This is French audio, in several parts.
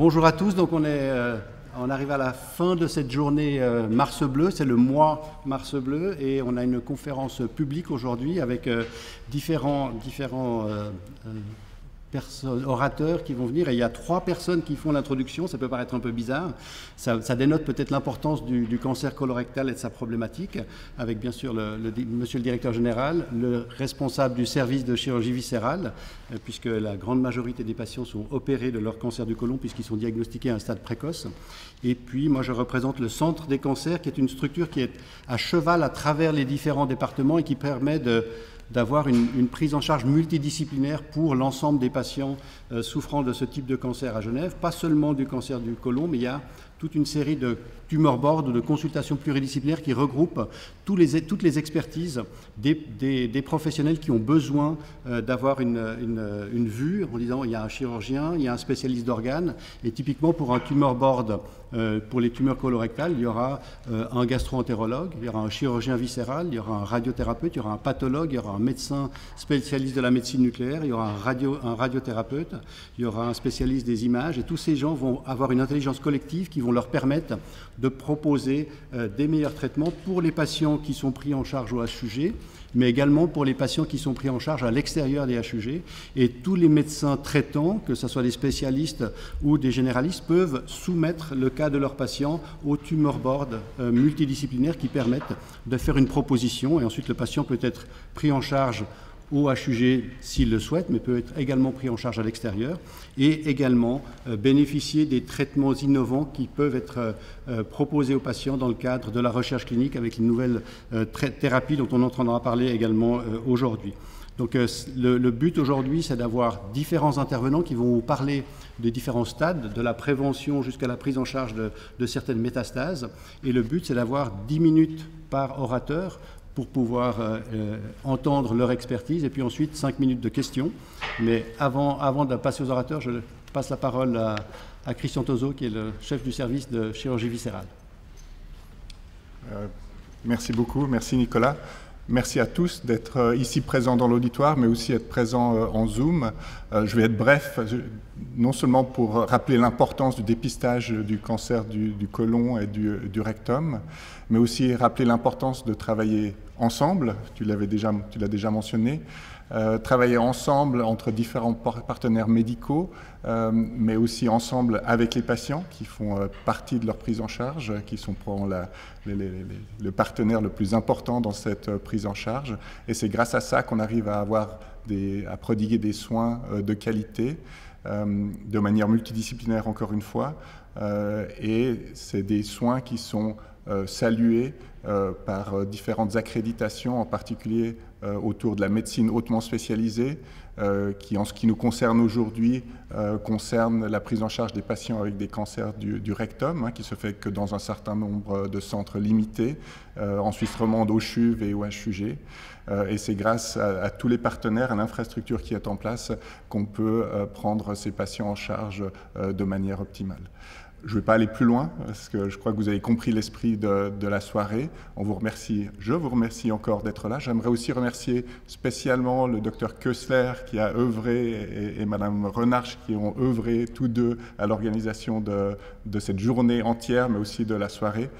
bonjour à tous. Donc on, est, euh, arrive à la fin de cette journée euh, Mars Bleu. C'est le mois Mars Bleu et on a une conférence publique aujourd'hui avec euh, différents, différents orateurs qui vont venir. Et il y a trois personnes qui font l'introduction. Ça peut paraître un peu bizarre. Ça, dénote peut-être l'importance du, cancer colorectal et de sa problématique, avec bien sûr le, monsieur le directeur général, le responsable du service de chirurgie viscérale, euh, puisque la grande majorité des patients sont opérés de leur cancer du côlon, puisqu'ils sont diagnostiqués à un stade précoce. Et puis, moi, je représente le Centre des cancers, qui est une structure qui est à cheval à travers les différents départements et qui permet de d'avoir une, prise en charge multidisciplinaire pour l'ensemble des patients euh, souffrant de ce type de cancer à Genève, pas seulement du cancer du côlon, mais il y a toute une série de tumor board, de consultations pluridisciplinaires qui regroupent tous les, toutes les expertises des, des, professionnels qui ont besoin euh, d'avoir une, une, vue en disant il y a un chirurgien, il y a un spécialiste d'organes, et typiquement pour un tumor board, euh, pour les tumeurs colorectales, il y aura euh, un gastro-entérologue, il y aura un chirurgien viscéral, il y aura un radiothérapeute, il y aura un pathologue, il y aura un médecin spécialiste de la médecine nucléaire, il y aura un, radio, un radiothérapeute, il y aura un spécialiste des images, et tous ces gens vont avoir une intelligence collective qui vont leur permettre de proposer euh, des meilleurs traitements pour les patients qui sont pris en charge au HUG, mais également pour les patients qui sont pris en charge à l'extérieur des HUG. Et tous les médecins traitants, que ce soit des spécialistes ou des généralistes, peuvent soumettre le cas de leurs patients au tumor board euh, multidisciplinaire qui permettent de faire une proposition. Et ensuite, le patient peut être pris en charge au HUG s'il le souhaite, mais peut être également pris en charge à l'extérieur, et également euh, bénéficier des traitements innovants qui peuvent être euh, euh, proposés aux patients dans le cadre de la recherche clinique avec les nouvelles thérapies dont on entendra parler également aujourd'hui. Donc le, but aujourd'hui, c'est d'avoir différents intervenants qui vont vous parler des différents stades, de la prévention jusqu'à la prise en charge de, de certaines métastases. Et le but, c'est d'avoir 10 minutes par orateur pour pouvoir euh, euh, entendre leur expertise. Et puis ensuite, cinq minutes de questions. Mais avant, avant de passer aux orateurs, je passe la parole à, Christian Tozo, qui est le chef du service de chirurgie viscérale. Euh, merci beaucoup. Merci Nicolas. Merci à tous d'être ici présents dans l'auditoire, mais aussi être présents en Zoom. Je vais être bref, non seulement pour rappeler l'importance du dépistage du cancer du, du côlon et du, rectum, mais aussi rappeler l'importance de travailler ensemble, tu l'as déjà mentionné, euh, travailler ensemble entre différents partenaires médicaux, euh, mais aussi ensemble avec les patients qui font euh, partie de leur prise en charge, qui sont le partenaire le plus important dans cette prise en charge. Et c'est grâce à ça qu'on arrive à avoir à prodiguer des soins de qualité, de manière multidisciplinaire encore une fois. et c'est des soins qui sont salué euh, par euh, différentes accréditations, en particulier autour de la médecine hautement spécialisée, qui, en ce qui nous concerne aujourd'hui, concerne la prise en charge des patients avec des cancers du, rectum, hein, qui se fait que dans un certain nombre de centres limités, en Suisse romande, au CHUV et au HUG. et c'est grâce à, à, tous les partenaires, à l'infrastructure qui est en place, qu'on peut prendre ces patients en charge de manière optimale. Je ne vais pas aller plus loin, parce que je crois que vous avez compris l'esprit de, la soirée. On vous remercie, je vous remercie encore d'être là. J'aimerais aussi remercier spécialement le docteur Kessler qui a œuvré et, et Madame Renarch qui ont œuvré tous deux à l'organisation de, cette journée entière, mais aussi de la soirée.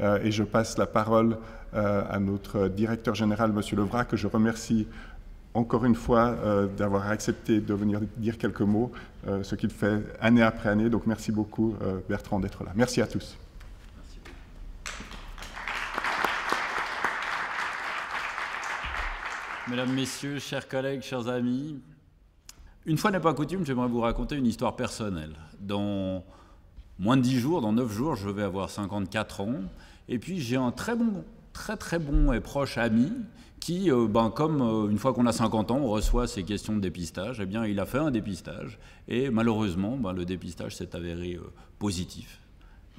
Euh, et je passe la parole euh, à notre directeur général, Monsieur Levrat, que je remercie encore une fois euh, d'avoir accepté de venir dire quelques mots, euh, ce qu'il fait année après année. Donc merci beaucoup euh, Bertrand d'être là. Merci à tous. Mesdames, Messieurs, chers collègues, chers amis, une fois n'est pas coutume, j'aimerais vous raconter une histoire personnelle. Dans moins de 10 jours, dans 9 jours, je vais avoir 54 ans. Et puis j'ai un très bon, très très bon et proche ami qui, euh, ben, comme euh, une fois qu'on a 50 ans, on reçoit ces questions de dépistage, eh bien, il a fait un dépistage et malheureusement, ben, le dépistage s'est avéré euh, positif.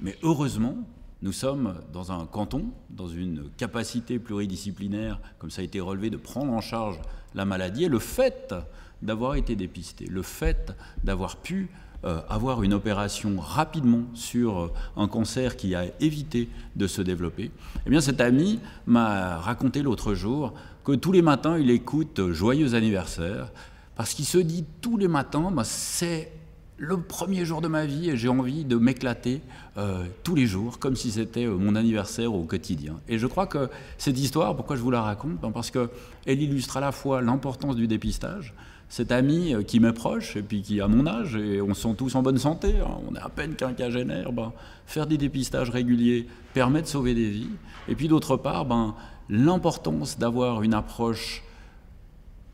Mais heureusement, nous sommes dans un canton, dans une capacité pluridisciplinaire, comme ça a été relevé, de prendre en charge la maladie. Et le fait d'avoir été dépisté, le fait d'avoir pu euh, avoir une opération rapidement sur euh, un cancer qui a évité de se développer, eh bien cet ami m'a raconté l'autre jour que tous les matins il écoute Joyeux anniversaire parce qu'il se dit tous les matins bah, c'est le premier jour de ma vie et j'ai envie de m'éclater euh, tous les jours, comme si c'était euh, mon anniversaire au quotidien. Et je crois que cette histoire, pourquoi je vous la raconte? Ben, Parce qu'elle illustre à la fois l'importance du dépistage, cet ami euh, qui m'est proche et puis qui a mon âge, et on se sent tous en bonne santé, hein, on est à peine quinquagénaire, ben, faire des dépistages réguliers permet de sauver des vies. Et puis d'autre part, ben, l'importance d'avoir une approche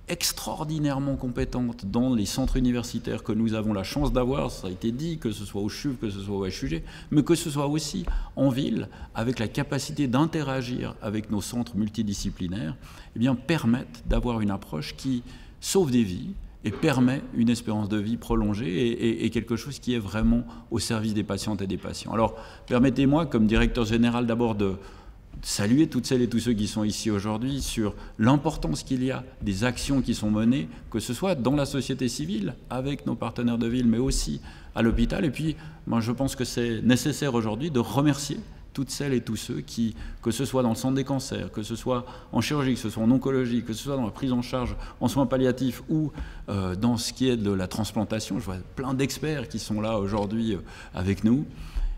extraordinairement compétente dans les centres universitaires que nous avons la chance d'avoir, ça a été dit, que ce soit au CHUV, que ce soit au HUG, mais que ce soit aussi en ville, avec la capacité d'interagir avec nos centres multidisciplinaires, eh bien, permettent d'avoir une approche qui sauve des vies et permet une espérance de vie prolongée et, quelque chose qui est vraiment au service des patientes et des patients. Alors, permettez-moi, comme directeur général, d'abord de saluer toutes celles et tous ceux qui sont ici aujourd'hui sur l'importance qu'il y a des actions qui sont menées, que ce soit dans la société civile, avec nos partenaires de ville, mais aussi à l'hôpital. Et puis, moi, je pense que c'est nécessaire aujourd'hui de remercier toutes celles et tous ceux qui, que ce soit dans le centre des cancers, que ce soit en chirurgie, que ce soit en oncologie, que ce soit dans la prise en charge en soins palliatifs ou euh, dans ce qui est de la transplantation, je vois plein d'experts qui sont là aujourd'hui euh, avec nous.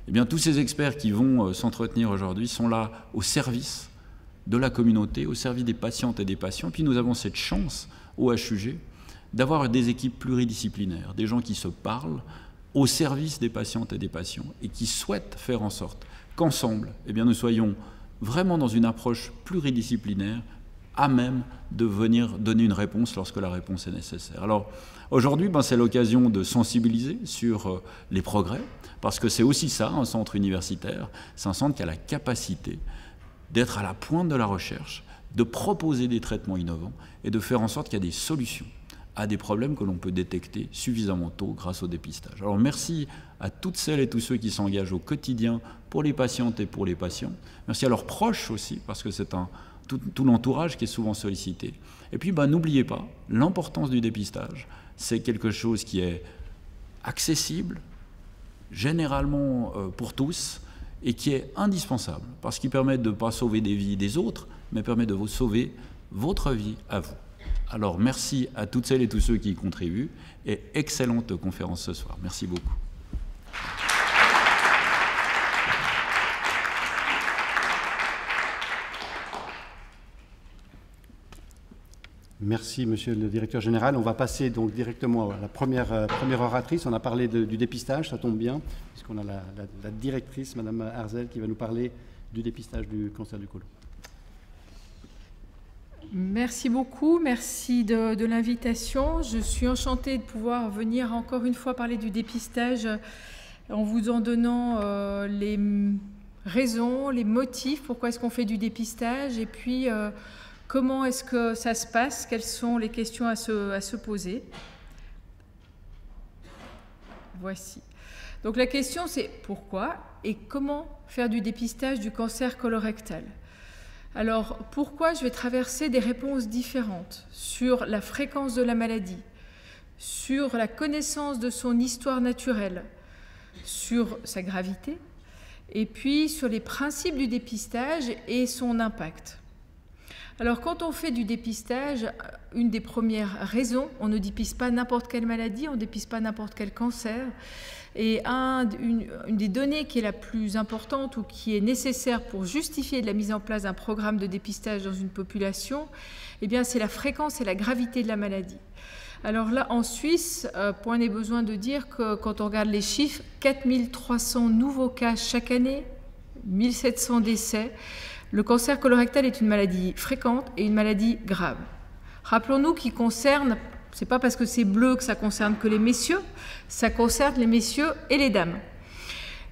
Eh bien, tous ces experts qui vont euh, s'entretenir aujourd'hui sont là au service de la communauté, au service des patientes et des patients. Puis nous avons cette chance au HUG d'avoir des équipes pluridisciplinaires, des gens qui se parlent au service des patientes et des patients et qui souhaitent faire en sorte qu'ensemble, eh nous soyons vraiment dans une approche pluridisciplinaire à même de venir donner une réponse lorsque la réponse est nécessaire. Alors aujourd'hui, ben, c'est l'occasion de sensibiliser sur euh, les progrès, parce que c'est aussi ça, un centre universitaire, c'est un centre qui a la capacité d'être à la pointe de la recherche, de proposer des traitements innovants et de faire en sorte qu'il y a des solutions à des problèmes que l'on peut détecter suffisamment tôt grâce au dépistage. Alors merci à toutes celles et tous ceux qui s'engagent au quotidien pour les patientes et pour les patients. Merci à leurs proches aussi, parce que c'est un, tout, l'entourage qui est souvent sollicité. Et puis ben, n'oubliez pas, l'importance du dépistage, c'est quelque chose qui est accessible, généralement euh, pour tous, et qui est indispensable, parce qu'il permet de ne pas sauver des vies des autres, mais permet de vous sauver votre vie à vous. Alors merci à toutes celles et tous ceux qui y contribuent, et excellente conférence ce soir. Merci beaucoup. Merci, monsieur le directeur général. On va passer donc directement à la première, euh, oratrice. On a parlé du dépistage, ça tombe bien, puisqu'on a la, directrice, madame Arzel, qui va nous parler du dépistage du cancer du côlon. Merci beaucoup, merci de, l'invitation. Je suis enchantée de pouvoir venir encore une fois parler du dépistage en vous en donnant euh, les raisons, les motifs, pourquoi est-ce qu'on fait du dépistage, et puis euh, Comment est-ce que ça se passe Quelles sont les questions à se, poser Voici. Donc la question c'est pourquoi et comment faire du dépistage du cancer colorectal? Alors pourquoi je vais traverser des réponses différentes sur la fréquence de la maladie, sur la connaissance de son histoire naturelle, sur sa gravité, et puis sur les principes du dépistage et son impact? Alors quand on fait du dépistage, une des premières raisons, on ne dépiste pas n'importe quelle maladie, on ne dépiste pas n'importe quel cancer. Et une, des données qui est la plus importante ou qui est nécessaire pour justifier la mise en place d'un programme de dépistage dans une population, eh bien c'est la fréquence et la gravité de la maladie. Alors là, en Suisse, euh, point n'est besoin de dire que quand on regarde les chiffres, 4300 nouveaux cas chaque année, 1700 décès. Le cancer colorectal est une maladie fréquente et une maladie grave. Rappelons-nous qu'il concerne, c'est pas parce que c'est bleu que ça concerne que les messieurs, ça concerne les messieurs et les dames.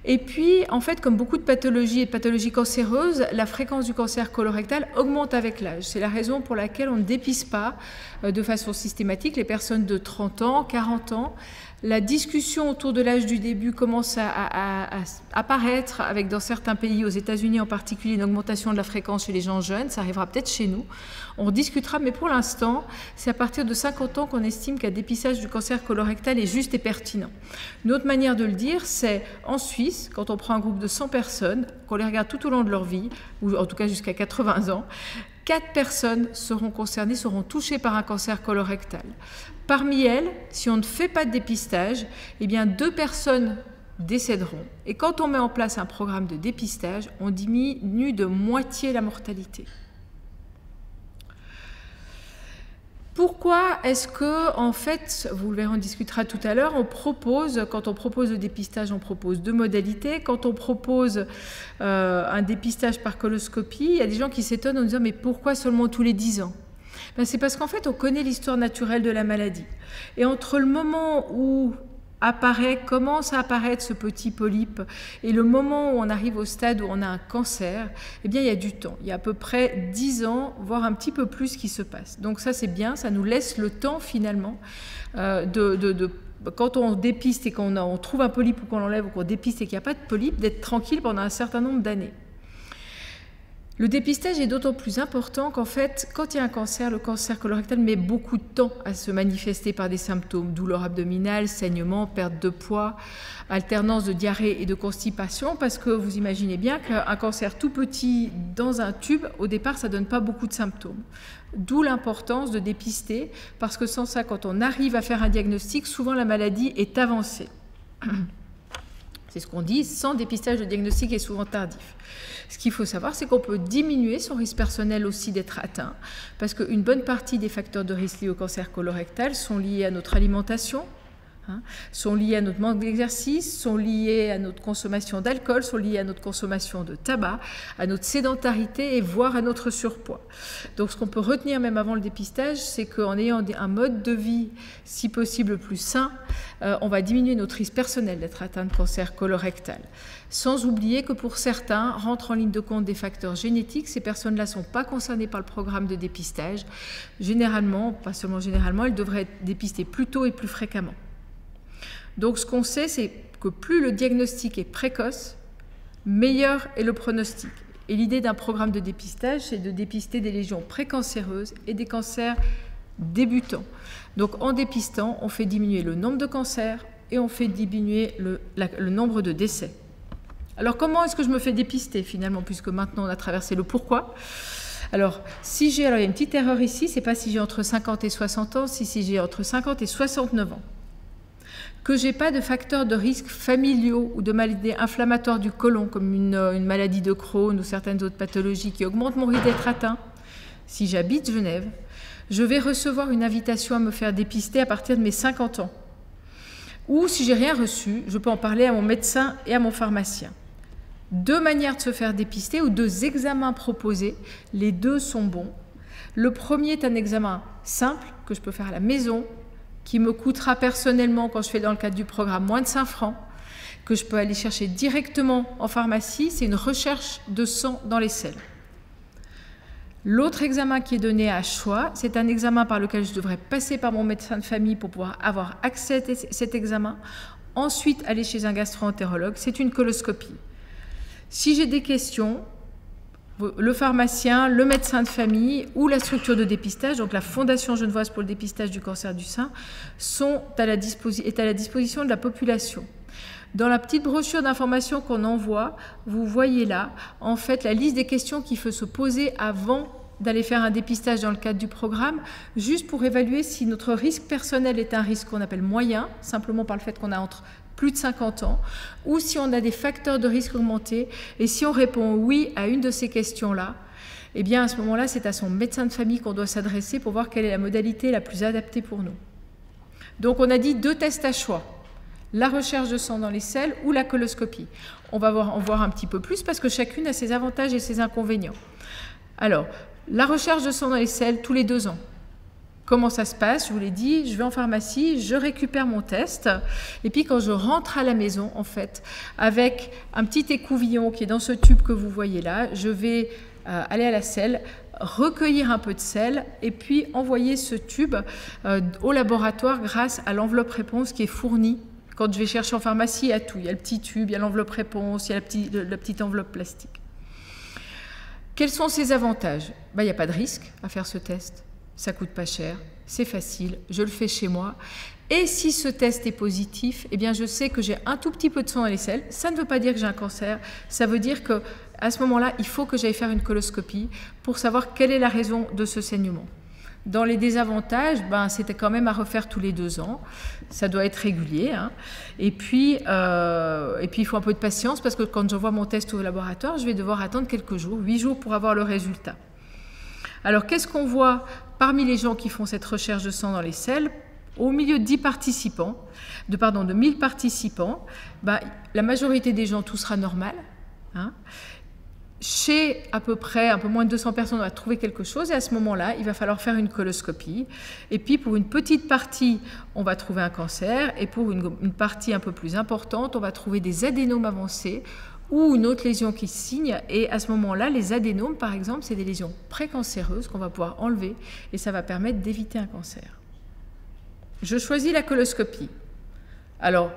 Et puis, en fait, comme beaucoup de pathologies et de pathologies cancéreuses, la fréquence du cancer colorectal augmente avec l'âge. C'est la raison pour laquelle on ne dépiste pas euh, de façon systématique les personnes de 30 ans, 40 ans, la discussion autour de l'âge du début commence à, apparaître avec dans certains pays, aux États-Unis en particulier, une augmentation de la fréquence chez les gens jeunes. Ça arrivera peut-être chez nous. On discutera, mais pour l'instant, c'est à partir de 50 ans qu'on estime qu'un dépistage du cancer colorectal est juste et pertinent. Une autre manière de le dire, c'est en Suisse, quand on prend un groupe de 100 personnes, qu'on les regarde tout au long de leur vie, ou en tout cas jusqu'à 80 ans, quatre personnes seront concernées, seront touchées par un cancer colorectal. Parmi elles, si on ne fait pas de dépistage, eh deux personnes décéderont. Et quand on met en place un programme de dépistage, on diminue de moitié la mortalité. Pourquoi est-ce que, en fait, vous le verrez, on discutera tout à l'heure, on propose, quand on propose le dépistage, on propose deux modalités. Quand on propose euh, un dépistage par coloscopie, il y a des gens qui s'étonnent en disant mais pourquoi seulement tous les 10 ans? Ben, C'est parce qu'en fait, on connaît l'histoire naturelle de la maladie. Et entre le moment où apparaît, commence à apparaître ce petit polype et le moment où on arrive au stade où on a un cancer, eh bien il y a du temps. Il y a à peu près 10 ans, voire un petit peu plus qui se passe. Donc ça c'est bien, ça nous laisse le temps finalement euh, de, quand on dépiste et qu'on on trouve un polype ou qu'on l'enlève ou qu'on dépiste et qu'il n'y a pas de polype, d'être tranquille pendant un certain nombre d'années. Le dépistage est d'autant plus important qu'en fait, quand il y a un cancer, le cancer colorectal met beaucoup de temps à se manifester par des symptômes, douleur abdominale, saignement, perte de poids, alternance de diarrhée et de constipation, parce que vous imaginez bien qu'un cancer tout petit dans un tube, au départ, ça ne donne pas beaucoup de symptômes. D'où l'importance de dépister, parce que sans ça, quand on arrive à faire un diagnostic, souvent la maladie est avancée. C'est ce qu'on dit, sans dépistage, le diagnostic est souvent tardif. Ce qu'il faut savoir, c'est qu'on peut diminuer son risque personnel aussi d'être atteint, parce qu'une bonne partie des facteurs de risque liés au cancer colorectal sont liés à notre alimentation, Hein, sont liés à notre manque d'exercice, sont liés à notre consommation d'alcool, sont liés à notre consommation de tabac, à notre sédentarité et voire à notre surpoids. Donc ce qu'on peut retenir même avant le dépistage, c'est qu'en ayant un mode de vie, si possible, plus sain, euh, on va diminuer notre risque personnel d'être atteint de cancer colorectal. Sans oublier que pour certains, rentrent en ligne de compte des facteurs génétiques. Ces personnes-là ne sont pas concernées par le programme de dépistage. Généralement, pas seulement généralement, elles devraient être dépistées plus tôt et plus fréquemment. Donc ce qu'on sait, c'est que plus le diagnostic est précoce, meilleur est le pronostic. Et l'idée d'un programme de dépistage, c'est de dépister des légions précancéreuses et des cancers débutants. Donc en dépistant, on fait diminuer le nombre de cancers et on fait diminuer le, nombre de décès. Alors comment est-ce que je me fais dépister finalement, puisque maintenant on a traversé le pourquoi? Alors, si j'ai, alors il y a une petite erreur ici, c'est pas si j'ai entre 50 et 60 ans, si, si j'ai entre 50 et 69 ans que j'ai pas de facteurs de risque familiaux ou de maladies inflammatoires du côlon, comme une, une, maladie de Crohn ou certaines autres pathologies qui augmentent mon risque d'être atteint, si j'habite Genève, je vais recevoir une invitation à me faire dépister à partir de mes 50 ans. Ou si j'ai rien reçu, je peux en parler à mon médecin et à mon pharmacien. Deux manières de se faire dépister ou deux examens proposés, les deux sont bons. Le premier est un examen simple que je peux faire à la maison qui me coûtera personnellement, quand je fais dans le cadre du programme, moins de 5 francs, que je peux aller chercher directement en pharmacie, c'est une recherche de sang dans les selles. L'autre examen qui est donné à choix, c'est un examen par lequel je devrais passer par mon médecin de famille pour pouvoir avoir accès à cet examen. Ensuite, aller chez un gastro-entérologue, c'est une coloscopie. Si j'ai des questions, le pharmacien, le médecin de famille ou la structure de dépistage, donc la Fondation genevoise pour le dépistage du cancer du sein, sont à la est à la disposition de la population. Dans la petite brochure d'information qu'on envoie, vous voyez là, en fait, la liste des questions qu'il faut se poser avant d'aller faire un dépistage dans le cadre du programme, juste pour évaluer si notre risque personnel est un risque qu'on appelle moyen, simplement par le fait qu'on a entre plus de 50 ans, ou si on a des facteurs de risque augmentés. Et si on répond oui à une de ces questions-là, eh bien à ce moment-là, c'est à son médecin de famille qu'on doit s'adresser pour voir quelle est la modalité la plus adaptée pour nous. Donc on a dit deux tests à choix la recherche de sang dans les selles ou la coloscopie. On va en voir un petit peu plus parce que chacune a ses avantages et ses inconvénients. Alors, la recherche de sang dans les selles tous les deux ans. Comment ça se passe. Je vous l'ai dit, je vais en pharmacie, je récupère mon test, et puis quand je rentre à la maison, en fait, avec un petit écouvillon qui est dans ce tube que vous voyez là, je vais euh, aller à la selle, recueillir un peu de sel et puis envoyer ce tube euh, au laboratoire grâce à l'enveloppe réponse qui est fournie. Quand je vais chercher en pharmacie, il y a tout. Il y a le petit tube, il y a l'enveloppe réponse, il y a la, petite enveloppe plastique. Quels sont ses avantages? Ben, Il n'y a pas de risque à faire ce test ça coûte pas cher, c'est facile, je le fais chez moi. Et si ce test est positif, eh bien je sais que j'ai un tout petit peu de sang les selles. Ça ne veut pas dire que j'ai un cancer, ça veut dire que à ce moment-là, il faut que j'aille faire une coloscopie pour savoir quelle est la raison de ce saignement. Dans les désavantages, ben, c'était quand même à refaire tous les deux ans. Ça doit être régulier. Hein. Et, puis, euh, il faut un peu de patience parce que quand je vois mon test au laboratoire, je vais devoir attendre quelques jours, huit jours pour avoir le résultat. Alors, qu'est-ce qu'on voit parmi les gens qui font cette recherche de sang dans les selles? Au milieu de 10 participants, de, pardon, de 1000 participants, ben, la majorité des gens, tout sera normal. Hein chez à peu près un peu moins de 200 personnes, on va trouver quelque chose et à ce moment-là, il va falloir faire une coloscopie. Et puis pour une petite partie, on va trouver un cancer et pour une, partie un peu plus importante, on va trouver des adénomes avancés ou une autre lésion qui signe. Et à ce moment-là, les adénomes, par exemple, c'est des lésions précancéreuses qu'on va pouvoir enlever et ça va permettre d'éviter un cancer. Je choisis la coloscopie. Alors,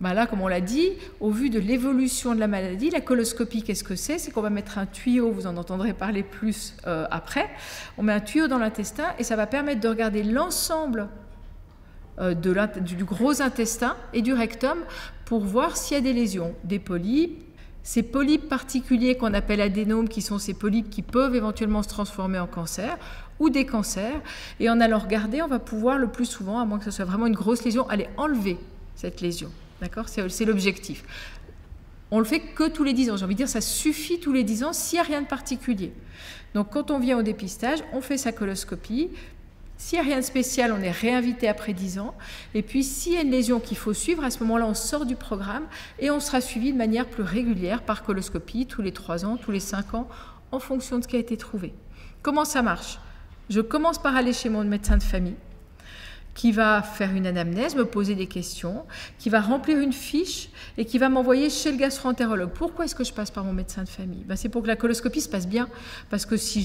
bah là, comme on l'a dit, au vu de l'évolution de la maladie, la coloscopie, qu'est-ce que c'est? C'est qu'on va mettre un tuyau, vous en entendrez parler plus euh, après, on met un tuyau dans l'intestin et ça va permettre de regarder l'ensemble euh, du gros intestin et du rectum pour voir s'il y a des lésions, des polypes, ces polypes particuliers qu'on appelle adénomes, qui sont ces polypes qui peuvent éventuellement se transformer en cancer, ou des cancers. Et en allant regarder, on va pouvoir le plus souvent, à moins que ce soit vraiment une grosse lésion, aller enlever cette lésion. D'accord? C'est l'objectif. On le fait que tous les 10 ans. J'ai envie de dire, ça suffit tous les 10 ans s'il n'y a rien de particulier. Donc quand on vient au dépistage, on fait sa coloscopie. S'il n'y a rien de spécial, on est réinvité après 10 ans. Et puis s'il y a une lésion qu'il faut suivre, à ce moment-là, on sort du programme et on sera suivi de manière plus régulière par coloscopie, tous les 3 ans, tous les 5 ans, en fonction de ce qui a été trouvé. Comment ça marche? Je commence par aller chez mon médecin de famille qui va faire une anamnèse, me poser des questions, qui va remplir une fiche et qui va m'envoyer chez le gastroentérologue. Pourquoi est-ce que je passe par mon médecin de famille? Ben, C'est pour que la coloscopie se passe bien. Parce que si,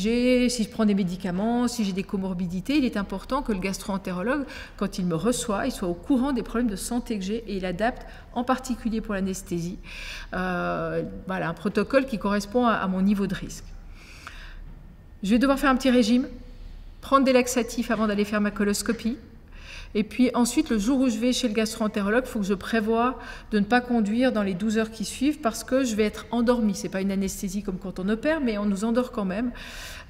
si je prends des médicaments, si j'ai des comorbidités, il est important que le gastroentérologue, quand il me reçoit, il soit au courant des problèmes de santé que j'ai et il adapte, en particulier pour l'anesthésie, euh, voilà, un protocole qui correspond à mon niveau de risque. Je vais devoir faire un petit régime, prendre des laxatifs avant d'aller faire ma coloscopie. Et puis ensuite, le jour où je vais chez le gastroentérologue, il faut que je prévoie de ne pas conduire dans les 12 heures qui suivent parce que je vais être endormie. Ce n'est pas une anesthésie comme quand on opère, mais on nous endort quand même.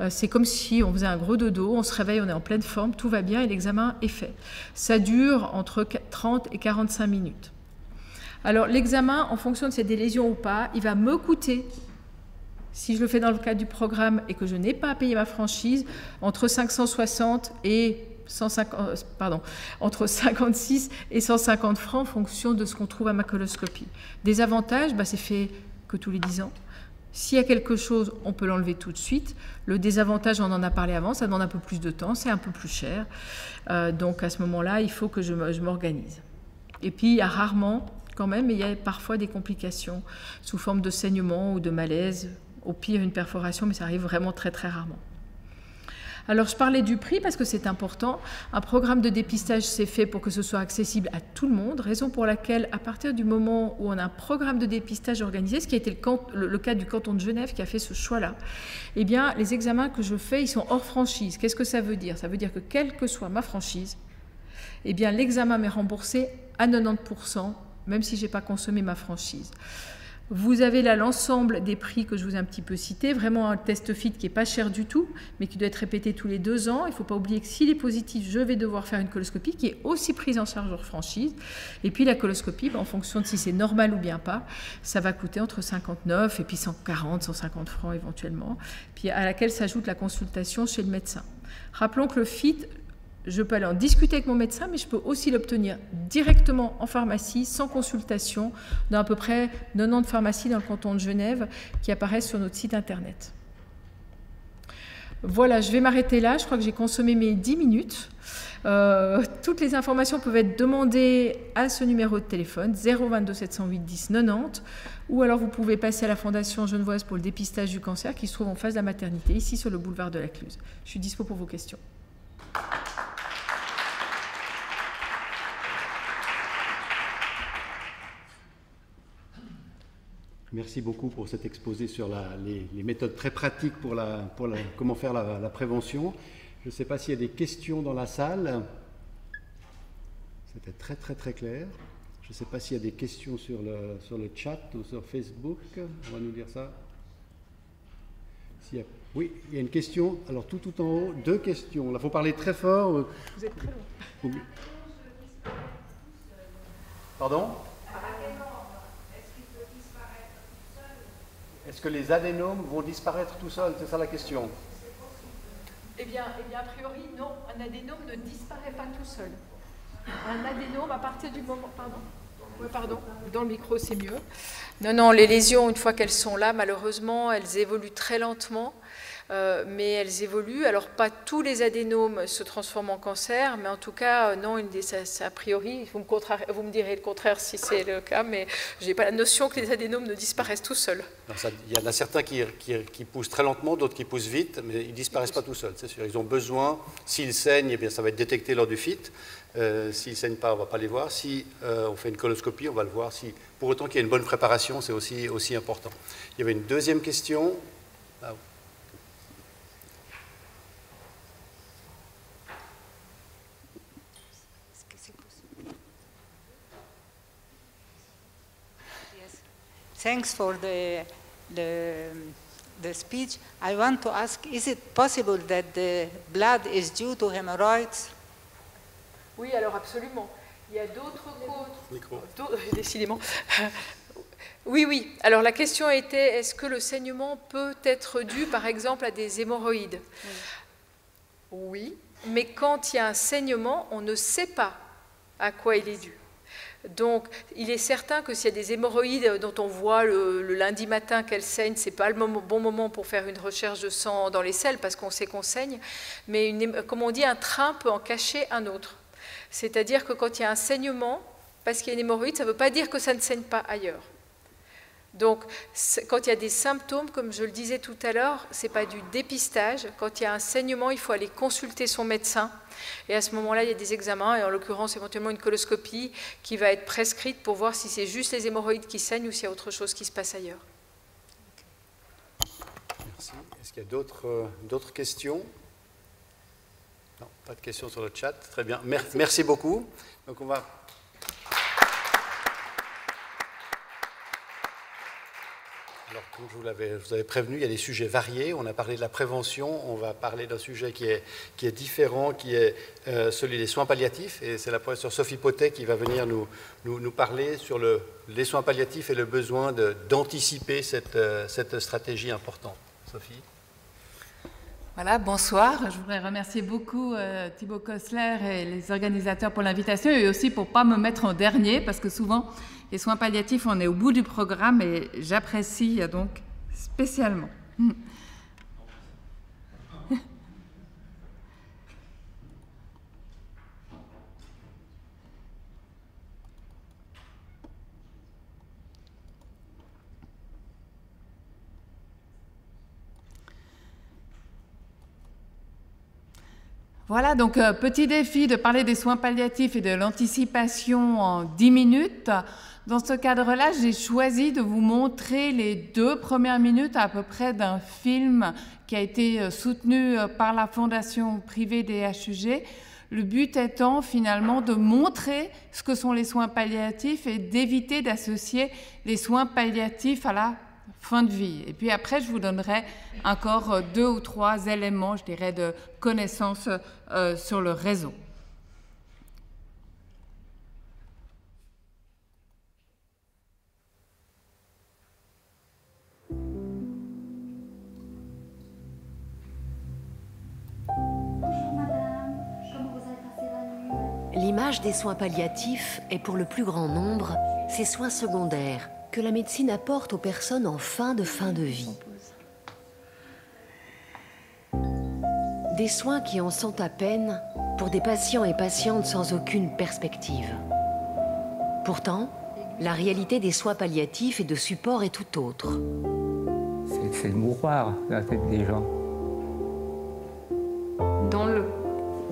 Euh, c'est comme si on faisait un gros dodo, on se réveille, on est en pleine forme, tout va bien et l'examen est fait. Ça dure entre 30 et 45 minutes. Alors l'examen, en fonction de si des lésions ou pas, il va me coûter si je le fais dans le cadre du programme et que je n'ai pas à payer ma franchise, entre 560 et 150, euh, entre 56 et 150 francs en fonction de ce qu'on trouve à ma coloscopie. Des avantages, bah, c'est fait que tous les 10 ans. S'il y a quelque chose, on peut l'enlever tout de suite. Le désavantage, on en a parlé avant, ça demande un peu plus de temps, c'est un peu plus cher. Euh, donc à ce moment-là, il faut que je m'organise. Et puis, il y a rarement, quand même, il y a parfois des complications sous forme de saignement ou de malaise. Au pire, une perforation, mais ça arrive vraiment très très rarement. Alors je parlais du prix parce que c'est important. Un programme de dépistage, c'est fait pour que ce soit accessible à tout le monde, raison pour laquelle à partir du moment où on a un programme de dépistage organisé, ce qui a été le, cas du canton de Genève qui a fait ce choix-là, eh bien les examens que je fais, ils sont hors franchise. Qu'est-ce que ça veut dire? Ça veut dire que quelle que soit ma franchise, eh bien l'examen m'est remboursé à 90%, même si je n'ai pas consommé ma franchise. Vous avez là l'ensemble des prix que je vous ai un petit peu cités, vraiment un test fit qui n'est pas cher du tout, mais qui doit être répété tous les deux ans. Il ne faut pas oublier que s'il est positif, je vais devoir faire une coloscopie qui est aussi prise en charge hors franchise. Et puis la coloscopie, en fonction de si c'est normal ou bien pas, ça va coûter entre 59 et puis 140, 150 francs éventuellement, puis à laquelle s'ajoute la consultation chez le médecin. Rappelons que le FIT, je peux aller en discuter avec mon médecin, mais je peux aussi l'obtenir directement en pharmacie, sans consultation, dans à peu près 90 pharmacies dans le canton de Genève qui apparaissent sur notre site internet. Voilà, je vais m'arrêter là. Je crois que j'ai consommé mes 10 minutes. Euh, toutes les informations peuvent être demandées à ce numéro de téléphone 022 708 10 90 ou alors vous pouvez passer à la Fondation Genevoise pour le dépistage du cancer qui se trouve en face de la maternité, ici sur le boulevard de la Cluse. Je suis dispo pour vos questions. Merci beaucoup pour cet exposé sur les, méthodes très pratiques pour, comment faire la, prévention. Je ne sais pas s'il y a des questions dans la salle. C'était très très très clair. Je ne sais pas s'il y a des questions sur le, sur le chat ou sur Facebook. On va nous dire ça. Oui, il y a une question. Alors tout tout en haut, deux questions. Là, il faut parler très fort. Vous êtes très loin. Pardon? Est-ce que les adénomes vont disparaître tout seuls? C'est ça la question. Eh bien, eh bien, a priori, non. Un adénome ne disparaît pas tout seul. Un adénome, à partir du moment... Pardon? Oui, pardon. Dans le micro, c'est mieux. Non, non, les lésions, une fois qu'elles sont là, malheureusement, elles évoluent très lentement. Euh, mais elles évoluent. Alors, pas tous les adénomes se transforment en cancer, mais en tout cas, euh, non, une a priori, vous me, direz le contraire si c'est le cas, mais je n'ai pas la notion que les adénomes ne disparaissent tout seuls. Il y en a certains qui, poussent très lentement, d'autres qui poussent vite, mais ils ne disparaissent pas tout seuls, c'est sûr. Ils ont besoin, s'ils saignent, eh bien, ça va être détecté lors du FIT. Euh, s'ils ne saignent pas, on ne va pas les voir. Si on fait une coloscopie, on va le voir. Si, pour autant qu'il y ait une bonne préparation, c'est aussi, aussi important. Il y avait une deuxième question. Ah, Thanks for the, the, the speech. I want to ask, is it possible that the blood is due to hemorrhoids? Oui, alors absolument. Il y a d'autres causes. Décidément. Oui, oui. Alors la question était, est-ce que le saignement peut être dû, par exemple, à des hémorroïdes? Oui, mais quand il y a un saignement, on ne sait pas à quoi il est dû. Donc, il est certain que s'il y a des hémorroïdes dont on voit le, lundi matin qu'elles saignent, ce n'est pas le bon moment pour faire une recherche de sang dans les selles parce qu'on sait qu'on saigne. Mais, comme on dit, un train peut en cacher un autre. C'est-à-dire que quand il y a un saignement, parce qu'il y a une hémorroïde, ça ne veut pas dire que ça ne saigne pas ailleurs. Donc, quand il y a des symptômes, comme je le disais tout à l'heure, ce n'est pas du dépistage. Quand il y a un saignement, il faut aller consulter son médecin. Et à ce moment-là, il y a des examens, et en l'occurrence, éventuellement une coloscopie qui va être prescrite pour voir si c'est juste les hémorroïdes qui saignent ou s'il y a autre chose qui se passe ailleurs. Merci. Est-ce qu'il y a d'autres euh, questions? Non, pas de questions sur le chat. Très bien. Merci, Merci beaucoup. Donc on va Alors, comme je vous, l'avais, prévenu, il y a des sujets variés. On a parlé de la prévention, on va parler d'un sujet qui est, qui est différent, qui est euh, celui des soins palliatifs. Et c'est la professeure Sophie Potet qui va venir nous, nous, parler sur le, les soins palliatifs et le besoin d'anticiper cette, euh, cette stratégie importante. Sophie? Voilà, bonsoir. Je voudrais remercier beaucoup euh, Thibaut Kossler et les organisateurs pour l'invitation et aussi pour ne pas me mettre en dernier parce que souvent les soins palliatifs, on est au bout du programme et j'apprécie donc spécialement. Voilà, donc euh, petit défi de parler des soins palliatifs et de l'anticipation en 10 minutes. Dans ce cadre-là, j'ai choisi de vous montrer les deux premières minutes à peu près d'un film qui a été euh, soutenu euh, par la Fondation privée des HUG. Le but étant finalement de montrer ce que sont les soins palliatifs et d'éviter d'associer les soins palliatifs à la fin de vie. Et puis après, je vous donnerai encore euh, deux ou trois éléments, je dirais, de connaissances sur le réseau. L'image des soins palliatifs est pour le plus grand nombre ces soins secondaires que la médecine apporte aux personnes en fin de fin de vie. Des soins qui en sont à peine pour des patients et patientes sans aucune perspective. Pourtant, la réalité des soins palliatifs et de support est tout autre. C'est le mouroir la tête des gens. Dans le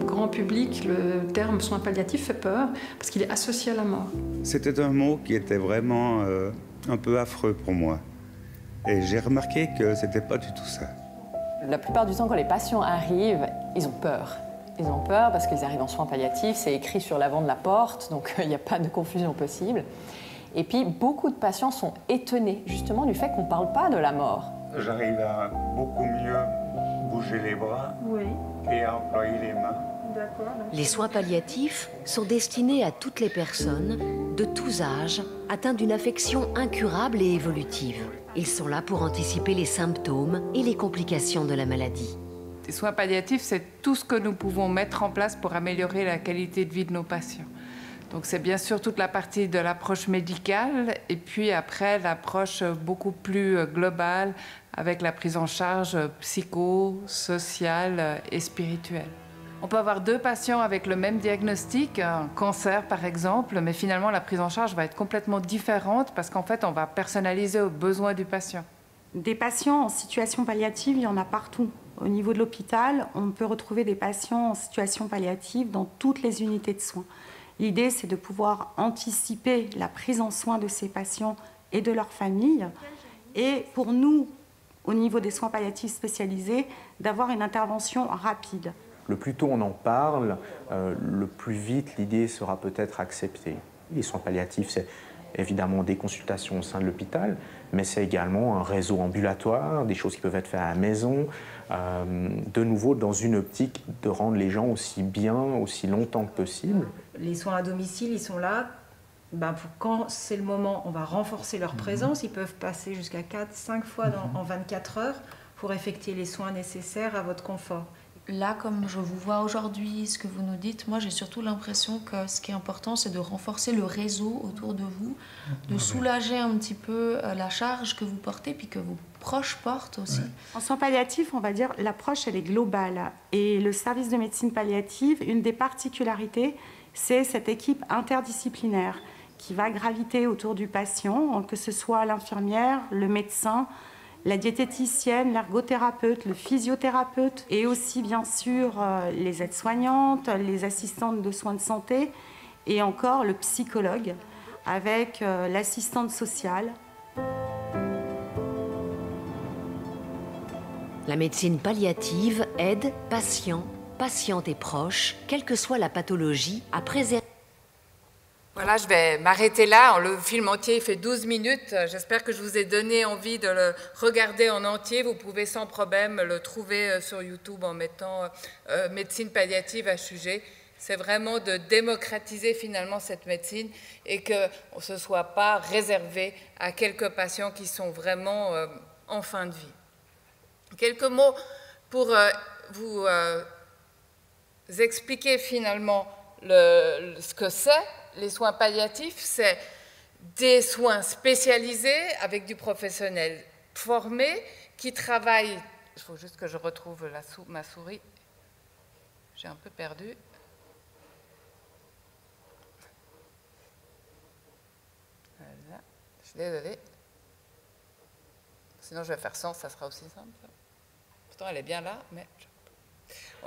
grand public, le terme soins palliatifs fait peur parce qu'il est associé à la mort. C'était un mot qui était vraiment euh, un peu affreux pour moi. Et j'ai remarqué que c'était pas du tout ça. La plupart du temps, quand les patients arrivent, ils ont peur. Ils ont peur parce qu'ils arrivent en soins palliatifs, c'est écrit sur l'avant de la porte, donc il n'y a pas de confusion possible. Et puis beaucoup de patients sont étonnés justement du fait qu'on ne parle pas de la mort. J'arrive à beaucoup mieux bouger les bras et à employer les mains. Les soins palliatifs sont destinés à toutes les personnes, de tous âges, atteintes d'une affection incurable et évolutive. Ils sont là pour anticiper les symptômes et les complications de la maladie. Les soins palliatifs, c'est tout ce que nous pouvons mettre en place pour améliorer la qualité de vie de nos patients. Donc c'est bien sûr toute la partie de l'approche médicale et puis après l'approche beaucoup plus globale avec la prise en charge psycho, sociale et spirituelle. On peut avoir deux patients avec le même diagnostic, un cancer par exemple, mais finalement la prise en charge va être complètement différente parce qu'en fait on va personnaliser aux besoins du patient. Des patients en situation palliative, il y en a partout. Au niveau de l'hôpital, on peut retrouver des patients en situation palliative dans toutes les unités de soins. L'idée, c'est de pouvoir anticiper la prise en soin de ces patients et de leurs familles. Et pour nous, au niveau des soins palliatifs spécialisés, d'avoir une intervention rapide. Le plus tôt on en parle, euh, le plus vite l'idée sera peut-être acceptée. Les soins palliatifs, c'est évidemment des consultations au sein de l'hôpital, mais c'est également un réseau ambulatoire, des choses qui peuvent être faites à la maison, euh, de nouveau dans une optique de rendre les gens aussi bien, aussi longtemps que possible. Les soins à domicile, ils sont là. Ben pour quand c'est le moment, on va renforcer leur présence. Ils peuvent passer jusqu'à 4, 5 fois dans, en 24 heures pour effectuer les soins nécessaires à votre confort. Là, comme je vous vois aujourd'hui, ce que vous nous dites, moi j'ai surtout l'impression que ce qui est important, c'est de renforcer le réseau autour de vous, de soulager un petit peu euh, la charge que vous portez, puis que vos proches portent aussi. En soins palliatifs, on va dire l'approche elle est globale. Et le service de médecine palliative, une des particularités, c'est cette équipe interdisciplinaire qui va graviter autour du patient, que ce soit l'infirmière, le médecin, la diététicienne, l'ergothérapeute, le physiothérapeute et aussi bien sûr euh, les aides-soignantes, les assistantes de soins de santé et encore le psychologue avec euh, l'assistante sociale. La médecine palliative aide patients, patientes et proches, quelle que soit la pathologie, à préserver voilà, je vais m'arrêter là. Le film entier fait 12 minutes. J'espère que je vous ai donné envie de le regarder en entier. Vous pouvez sans problème le trouver euh, sur YouTube en mettant euh, euh, médecine palliative à sujet. C'est vraiment de démocratiser finalement cette médecine et que ce ne soit pas réservé à quelques patients qui sont vraiment en fin de vie. Quelques mots pour vous expliquer finalement ce que c'est les soins palliatifs, c'est des soins spécialisés avec du professionnel formé qui travaille. Il faut juste que je retrouve ma souris. J'ai un peu perdu. Voilà. Je suis désolée. Sinon, je vais faire sans, ça sera aussi simple. Pourtant, elle est bien là, mais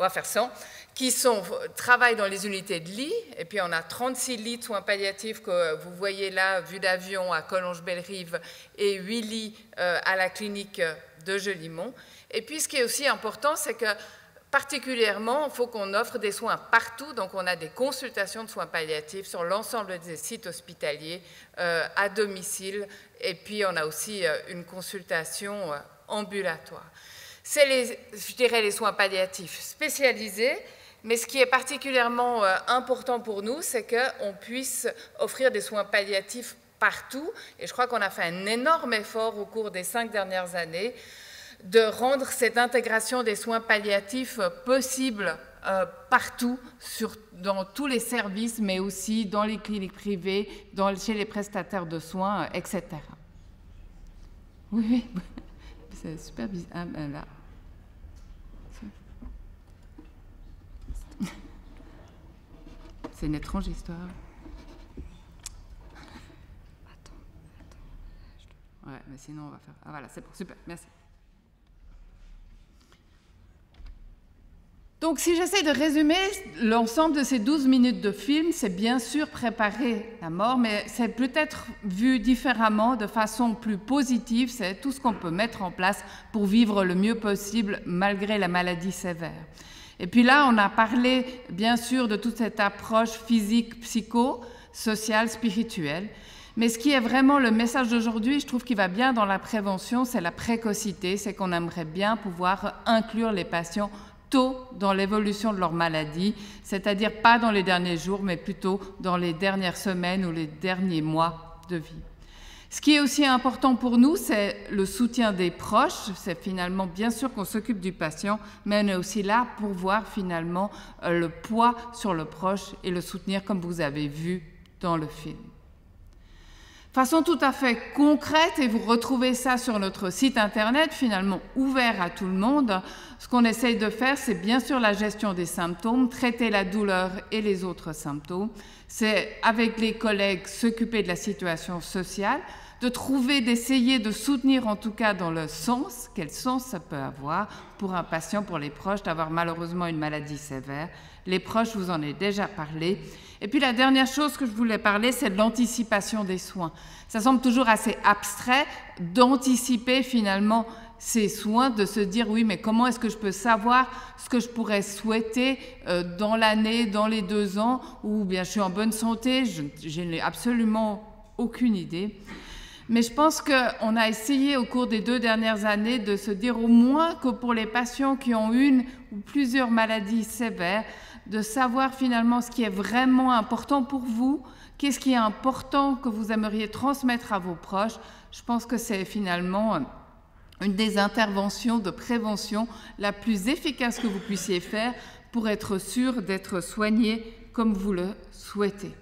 on va faire 100, qui sont, travaillent dans les unités de lit. Et puis on a 36 lits de soins palliatifs que vous voyez là, vue d'avion à Collonges-Bellerive, et 8 lits euh, à la clinique de Gelimont. Et puis ce qui est aussi important, c'est que particulièrement, il faut qu'on offre des soins partout. Donc on a des consultations de soins palliatifs sur l'ensemble des sites hospitaliers, euh, à domicile. Et puis on a aussi euh, une consultation ambulatoire. C'est, les, je dirais, les soins palliatifs spécialisés. Mais ce qui est particulièrement euh, important pour nous, c'est qu'on puisse offrir des soins palliatifs partout. Et je crois qu'on a fait un énorme effort au cours des cinq dernières années de rendre cette intégration des soins palliatifs possible euh, partout, dans tous les services, mais aussi dans les cliniques privées, chez les prestataires de soins, euh, etc. Oui, oui, c'est super bizarre. Ah, ben là. C'est une étrange histoire. Attends, attends. Ouais, mais sinon on va faire. Ah voilà, c'est bon, super, merci. Donc si j'essaie de résumer l'ensemble de ces 12 minutes de film, c'est bien sûr préparer la mort, mais c'est peut-être vu différemment, de façon plus positive, c'est tout ce qu'on peut mettre en place pour vivre le mieux possible malgré la maladie sévère. Et puis là, on a parlé bien sûr de toute cette approche physique, psycho, sociale, spirituelle. Mais ce qui est vraiment le message d'aujourd'hui, je trouve qu'il va bien dans la prévention, c'est la précocité, c'est qu'on aimerait bien pouvoir inclure les patients tôt dans l'évolution de leur maladie, c'est-à-dire pas dans les derniers jours, mais plutôt dans les dernières semaines ou les derniers mois de vie. Ce qui est aussi important pour nous, c'est le soutien des proches. C'est finalement bien sûr qu'on s'occupe du patient, mais on est aussi là pour voir finalement euh, le poids sur le proche et le soutenir comme vous avez vu dans le film. Façon tout à fait concrète, et vous retrouvez ça sur notre site internet, finalement ouvert à tout le monde, ce qu'on essaye de faire, c'est bien sûr la gestion des symptômes, traiter la douleur et les autres symptômes. C'est avec les collègues s'occuper de la situation sociale, de trouver, d'essayer de soutenir en tout cas dans le sens, quel sens ça peut avoir pour un patient, pour les proches, d'avoir malheureusement une maladie sévère. Les proches, vous en ai déjà parlé. Et puis la dernière chose que je voulais parler, c'est de l'anticipation des soins. Ça semble toujours assez abstrait d'anticiper finalement ces soins, de se dire oui, mais comment est-ce que je peux savoir ce que je pourrais souhaiter euh, dans l'année, dans les deux ans, ou bien je suis en bonne santé, je, n'ai absolument aucune idée. Mais je pense qu'on a essayé au cours des deux dernières années de se dire au moins que pour les patients qui ont une ou plusieurs maladies sévères, de savoir finalement ce qui est vraiment important pour vous, qu'est-ce qui est important que vous aimeriez transmettre à vos proches. Je pense que c'est finalement une des interventions de prévention la plus efficace que vous puissiez faire pour être sûr d'être soigné comme vous le souhaitez.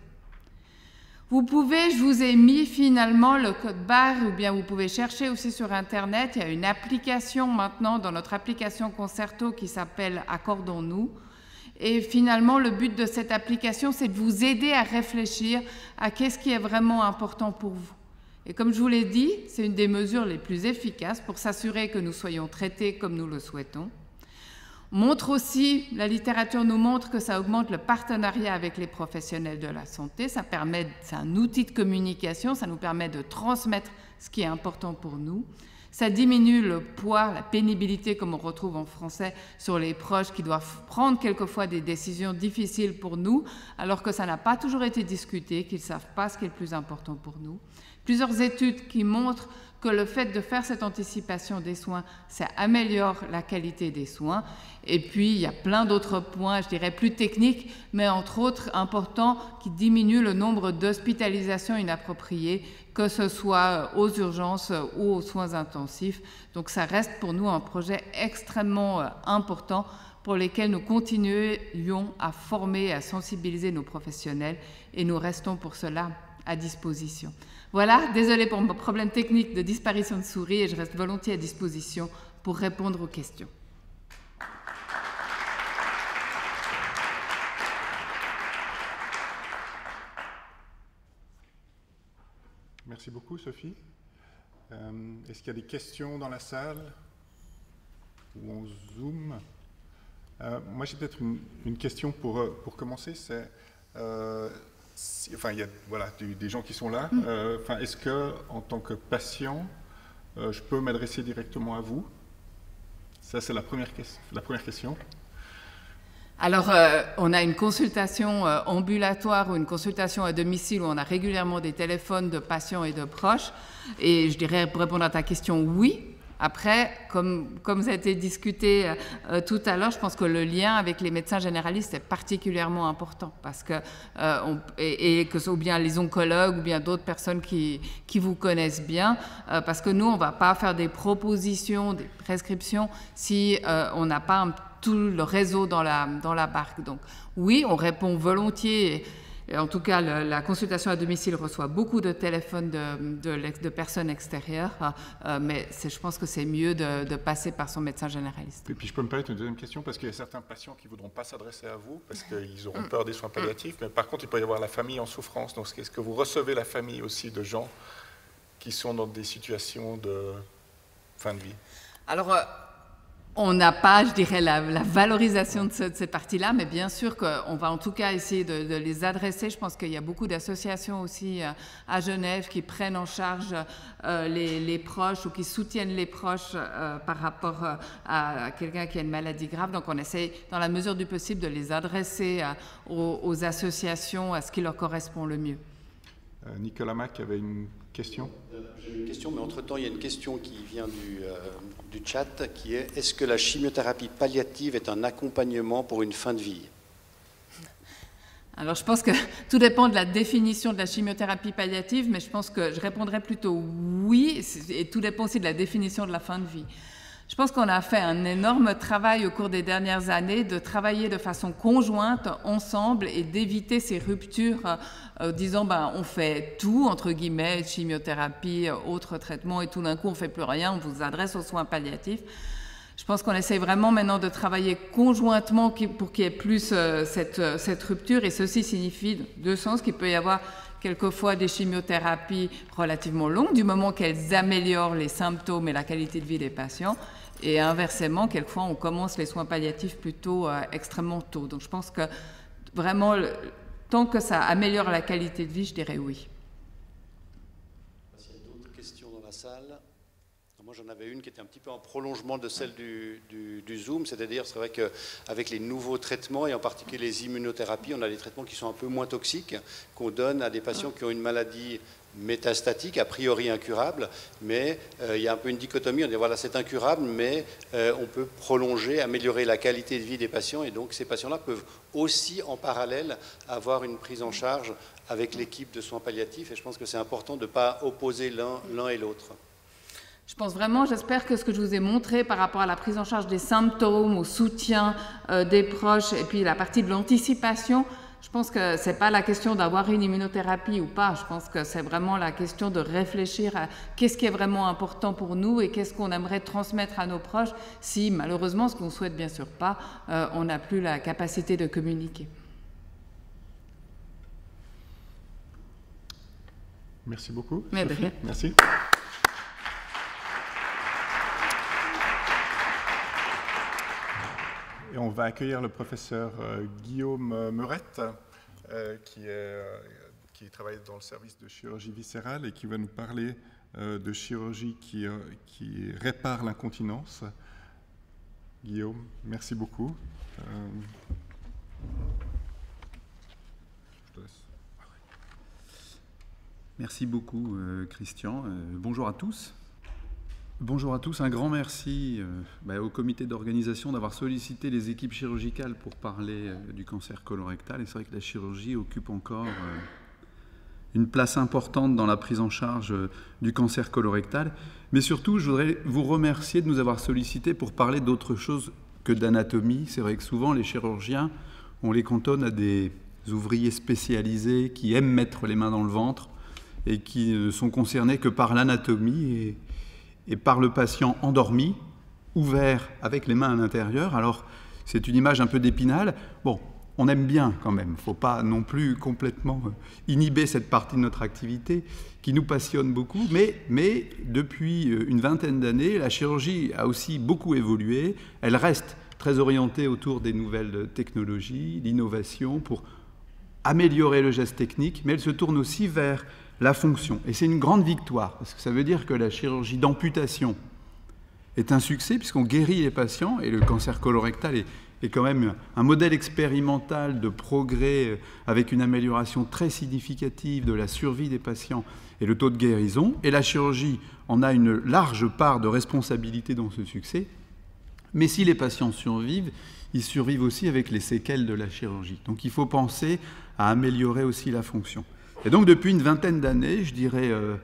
Vous pouvez, je vous ai mis finalement le code barre ou bien vous pouvez chercher aussi sur Internet. Il y a une application maintenant dans notre application Concerto qui s'appelle Accordons-nous. Et finalement, le but de cette application, c'est de vous aider à réfléchir à qu'est-ce qui est vraiment important pour vous. Et comme je vous l'ai dit, c'est une des mesures les plus efficaces pour s'assurer que nous soyons traités comme nous le souhaitons. Montre aussi, la littérature nous montre que ça augmente le partenariat avec les professionnels de la santé. Ça permet, c'est un outil de communication, ça nous permet de transmettre ce qui est important pour nous. Ça diminue le poids, la pénibilité, comme on retrouve en français, sur les proches qui doivent prendre quelquefois des décisions difficiles pour nous, alors que ça n'a pas toujours été discuté, qu'ils ne savent pas ce qui est le plus important pour nous. Plusieurs études qui montrent que le fait de faire cette anticipation des soins, ça améliore la qualité des soins. Et puis, il y a plein d'autres points, je dirais plus techniques, mais entre autres importants, qui diminuent le nombre d'hospitalisations inappropriées, que ce soit aux urgences ou aux soins intensifs. Donc, ça reste pour nous un projet extrêmement euh, important pour lequel nous continuons à former, à sensibiliser nos professionnels et nous restons pour cela à disposition. Voilà, désolé pour mon problème technique de disparition de souris et je reste volontiers à disposition pour répondre aux questions. Merci beaucoup, Sophie. Euh, est-ce qu'il y a des questions dans la salle ou en Zoom? Euh, Moi, j'ai peut-être une, question pour, euh, pour commencer. C'est enfin, il y a voilà, des, gens qui sont là. Mm. Euh, enfin, Est-ce que, en tant que patient, euh, je peux m'adresser directement à vous? Ça, c'est la première, la première question. Alors, euh, on a une consultation ambulatoire ou une consultation à domicile où on a régulièrement des téléphones de patients et de proches. Et je dirais, pour répondre à ta question, oui. Après, comme, comme ça a été discuté euh, tout à l'heure, je pense que le lien avec les médecins généralistes est particulièrement important parce que, euh, et, que ou bien les oncologues ou bien d'autres personnes qui, qui vous connaissent bien, euh, parce que nous, on ne va pas faire des propositions, des prescriptions si on n'a pas tout le réseau dans la, dans la barque. Donc oui, on répond volontiers en tout cas, la consultation à domicile reçoit beaucoup de téléphones de, personnes extérieures, hein, euh, mais je pense que c'est mieux de, passer par son médecin généraliste. Et puis je peux me permettre une deuxième question, parce qu'il y a certains patients qui ne voudront pas s'adresser à vous, parce qu'ils auront peur des soins palliatifs, mais par contre, il peut y avoir la famille en souffrance. Donc est-ce que vous recevez la famille aussi de gens qui sont dans des situations de fin de vie? Alors, euh, on n'a pas, je dirais, la, valorisation de, cette partie-là, mais bien sûr qu'on va en tout cas essayer de, les adresser. Je pense qu'il y a beaucoup d'associations aussi euh, à Genève qui prennent en charge euh, les, proches ou qui soutiennent les proches euh, par rapport à quelqu'un qui a une maladie grave. Donc on essaye, dans la mesure du possible, de les adresser aux, associations à ce qui leur correspond le mieux. Nicolas Mac avait une question? J'ai une question, mais entre-temps, il y a une question qui vient du, du chat qui est est-ce que la chimiothérapie palliative est un accompagnement pour une fin de vie? Alors je pense que tout dépend de la définition de la chimiothérapie palliative, mais je pense que je répondrais plutôt oui, et tout dépend aussi de la définition de la fin de vie. Je pense qu'on a fait un énorme travail au cours des dernières années de travailler de façon conjointe, ensemble, et d'éviter ces ruptures, euh, euh, disant ben, on fait tout, entre guillemets, chimiothérapie, autres traitements, et tout d'un coup on fait plus rien, on vous adresse aux soins palliatifs. Je pense qu'on essaye vraiment maintenant de travailler conjointement pour qu'il y ait plus euh, cette, cette rupture, et ceci signifie deux sens qu'il peut y avoir quelquefois des chimiothérapies relativement longues, du moment qu'elles améliorent les symptômes et la qualité de vie des patients. Et inversement, quelquefois, on commence les soins palliatifs plutôt euh, extrêmement tôt. Donc je pense que vraiment, tant que ça améliore la qualité de vie, je dirais oui. S'il y a d'autres questions dans la salle? Moi, j'en avais une qui était un petit peu en prolongement de celle du, du Zoom, c'est-à-dire, c'est vrai qu'avec les nouveaux traitements, et en particulier les immunothérapies, on a des traitements qui sont un peu moins toxiques, qu'on donne à des patients qui ont une maladie métastatique, a priori incurable, mais euh, il y a un peu une dichotomie, on dit voilà c'est incurable, mais euh, on peut prolonger, améliorer la qualité de vie des patients, et donc ces patients-là peuvent aussi en parallèle avoir une prise en charge avec l'équipe de soins palliatifs, et je pense que c'est important de ne pas opposer l'un et l'autre. Je pense vraiment, j'espère que ce que je vous ai montré par rapport à la prise en charge des symptômes, au soutien euh, des proches, et puis la partie de l'anticipation, je pense que ce n'est pas la question d'avoir une immunothérapie ou pas. Je pense que c'est vraiment la question de réfléchir à qu'est-ce qui est vraiment important pour nous et qu'est-ce qu'on aimerait transmettre à nos proches si, malheureusement, ce qu'on souhaite bien sûr pas, euh, on n'a plus la capacité de communiquer. Merci beaucoup. Merci. On va accueillir le professeur euh, Guillaume euh, Meurette, euh, qui, travaille dans le service de chirurgie viscérale et qui va nous parler de chirurgie qui répare l'incontinence. Guillaume, merci beaucoup. Merci beaucoup, Christian. bonjour à tous. Bonjour à tous, un grand merci euh, bah, au comité d'organisation d'avoir sollicité les équipes chirurgicales pour parler euh, du cancer colorectal. Et c'est vrai que la chirurgie occupe encore euh, une place importante dans la prise en charge du cancer colorectal. Mais surtout, je voudrais vous remercier de nous avoir sollicité pour parler d'autre chose que d'anatomie. C'est vrai que souvent les chirurgiens, on les cantonne à des ouvriers spécialisés qui aiment mettre les mains dans le ventre et qui ne sont concernés que par l'anatomie. Et, et par le patient endormi, ouvert avec les mains à l'intérieur. Alors, c'est une image un peu d'épinal. Bon, on aime bien quand même. Il ne faut pas non plus complètement euh, inhiber cette partie de notre activité qui nous passionne beaucoup. Mais, mais depuis euh, une vingtaine d'années, la chirurgie a aussi beaucoup évolué. Elle reste très orientée autour des nouvelles technologies, l'innovation pour améliorer le geste technique, mais elle se tourne aussi vers la fonction. Et c'est une grande victoire, parce que ça veut dire que la chirurgie d'amputation est un succès, puisqu'on guérit les patients, et le cancer colorectal est, quand même un modèle expérimental de progrès euh, avec une amélioration très significative de la survie des patients et le taux de guérison. Et la chirurgie en a une large part de responsabilité dans ce succès. Mais si les patients survivent, ils survivent aussi avec les séquelles de la chirurgie. Donc il faut penser à améliorer aussi la fonction. Et donc depuis une vingtaine d'années, je dirais, euh,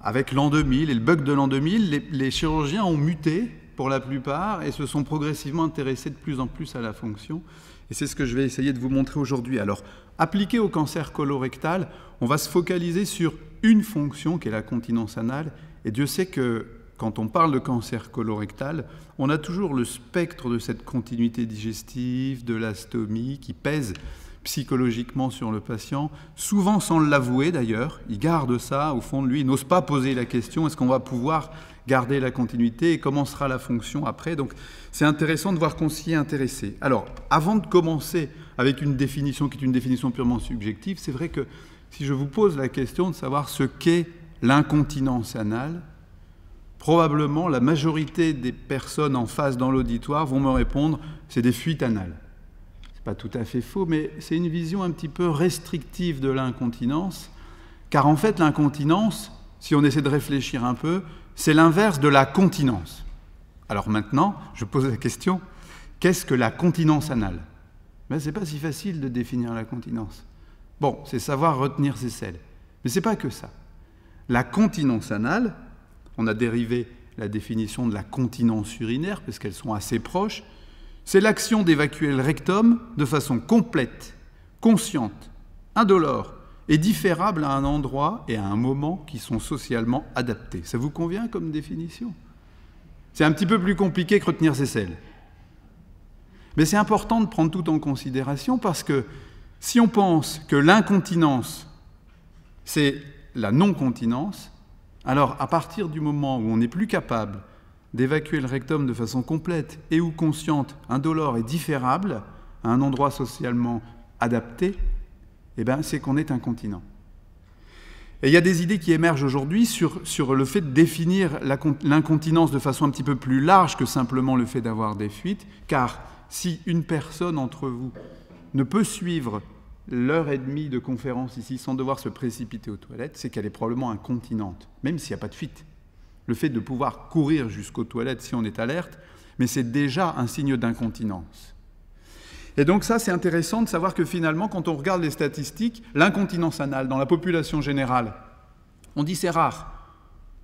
avec l'an 2000 et le bug de l'an 2000, les, chirurgiens ont muté pour la plupart et se sont progressivement intéressés de plus en plus à la fonction. Et c'est ce que je vais essayer de vous montrer aujourd'hui. Alors, appliqué au cancer colorectal, on va se focaliser sur une fonction qui est la continence anale. Et Dieu sait que quand on parle de cancer colorectal, on a toujours le spectre de cette continuité digestive, de l'astomie qui pèse psychologiquement sur le patient, souvent sans l'avouer d'ailleurs. Il garde ça au fond de lui, il n'ose pas poser la question est-ce qu'on va pouvoir garder la continuité et comment sera la fonction après? Donc c'est intéressant de voir qu'on s'y est intéressé. Alors, avant de commencer avec une définition qui est une définition purement subjective, c'est vrai que si je vous pose la question de savoir ce qu'est l'incontinence anale, probablement la majorité des personnes en face dans l'auditoire vont me répondre c'est des fuites anales. Pas tout à fait faux, mais c'est une vision un petit peu restrictive de l'incontinence, car en fait l'incontinence, si on essaie de réfléchir un peu, c'est l'inverse de la continence. Alors maintenant, je pose la question, qu'est-ce que la continence anale? Ben, Ce n'est pas si facile de définir la continence. Bon, c'est savoir retenir ses selles. Mais ce n'est pas que ça. La continence anale, on a dérivé la définition de la continence urinaire, parce qu'elles sont assez proches, c'est l'action d'évacuer le rectum de façon complète, consciente, indolore et différable à un endroit et à un moment qui sont socialement adaptés. Ça vous convient comme définition? C'est un petit peu plus compliqué que retenir ses selles. Mais c'est important de prendre tout en considération parce que si on pense que l'incontinence, c'est la non-continence, alors à partir du moment où on n'est plus capable d'évacuer le rectum de façon complète et ou consciente, indolore et différable à un endroit socialement adapté, eh ben, c'est qu'on est incontinent. Et il y a des idées qui émergent aujourd'hui sur, sur le fait de définir l'incontinence de façon un petit peu plus large que simplement le fait d'avoir des fuites, car si une personne entre vous ne peut suivre l'heure et demie de conférence ici sans devoir se précipiter aux toilettes, c'est qu'elle est probablement incontinente, même s'il n'y a pas de fuite. Le fait de pouvoir courir jusqu'aux toilettes si on est alerte, mais c'est déjà un signe d'incontinence. Et donc ça, c'est intéressant de savoir que finalement, quand on regarde les statistiques, l'incontinence anale dans la population générale, on dit c'est rare.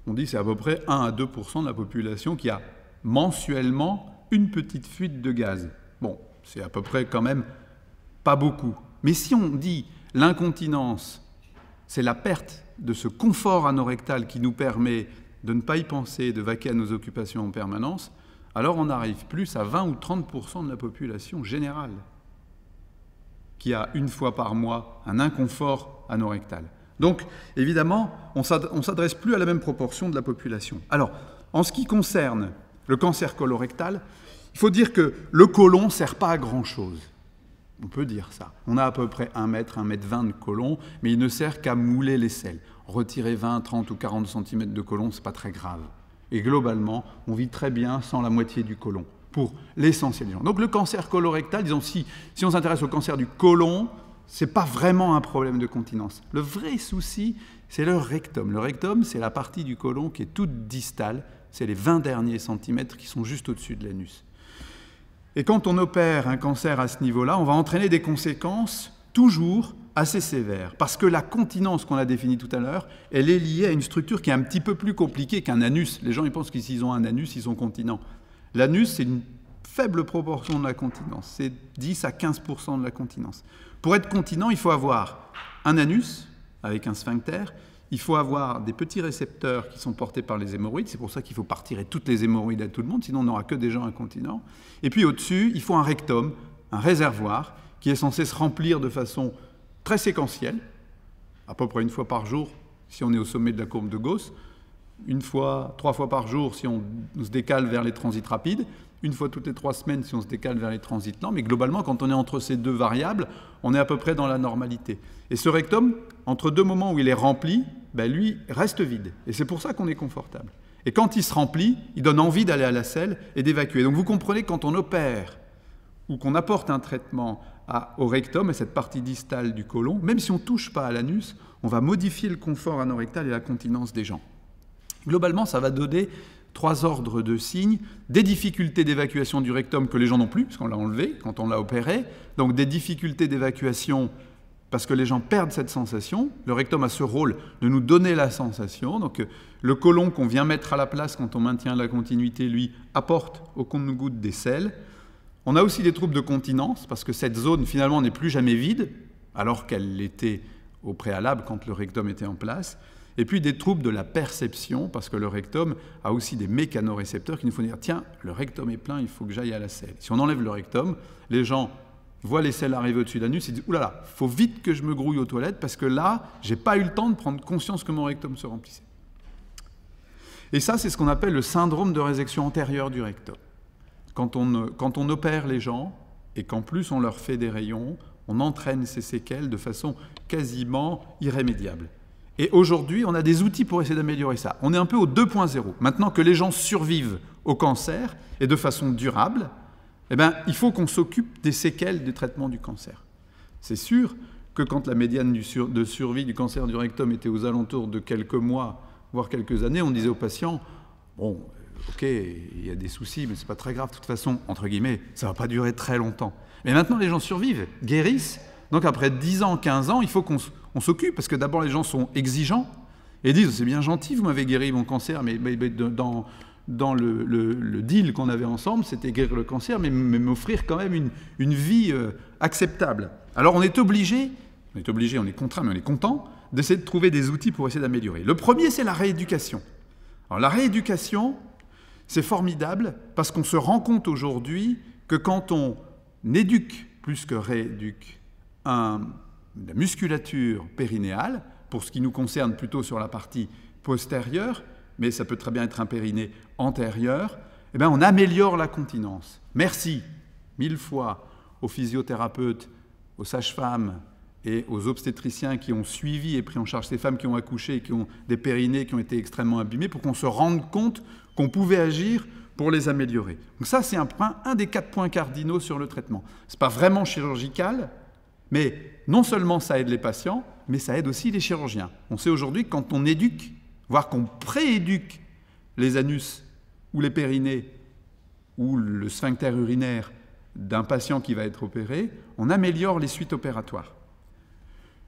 On dit c'est à peu près 1 à 2% de la population qui a mensuellement une petite fuite de gaz. Bon, c'est à peu près quand même pas beaucoup. Mais si on dit l'incontinence, c'est la perte de ce confort anorectal qui nous permet de ne pas y penser, de vaquer à nos occupations en permanence, alors on arrive plus à 20 ou 30% de la population générale qui a une fois par mois un inconfort anorectal. Donc, évidemment, on s'adresse plus à la même proportion de la population. Alors, en ce qui concerne le cancer colorectal, il faut dire que le côlon ne sert pas à grand-chose. On peut dire ça. On a à peu près 1 mètre, 1 mètre 20 de côlon, mais il ne sert qu'à mouler les selles. Retirer 20, 30 ou 40 cm de côlon, ce n'est pas très grave. Et globalement, on vit très bien sans la moitié du côlon, pour l'essentiel des gens. Donc le cancer colorectal, disons, si, on s'intéresse au cancer du côlon, ce n'est pas vraiment un problème de continence. Le vrai souci, c'est le rectum. Le rectum, c'est la partie du côlon qui est toute distale, c'est les 20 derniers centimètres qui sont juste au-dessus de l'anus. Et quand on opère un cancer à ce niveau-là, on va entraîner des conséquences toujours assez sévère, parce que la continence qu'on a définie tout à l'heure, elle est liée à une structure qui est un petit peu plus compliquée qu'un anus. Les gens ils pensent que s'ils ont un anus, ils sont continents. L'anus, c'est une faible proportion de la continence, c'est 10 à 15% de la continence. Pour être continent, il faut avoir un anus avec un sphincter, il faut avoir des petits récepteurs qui sont portés par les hémorroïdes, c'est pour ça qu'il faut partir toutes les hémorroïdes à tout le monde, sinon on n'aura que des gens incontinents. Et puis au-dessus, il faut un rectum, un réservoir, qui est censé se remplir de façon très séquentiel, à peu près une fois par jour si on est au sommet de la courbe de Gauss, une fois, trois fois par jour si on se décale vers les transits rapides, une fois toutes les trois semaines si on se décale vers les transits lents, mais globalement, quand on est entre ces deux variables, on est à peu près dans la normalité. Et ce rectum, entre deux moments où il est rempli, ben lui reste vide. Et c'est pour ça qu'on est confortable. Et quand il se remplit, il donne envie d'aller à la selle et d'évacuer. Donc vous comprenez quand on opère ou qu'on apporte un traitement au rectum, à cette partie distale du côlon, même si on ne touche pas à l'anus, on va modifier le confort anorectal et la continence des gens. Globalement, ça va donner trois ordres de signes, des difficultés d'évacuation du rectum que les gens n'ont plus, parce qu'on l'a enlevé quand on l'a opéré, donc des difficultés d'évacuation parce que les gens perdent cette sensation. Le rectum a ce rôle de nous donner la sensation. Donc le côlon qu'on vient mettre à la place quand on maintient la continuité, lui, apporte au compte-goutte des selles. On a aussi des troubles de continence, parce que cette zone finalement n'est plus jamais vide, alors qu'elle l'était au préalable quand le rectum était en place. Et puis des troubles de la perception, parce que le rectum a aussi des mécanorécepteurs qui nous font dire tiens, le rectum est plein, il faut que j'aille à la selle. Si on enlève le rectum, les gens voient les selles arriver au-dessus de l'anus, ils disent oulala, faut vite que je me grouille aux toilettes parce que là, j'ai pas eu le temps de prendre conscience que mon rectum se remplissait. Et ça, c'est ce qu'on appelle le syndrome de résection antérieure du rectum. Quand on, opère les gens et qu'en plus on leur fait des rayons, on entraîne ces séquelles de façon quasiment irrémédiable. Et aujourd'hui, on a des outils pour essayer d'améliorer ça. On est un peu au 2.0. Maintenant que les gens survivent au cancer et de façon durable, eh bien, il faut qu'on s'occupe des séquelles du traitement du cancer. C'est sûr que quand la médiane de survie du cancer du rectum était aux alentours de quelques mois, voire quelques années, on disait aux patients, bon, ok, il y a des soucis, mais ce n'est pas très grave, de toute façon, entre guillemets, ça va pas durer très longtemps. Mais maintenant, les gens survivent, guérissent, donc après 10 ans, 15 ans, il faut qu'on s'occupe, parce que d'abord, les gens sont exigeants, et disent, c'est bien gentil, vous m'avez guéri mon cancer, mais, dans, dans le, deal qu'on avait ensemble, c'était guérir le cancer, mais, m'offrir quand même une, une vie euh, acceptable. Alors on est obligé, on est obligé, on est contraint, mais on est content, d'essayer de trouver des outils pour essayer d'améliorer. Le premier, c'est la rééducation. Alors la rééducation, c'est formidable parce qu'on se rend compte aujourd'hui que quand on éduque plus que rééduque la musculature périnéale, pour ce qui nous concerne plutôt sur la partie postérieure, mais ça peut très bien être un périnée antérieur, eh bien on améliore la continence. Merci mille fois aux physiothérapeutes, aux sages-femmes, et aux obstétriciens qui ont suivi et pris en charge ces femmes qui ont accouché et qui ont des périnées qui ont été extrêmement abîmés pour qu'on se rende compte qu'on pouvait agir pour les améliorer. Donc ça, c'est un, des quatre points cardinaux sur le traitement. Ce n'est pas vraiment chirurgical, mais non seulement ça aide les patients, mais ça aide aussi les chirurgiens. On sait aujourd'hui que quand on éduque, voire qu'on prééduque les anus ou les périnées ou le sphincter urinaire d'un patient qui va être opéré, on améliore les suites opératoires.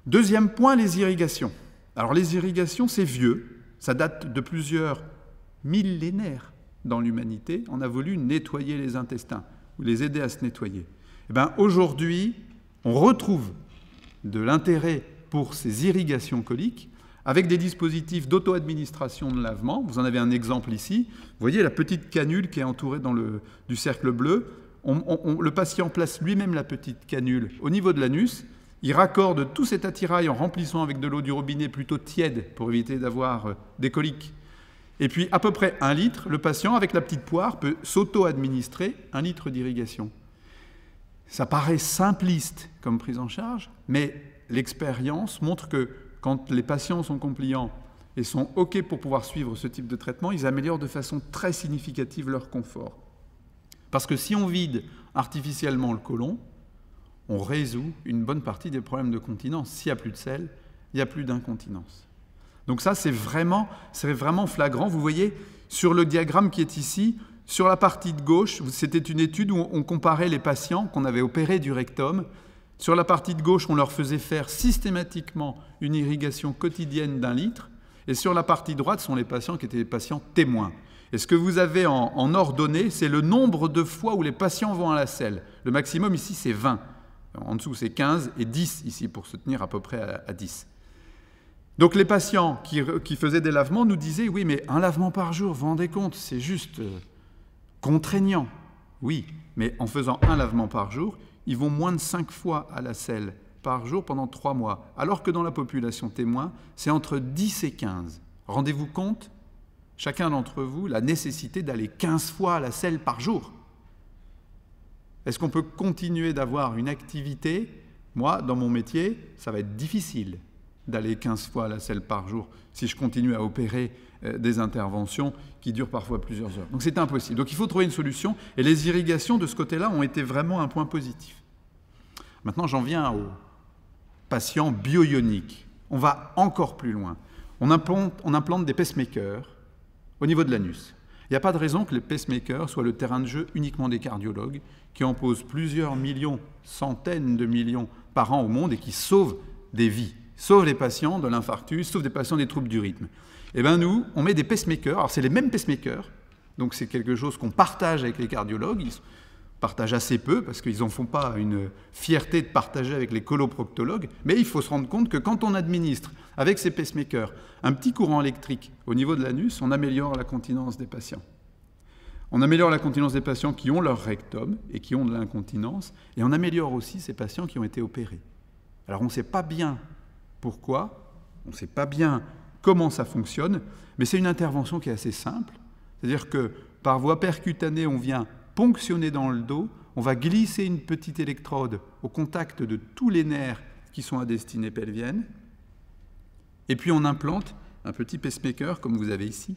Deuxième point, les irrigations. Alors les irrigations, c'est vieux, ça date de plusieurs millénaires dans l'humanité. On a voulu nettoyer les intestins ou les aider à se nettoyer. Eh bien, aujourd'hui, on retrouve de l'intérêt pour ces irrigations coliques avec des dispositifs d'auto-administration de lavement. Vous en avez un exemple ici. Vous voyez la petite canule qui est entourée dans le, du cercle bleu. le patient place lui-même la petite canule au niveau de l'anus il raccorde tout cet attirail en remplissant avec de l'eau du robinet plutôt tiède pour éviter d'avoir euh, des coliques. Et puis, à peu près un litre, le patient, avec la petite poire, peut s'auto-administrer un litre d'irrigation. Ça paraît simpliste comme prise en charge, mais l'expérience montre que quand les patients sont compliants et sont OK pour pouvoir suivre ce type de traitement, ils améliorent de façon très significative leur confort. Parce que si on vide artificiellement le côlon, on résout une bonne partie des problèmes de continence. S'il n'y a plus de sel, il n'y a plus d'incontinence. Donc ça, c'est vraiment, vraiment flagrant. Vous voyez, sur le diagramme qui est ici, sur la partie de gauche, c'était une étude où on comparait les patients qu'on avait opérés du rectum. Sur la partie de gauche, on leur faisait faire systématiquement une irrigation quotidienne d'un litre. Et sur la partie droite sont les patients qui étaient des patients témoins. Et ce que vous avez en, en ordonnée, c'est le nombre de fois où les patients vont à la selle. Le maximum ici, c'est 20. En dessous, c'est 15 et 10 ici pour se tenir à peu près à, 10. Donc les patients qui, faisaient des lavements nous disaient, oui, mais un lavement par jour, vous vous rendez compte, c'est juste euh, contraignant. Oui, mais en faisant un lavement par jour, ils vont moins de 5 fois à la selle par jour pendant 3 mois, alors que dans la population témoin, c'est entre 10 et 15. Rendez-vous compte, chacun d'entre vous, la nécessité d'aller 15 fois à la selle par jour. Est-ce qu'on peut continuer d'avoir une activité? Moi, dans mon métier, ça va être difficile d'aller 15 fois à la selle par jour si je continue à opérer euh, des interventions qui durent parfois plusieurs heures. Donc c'est impossible. Donc il faut trouver une solution et les irrigations de ce côté-là ont été vraiment un point positif. Maintenant j'en viens aux patients bio-ioniques. On va encore plus loin. On implante, on implante des pacemakers au niveau de l'anus. Il n'y a pas de raison que les pacemakers soient le terrain de jeu uniquement des cardiologues qui en posent plusieurs millions, centaines de millions par an au monde et qui sauvent des vies, sauvent les patients de l'infarctus, sauvent des patients des troubles du rythme. Eh bien nous, on met des pacemakers, alors c'est les mêmes pacemakers, donc c'est quelque chose qu'on partage avec les cardiologues, ils partagent assez peu parce qu'ils n'en font pas une fierté de partager avec les coloproctologues, mais il faut se rendre compte que quand on administre avec ces pacemakers un petit courant électrique au niveau de l'anus, on améliore la continence des patients. On améliore la continence des patients qui ont leur rectum et qui ont de l'incontinence, et on améliore aussi ces patients qui ont été opérés. Alors on ne sait pas bien pourquoi, on ne sait pas bien comment ça fonctionne, mais c'est une intervention qui est assez simple. C'est-à-dire que par voie percutanée, on vient ponctionner dans le dos, on va glisser une petite électrode au contact de tous les nerfs qui sont à destinée pelvienne, et puis on implante un petit pacemaker comme vous avez ici,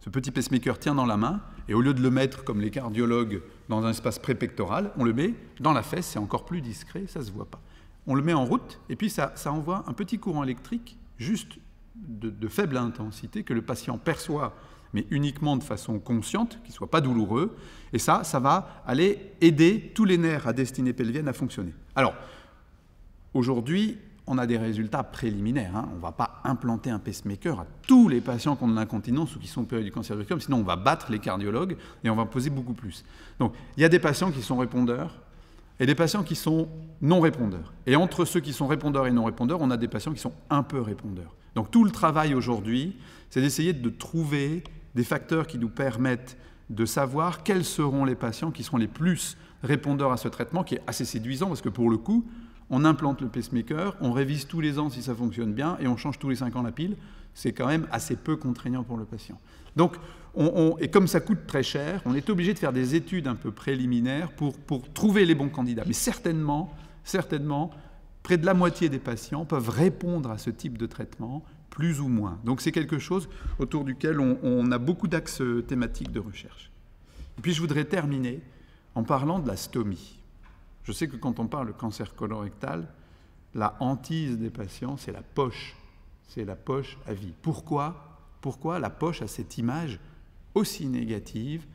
ce petit pacemaker tient dans la main, et au lieu de le mettre comme les cardiologues dans un espace prépectoral, on le met dans la fesse, c'est encore plus discret, ça ne se voit pas. On le met en route, et puis ça, envoie un petit courant électrique, juste de, faible intensité, que le patient perçoit, mais uniquement de façon consciente, qui ne soit pas douloureux, et ça, ça va aller aider tous les nerfs à destinée pelvienne à fonctionner. Alors, aujourd'hui, on a des résultats préliminaires. Hein. On ne va pas implanter un pacemaker à tous les patients qui ont de l'incontinence ou qui sont opérés du cancer du rectum, sinon on va battre les cardiologues et on va poser beaucoup plus. Donc il y a des patients qui sont répondeurs et des patients qui sont non répondeurs. Et entre ceux qui sont répondeurs et non répondeurs, on a des patients qui sont un peu répondeurs. Donc tout le travail aujourd'hui, c'est d'essayer de trouver des facteurs qui nous permettent de savoir quels seront les patients qui seront les plus répondeurs à ce traitement, qui est assez séduisant parce que pour le coup, on implante le pacemaker, on révise tous les ans si ça fonctionne bien et on change tous les 5 ans la pile. C'est quand même assez peu contraignant pour le patient. Donc, et comme ça coûte très cher, on est obligé de faire des études un peu préliminaires pour, trouver les bons candidats. Mais certainement, certainement, près de la moitié des patients peuvent répondre à ce type de traitement, plus ou moins. Donc c'est quelque chose autour duquel on, on a beaucoup d'axes thématiques de recherche. Et puis je voudrais terminer en parlant de la stomie. Je sais que quand on parle de cancer colorectal, la hantise des patients, c'est la poche. C'est la poche à vie. Pourquoi? Pourquoi la poche a cette image aussi négative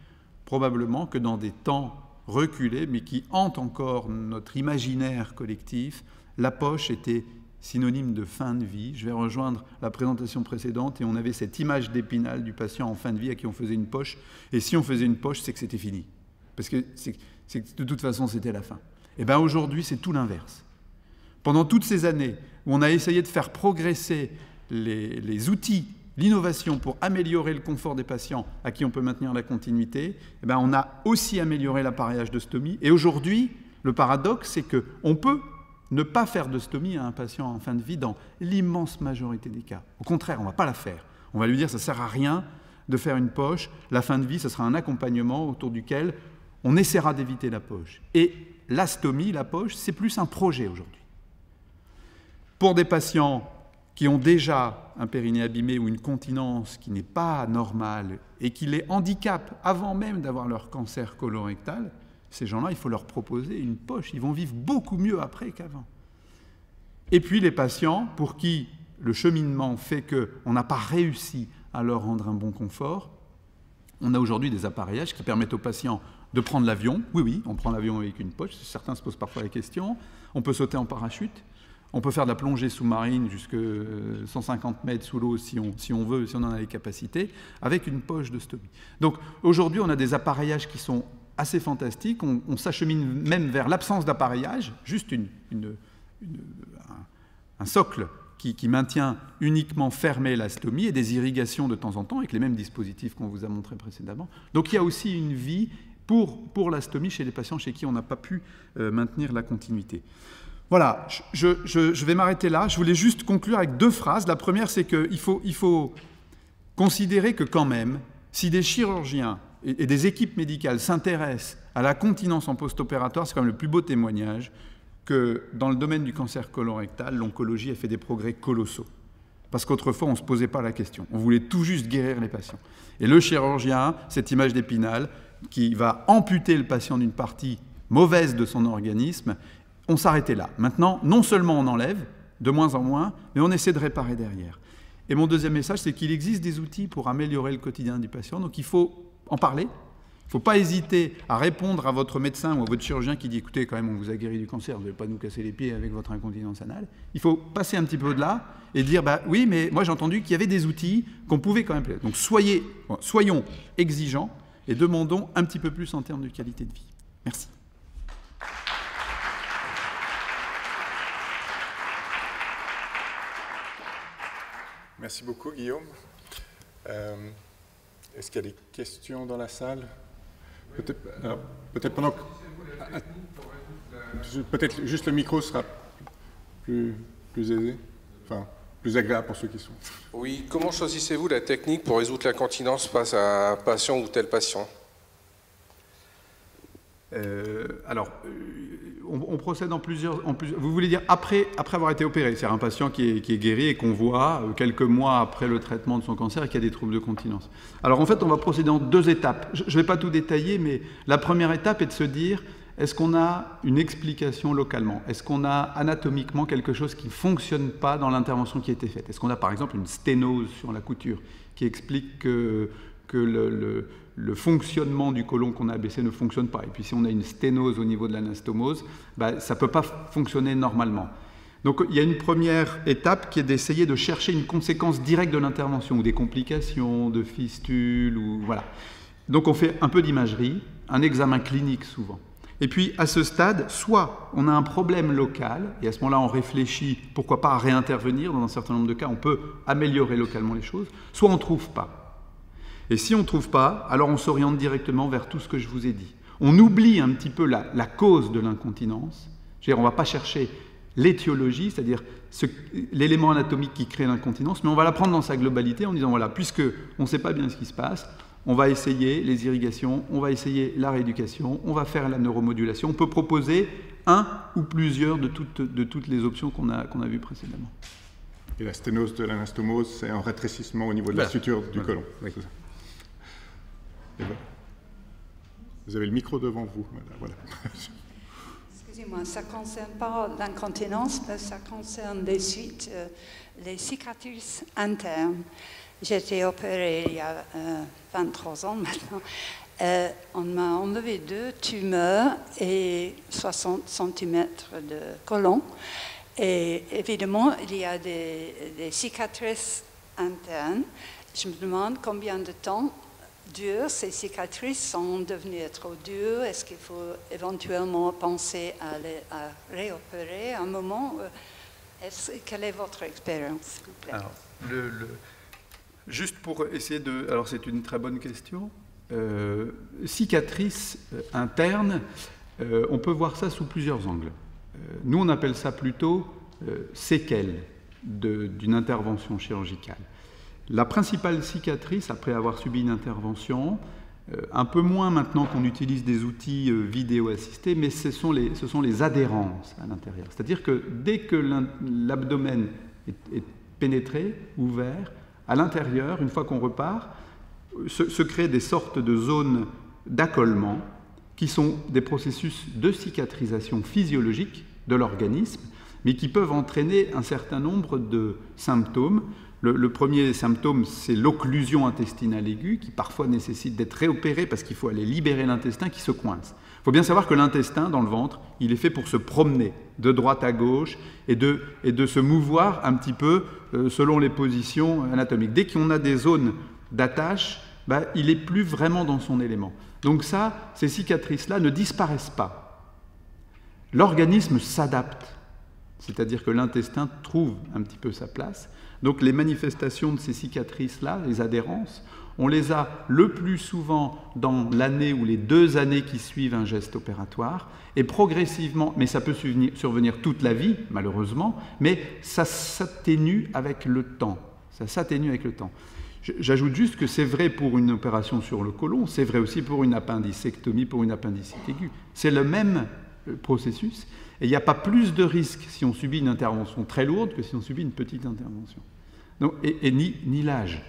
Probablement que dans des temps reculés, mais qui hantent encore notre imaginaire collectif, la poche était synonyme de fin de vie. Je vais rejoindre la présentation précédente et on avait cette image d'épinal du patient en fin de vie à qui on faisait une poche. Et si on faisait une poche, c'est que c'était fini. Parce que, de toute façon, c'était la fin. Eh bien aujourd'hui, c'est tout l'inverse. Pendant toutes ces années où on a essayé de faire progresser les, outils, l'innovation pour améliorer le confort des patients à qui on peut maintenir la continuité, eh bien on a aussi amélioré l'appareillage de stomie. Et aujourd'hui, le paradoxe, c'est qu'on peut ne pas faire de stomie à un patient en fin de vie dans l'immense majorité des cas. Au contraire, on ne va pas la faire. On va lui dire ça ne sert à rien de faire une poche. La fin de vie, ce sera un accompagnement autour duquel on essaiera d'éviter la poche. Et l'astomie, la poche, c'est plus un projet aujourd'hui. Pour des patients qui ont déjà un périnée abîmé ou une continence qui n'est pas normale et qui les handicape avant même d'avoir leur cancer colorectal, ces gens-là, il faut leur proposer une poche. Ils vont vivre beaucoup mieux après qu'avant. Et puis les patients pour qui le cheminement fait qu'on n'a pas réussi à leur rendre un bon confort, on a aujourd'hui des appareillages qui permettent aux patients de prendre l'avion. Oui, oui, on prend l'avion avec une poche. Certains se posent parfois la question. On peut sauter en parachute. On peut faire de la plongée sous-marine jusqu'à 150 mètres sous l'eau si on, veut, si on en a les capacités, avec une poche de stomie. Donc aujourd'hui, on a des appareillages qui sont assez fantastiques. On, s'achemine même vers l'absence d'appareillage, juste un, socle qui, maintient uniquement fermé la stomie et des irrigations de temps en temps avec les mêmes dispositifs qu'on vous a montrés précédemment. Donc il y a aussi une vie pour, pour l'astomie chez les patients chez qui on n'a pas pu euh, maintenir la continuité. Voilà, je, vais m'arrêter là. Je voulais juste conclure avec deux phrases. La première, c'est qu'il faut, il faut considérer que quand même, si des chirurgiens et, des équipes médicales s'intéressent à la continence en post-opératoire, c'est quand même le plus beau témoignage que dans le domaine du cancer colorectal, l'oncologie a fait des progrès colossaux. Parce qu'autrefois, on ne se posait pas la question. On voulait tout juste guérir les patients. Et le chirurgien, cette image d'épinal, qui va amputer le patient d'une partie mauvaise de son organisme, on s'arrêtait là. Maintenant, non seulement on enlève, de moins en moins, mais on essaie de réparer derrière. Et mon deuxième message, c'est qu'il existe des outils pour améliorer le quotidien du patient, donc il faut en parler. Il ne faut pas hésiter à répondre à votre médecin ou à votre chirurgien qui dit écoutez, quand même, on vous a guéri du cancer, vous devez pas nous casser les pieds avec votre incontinence anale. Il faut passer un petit peu de là et dire bah oui, mais moi j'ai entendu qu'il y avait des outils qu'on pouvait quand même. Donc soyez, soyons exigeants et demandons un petit peu plus en termes de qualité de vie. Merci. Merci beaucoup, Guillaume. Euh, est-ce qu'il y a des questions dans la salle? Peut-être pendant que... Peut-être juste le micro sera plus, plus aisé, enfin plus agréable pour ceux qui sont. Oui, comment choisissez-vous la technique pour résoudre l'incontinence face à un patient ou tel patient? Euh, alors, euh, on, procède en plusieurs, Vous voulez dire après, avoir été opéré, c'est un patient qui est, guéri et qu'on voit euh, quelques mois après le traitement de son cancer et qui a des troubles de continence. Alors en fait, on va procéder en deux étapes. Je ne vais pas tout détailler, mais la première étape est de se dire est-ce qu'on a une explication localement? Est-ce qu'on a anatomiquement quelque chose qui ne fonctionne pas dans l'intervention qui a été faite? Est-ce qu'on a par exemple une sténose sur la couture qui explique que, le, fonctionnement du côlon qu'on a abaissé ne fonctionne pas Et puis si on a une sténose au niveau de l'anastomose, bah, ça ne peut pas fonctionner normalement. Donc il y a une première étape qui est d'essayer de chercher une conséquence directe de l'intervention, ou des complications, de fistules, ou voilà. Donc on fait un peu d'imagerie, un examen clinique souvent. Et puis, à ce stade, soit on a un problème local, et à ce moment-là, on réfléchit, pourquoi pas à réintervenir, dans un certain nombre de cas, on peut améliorer localement les choses, soit on trouve pas. Et si on ne trouve pas, alors on s'oriente directement vers tout ce que je vous ai dit. On oublie un petit peu la, cause de l'incontinence. On ne va pas chercher l'étiologie, c'est-à-dire l'élément anatomique qui crée l'incontinence, mais on va la prendre dans sa globalité en disant, voilà, puisque on ne sait pas bien ce qui se passe, on va essayer les irrigations, on va essayer la rééducation, on va faire la neuromodulation. On peut proposer un ou plusieurs de toutes, de toutes les options qu'on a, qu'on a vues précédemment. Et la sténose de l'anastomose, c'est un rétrécissement au niveau de la suture du côlon. Vous avez le micro devant vous. Excusez-moi, ça ne concerne pas l'incontinence, mais ça concerne les suites, euh, les cicatrices internes. J'ai été opérée il y a 23 euh, ans maintenant. Euh, on m'a enlevé deux tumeurs et 60 cm de colon. Et évidemment, il y a des, cicatrices internes. Je me demande combien de temps durent ces cicatrices sont devenues trop dures. Est-ce qu'il faut éventuellement penser à, les, réopérer un moment? Quelle est votre expérience Alors, le Juste pour essayer de... Alors c'est une très bonne question. Euh, cicatrice euh, interne, euh, on peut voir ça sous plusieurs angles. nous, on appelle ça plutôt séquelles d'une intervention chirurgicale. La principale cicatrice, après avoir subi une intervention, un peu moins maintenant qu'on utilise des outils vidéo assistés, mais ce sont les, ce adhérences à l'intérieur. C'est-à-dire que dès que l'abdomen est pénétré, ouvert, à l'intérieur, une fois qu'on repart, se, créent des sortes de zones d'accollement qui sont des processus de cicatrisation physiologique de l'organisme, mais qui peuvent entraîner un certain nombre de symptômes. Le, premier symptôme, c'est l'occlusion intestinale aiguë, qui parfois nécessite d'être réopérée parce qu'il faut aller libérer l'intestin qui se coince. Il faut bien savoir que l'intestin, dans le ventre, il est fait pour se promener de droite à gauche et de, et de se mouvoir un petit peu euh, selon les positions anatomiques. Dès qu'on a des zones d'attache, bah, il n'est plus vraiment dans son élément. Donc ça, ces cicatrices-là ne disparaissent pas. L'organisme s'adapte, c'est-à-dire que l'intestin trouve un petit peu sa place. Donc les manifestations de ces cicatrices-là, les adhérences, on les a le plus souvent dans l'année ou les deux années qui suivent un geste opératoire, et progressivement, mais ça peut survenir toute la vie, malheureusement, mais ça s'atténue avec le temps. Ça s'atténue avec le temps. J'ajoute juste que c'est vrai pour une opération sur le côlon, c'est vrai aussi pour une appendicectomie, pour une appendicite aiguë. C'est le même euh, processus, et il n'y a pas plus de risque si on subit une intervention très lourde que si on subit une petite intervention. et ni, ni l'âge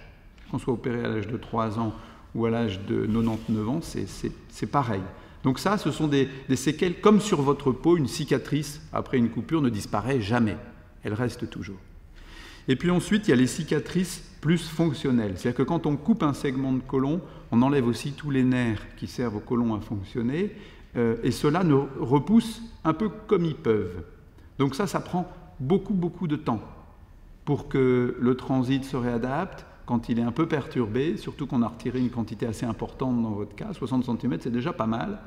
qu'on soit opéré à l'âge de 3 ans ou à l'âge de 99 ans, c'est pareil. Donc ça, ce sont des, séquelles, comme sur votre peau, une cicatrice après une coupure ne disparaît jamais, elle reste toujours. Et puis ensuite, il y a les cicatrices plus fonctionnelles. C'est-à-dire que quand on coupe un segment de côlon, on enlève aussi tous les nerfs qui servent au côlon à fonctionner, euh, et cela nous repousse un peu comme ils peuvent. Donc ça, ça prend beaucoup, beaucoup de temps pour que le transit se réadapte, quand il est un peu perturbé, surtout qu'on a retiré une quantité assez importante dans votre cas, 60 cm c'est déjà pas mal.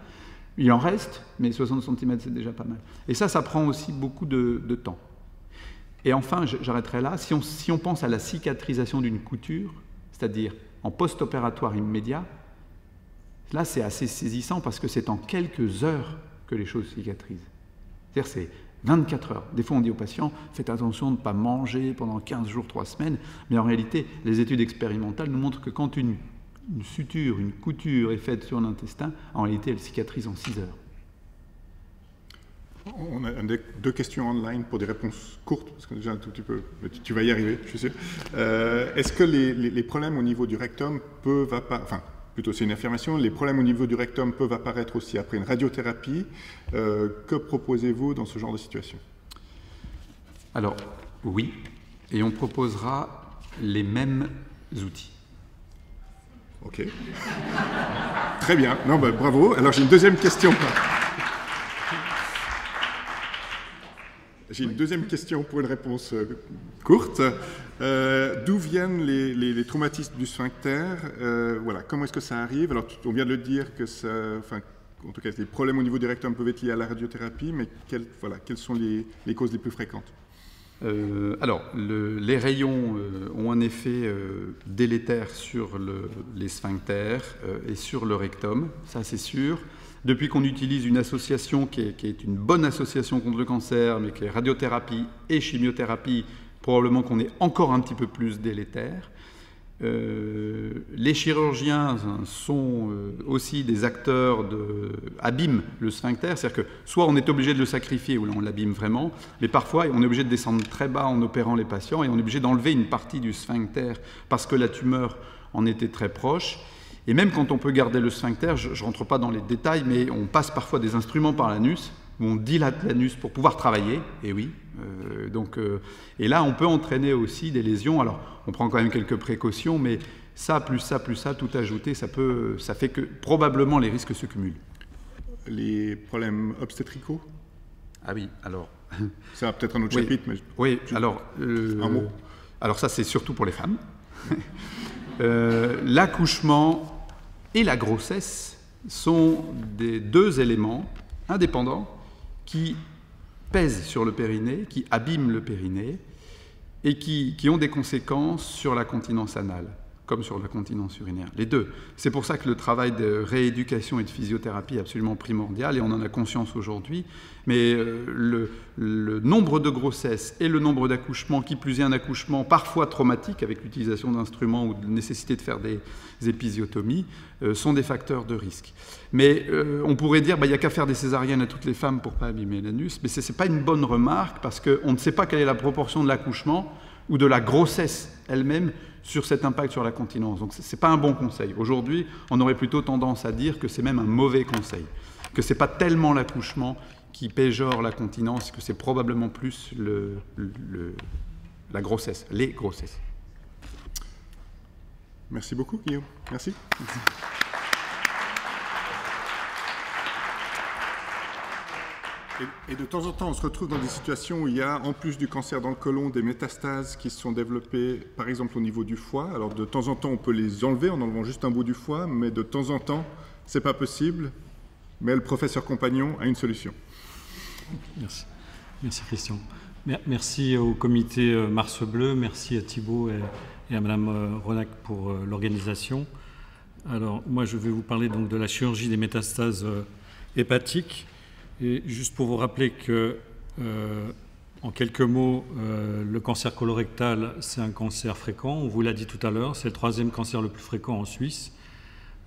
Il en reste, mais 60 cm c'est déjà pas mal. Et ça, ça prend aussi beaucoup de, temps. Et enfin, j'arrêterai là, si on, si on pense à la cicatrisation d'une couture, c'est-à-dire en post-opératoire immédiat, Là, c'est assez saisissant parce que c'est en quelques heures que les choses cicatrisent. C'est-à-dire, c'est 24 heures. Des fois, on dit aux patients, faites attention de ne pas manger pendant 15 jours, 3 semaines. Mais en réalité, les études expérimentales nous montrent que quand une, suture, une couture est faite sur l'intestin, en réalité, elle cicatrise en 6 heures. On a deux questions online pour des réponses courtes, parce que déjà un tout petit peu, tu, vas y arriver, je suis sûr. Euh, est-ce que les, problèmes au niveau du rectum peuvent enfin, plutôt c'est une affirmation, les problèmes au niveau du rectum peuvent apparaître aussi après une radiothérapie. Euh, que proposez-vous dans ce genre de situation? Alors, oui, et on proposera les mêmes outils. Ok. Très bien. Non, bah, bravo. Alors j'ai une deuxième question. J'ai une deuxième question pour une réponse euh, courte. Euh, d'où viennent les, traumatismes du sphincter? Euh, Voilà, comment est-ce que ça arrive? Alors, on vient de le dire que ça, enfin, en tout cas, les problèmes au niveau du rectum peuvent être liés à la radiothérapie, mais quelles, voilà, quelles sont les, causes les plus fréquentes? Alors, les rayons ont un effet délétère sur les sphincters et sur le rectum, ça c'est sûr. Depuis qu'on utilise une association qui est, une bonne association contre le cancer, mais qui est radiothérapie et chimiothérapie, probablement qu'on est encore un petit peu plus délétère. Euh, les chirurgiens sont euh, aussi des acteurs de le sphincter, c'est-à-dire que soit on est obligé de le sacrifier ou là on l'abîme vraiment, mais parfois on est obligé de descendre très bas en opérant les patients et on est obligé d'enlever une partie du sphincter parce que la tumeur en était très proche. Et même quand on peut garder le sphincter, je ne rentre pas dans les détails, mais on passe parfois des instruments par l'anus, où on dilate l'anus pour pouvoir travailler, et oui. Euh, donc, euh, et là, on peut entraîner aussi des lésions. Alors, on prend quand même quelques précautions, mais ça, plus ça, plus ça, tout ajouté, ça, peut, ça fait que probablement les risques se cumulent. Les problèmes obstétricaux? Ah oui, alors... Ça va peut-être un autre chapitre, mais... Oui, alors... Euh, un mot. Alors ça, c'est surtout pour les femmes. L'accouchement et la grossesse sont des deux éléments indépendants qui pèsent sur le périnée, qui abîment le périnée et qui, ont des conséquences sur la continence anale comme sur la continence urinaire. Les deux. C'est pour ça que le travail de rééducation et de physiothérapie est absolument primordial et on en a conscience aujourd'hui. Mais euh, le, le, nombre de grossesses et le nombre d'accouchements, qui plus est un accouchement parfois traumatique avec l'utilisation d'instruments ou de nécessité de faire des épisiotomies, euh, sont des facteurs de risque. Mais euh, on pourrait dire, bah, il n'y a qu'à faire des césariennes à toutes les femmes pour pas abîmer l'anus, mais ce n'est pas une bonne remarque parce qu'on ne sait pas quelle est la proportion de l'accouchement ou de la grossesse elle-même sur cet impact sur la continence. Donc ce n'est pas un bon conseil. Aujourd'hui, on aurait plutôt tendance à dire que c'est même un mauvais conseil, que ce n'est pas tellement l'accouchement qui péjore la continence, que c'est probablement plus la grossesse, les grossesses. Merci beaucoup, Guillaume. Merci. Et, de temps en temps, on se retrouve dans des situations où il y a, en plus du cancer dans le côlon, des métastases qui se sont développées, par exemple au niveau du foie. Alors de temps en temps, on peut les enlever en enlevant juste un bout du foie, mais de temps en temps, c'est pas possible. Mais le professeur compagnon a une solution. Merci. Merci Christian. Merci au comité euh, Mars Bleu, merci à Thibault et, à Madame euh, Ronac pour euh, l'organisation. Alors moi je vais vous parler donc de la chirurgie des métastases hépatiques. Et juste pour vous rappeler que, euh, en quelques mots, euh, le cancer colorectal, c'est un cancer fréquent. On vous l'a dit tout à l'heure, c'est le troisième cancer le plus fréquent en Suisse,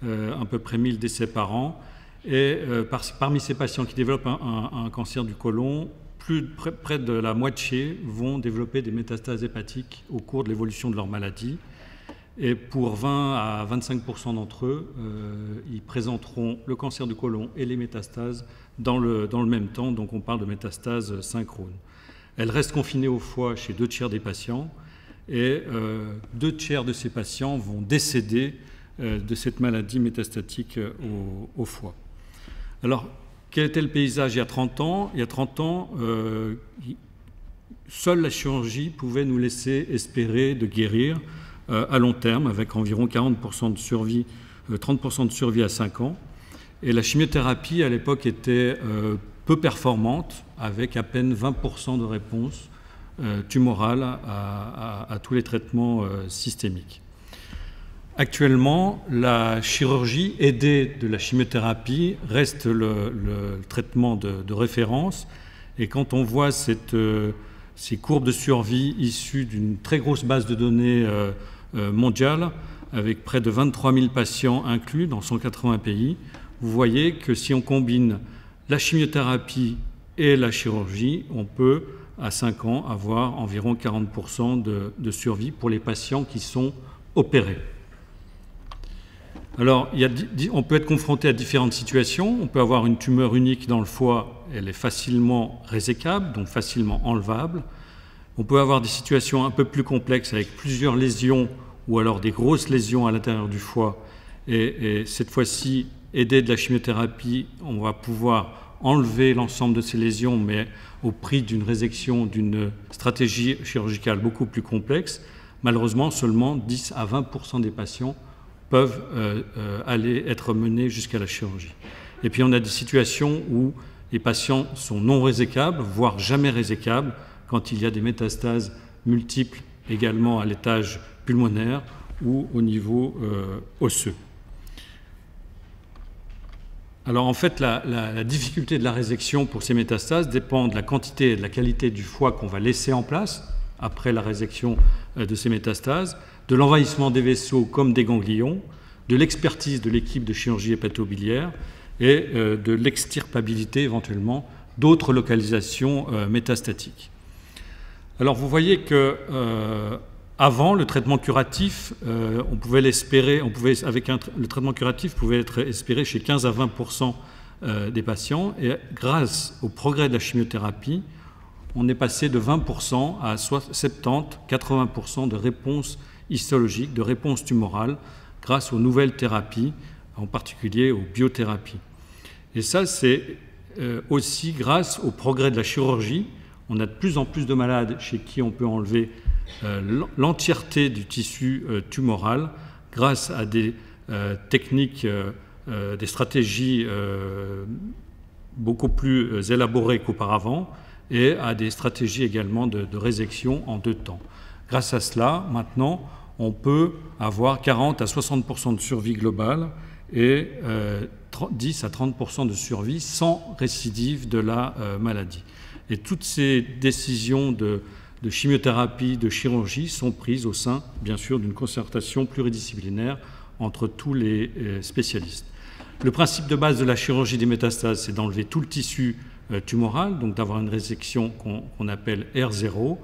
euh, à peu près 1000 décès par an. Et parmi ces patients qui développent un, cancer du côlon, plus près de la moitié vont développer des métastases hépatiques au cours de l'évolution de leur maladie. Et pour 20 à 25% d'entre eux, ils présenteront le cancer du côlon et les métastases dans le, dans le même temps, donc on parle de métastases synchrones. Elle reste confinée au foie chez deux tiers des patients et euh, deux tiers de ces patients vont décéder euh, de cette maladie métastatique euh, au, foie. Alors, quel était le paysage il y a 30 ans? Il y a 30 ans, seule la chirurgie pouvait nous laisser espérer de guérir à long terme, avec environ 40% de survie, 30% de survie à 5 ans. Et la chimiothérapie, à l'époque, était euh, peu performante, avec à peine 20% de réponse euh, tumorale à, tous les traitements euh, systémiques. Actuellement, la chirurgie aidée de la chimiothérapie reste le, traitement de, référence. Et quand on voit euh, ces courbes de survie issues d'une très grosse base de données euh, euh, mondiale, avec près de 23 000 patients inclus dans 180 pays, vous voyez que si on combine la chimiothérapie et la chirurgie, on peut, à 5 ans, avoir environ 40% de survie pour les patients qui sont opérés. Alors, on peut être confronté à différentes situations. On peut avoir une tumeur unique dans le foie, elle est facilement résécable, donc facilement enlevable. On peut avoir des situations un peu plus complexes avec plusieurs lésions ou alors des grosses lésions à l'intérieur du foie. Et, cette fois-ci, aidé de la chimiothérapie, on va pouvoir enlever l'ensemble de ces lésions, mais au prix d'une résection, d'une stratégie chirurgicale beaucoup plus complexe. Malheureusement, seulement 10 à 20 des patients peuvent euh, euh, aller être menés jusqu'à la chirurgie. Et puis on a des situations où les patients sont non résécables, voire jamais résécables, quand il y a des métastases multiples également à l'étage pulmonaire ou au niveau euh, osseux. Alors en fait, la, la, difficulté de la résection pour ces métastases dépend de la quantité et de la qualité du foie qu'on va laisser en place après la résection de ces métastases, de l'envahissement des vaisseaux comme des ganglions, de l'expertise de l'équipe de chirurgie hépatobiliaire et euh, de l'extirpabilité éventuellement d'autres localisations euh, métastatiques. Alors vous voyez que euh, avant le traitement curatif, on pouvait l'espérer, le traitement curatif pouvait être espéré chez 15 à 20% des patients et grâce au progrès de la chimiothérapie, on est passé de 20% à 70, 80% de réponses histologique de réponse tumorale grâce aux nouvelles thérapies, en particulier aux biothérapies. Et ça, c'est euh, aussi grâce au progrès de la chirurgie. On a de plus en plus de malades chez qui on peut enlever euh, l'entièreté du tissu euh, tumoral grâce à des techniques, des stratégies beaucoup plus élaborées qu'auparavant et à des stratégies également de, résection en deux temps. Grâce à cela, maintenant, on peut avoir 40 à 60% de survie globale et 10 euh, à 30% de survie sans récidive de la euh, maladie. Et toutes ces décisions de, chimiothérapie, de chirurgie sont prises au sein, bien sûr, d'une concertation pluridisciplinaire entre tous les euh, spécialistes. Le principe de base de la chirurgie des métastases, c'est d'enlever tout le tissu tumoral, donc d'avoir une résection qu'on appelle R0,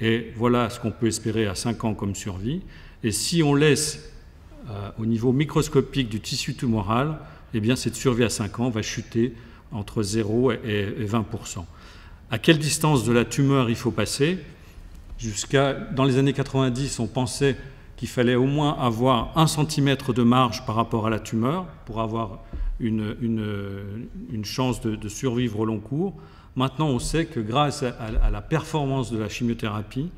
et voilà ce qu'on peut espérer à 5 ans comme survie. Et si on laisse euh, au niveau microscopique du tissu tumoral, eh bien cette survie à 5 ans va chuter entre 0 et 20% À quelle distance de la tumeur il faut passer? Jusqu'à dans les années 90, on pensait qu'il fallait au moins avoir un centimètre de marge par rapport à la tumeur pour avoir une, une, chance de, survivre au long cours. Maintenant, on sait que grâce à, la performance de la chimiothérapie,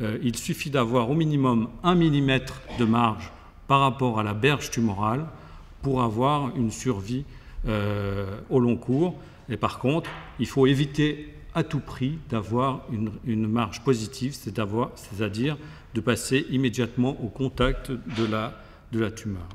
euh, il suffit d'avoir au minimum 1 mm de marge par rapport à la berge tumorale pour avoir une survie euh, au long cours. Et par contre, il faut éviter à tout prix d'avoir une, marge positive, c'est-à-dire de passer immédiatement au contact de la, de la tumeur.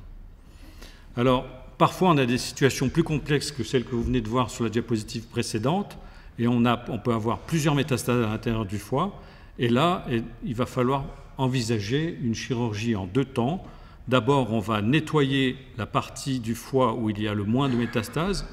Alors, parfois, on a des situations plus complexes que celles que vous venez de voir sur la diapositive précédente et on, peut avoir plusieurs métastases à l'intérieur du foie. Et là, il va falloir envisager une chirurgie en deux temps. D'abord, on va nettoyer la partie du foie où il y a le moins de métastases.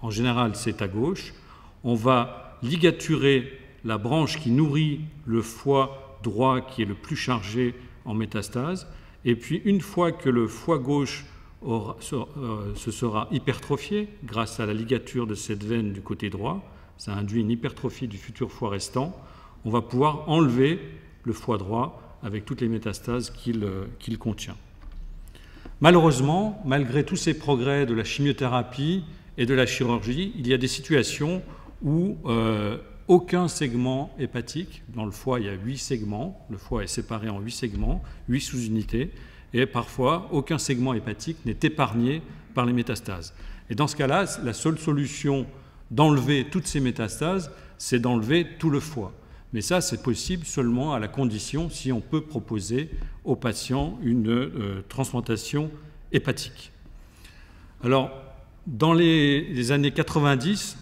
En général, c'est à gauche. On va ligaturer la branche qui nourrit le foie droit qui est le plus chargé en métastases. Et puis, une fois que le foie gauche euh, se sera hypertrophié grâce à la ligature de cette veine du côté droit, ça induit une hypertrophie du futur foie restant, on va pouvoir enlever le foie droit avec toutes les métastases qu'il euh, contient. Malheureusement, malgré tous ces progrès de la chimiothérapie et de la chirurgie, il y a des situations où euh, aucun segment hépatique, dans le foie il y a huit segments, le foie est séparé en huit segments, huit sous-unités, et parfois aucun segment hépatique n'est épargné par les métastases. Et dans ce cas-là, la seule solution d'enlever toutes ces métastases, c'est d'enlever tout le foie. Mais ça, c'est possible seulement à la condition si on peut proposer aux patients une euh, transplantation hépatique. Alors, dans les, années 90,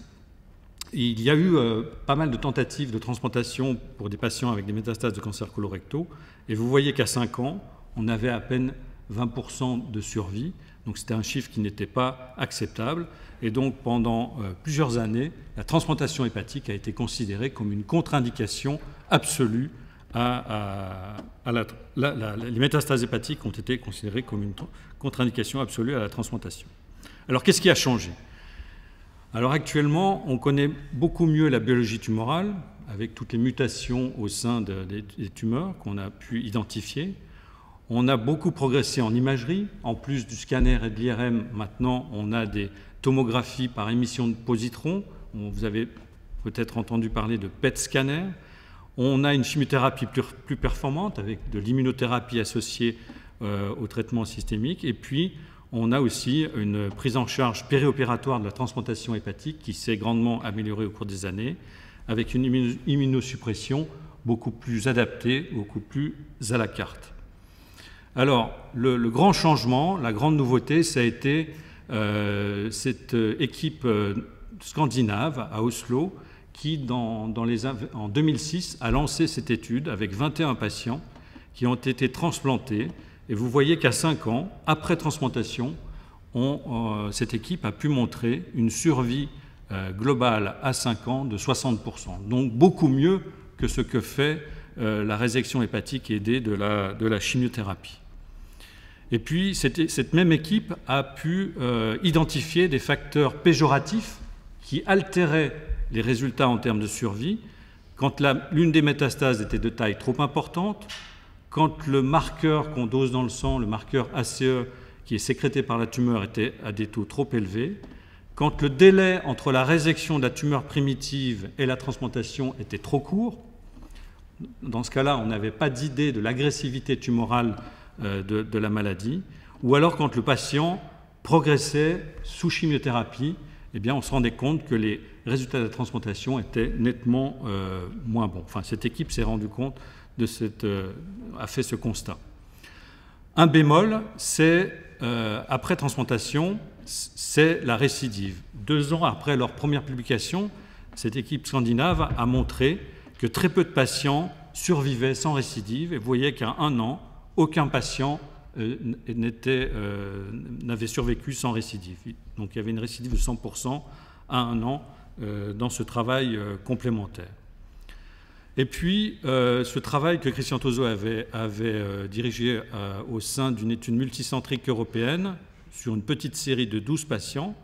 il y a eu euh, pas mal de tentatives de transplantation pour des patients avec des métastases de cancer colorectaux, et vous voyez qu'à 5 ans, on avait à peine 20% de survie, donc c'était un chiffre qui n'était pas acceptable, et donc pendant euh, plusieurs années, la transplantation hépatique a été considérée comme une contre-indication absolue à, les métastases hépatiques ont été considérées comme une contre-indication absolue à la transplantation. Alors qu'est-ce qui a changé? Alors actuellement, on connaît beaucoup mieux la biologie tumorale, avec toutes les mutations au sein des tumeurs qu'on a pu identifier. On a beaucoup progressé en imagerie. En plus du scanner et de l'IRM, maintenant, on a des tomographies par émission de positrons. Vous avez peut-être entendu parler de PET scanner. On a une chimiothérapie plus, performante avec de l'immunothérapie associée euh, au traitement systémique. Et puis, on a aussi une prise en charge périopératoire de la transplantation hépatique qui s'est grandement améliorée au cours des années, avec une immunosuppression beaucoup plus adaptée, beaucoup plus à la carte. Alors, le, grand changement, la grande nouveauté, ça a été euh, cette équipe euh, scandinave à Oslo qui, en 2006, a lancé cette étude avec 21 patients qui ont été transplantés et vous voyez qu'à 5 ans, après transplantation, euh, cette équipe a pu montrer une survie euh, globale à 5 ans de 60%. Donc beaucoup mieux que ce que fait euh, la résection hépatique aidée de la chimiothérapie. Et puis, cette, même équipe a pu identifier des facteurs péjoratifs qui altéraient les résultats en termes de survie. Quand l'une des métastases était de taille trop importante, quand le marqueur qu'on dose dans le sang, le marqueur ACE qui est sécrété par la tumeur, était à des taux trop élevés, quand le délai entre la résection de la tumeur primitive et la transplantation était trop court, dans ce cas-là, on n'avait pas d'idée de l'agressivité tumorale euh, de, la maladie, ou alors quand le patient progressait sous chimiothérapie, eh bien, on se rendait compte que les résultats de la transplantation étaient nettement euh, moins bons. Enfin, cette équipe s'est rendue compte de cette, euh, a fait ce constat. Un bémol, c'est après transplantation, c'est la récidive. Deux ans après leur première publication, cette équipe scandinave a montré que très peu de patients survivaient sans récidive et vous voyez qu'à un an, aucun patient euh, n'avait survécu sans récidive. Donc il y avait une récidive de 100% à un an dans ce travail complémentaire. Et puis, euh, ce travail que Christian Tozo avait, euh, dirigé euh, au sein d'une étude multicentrique européenne sur une petite série de 12 patients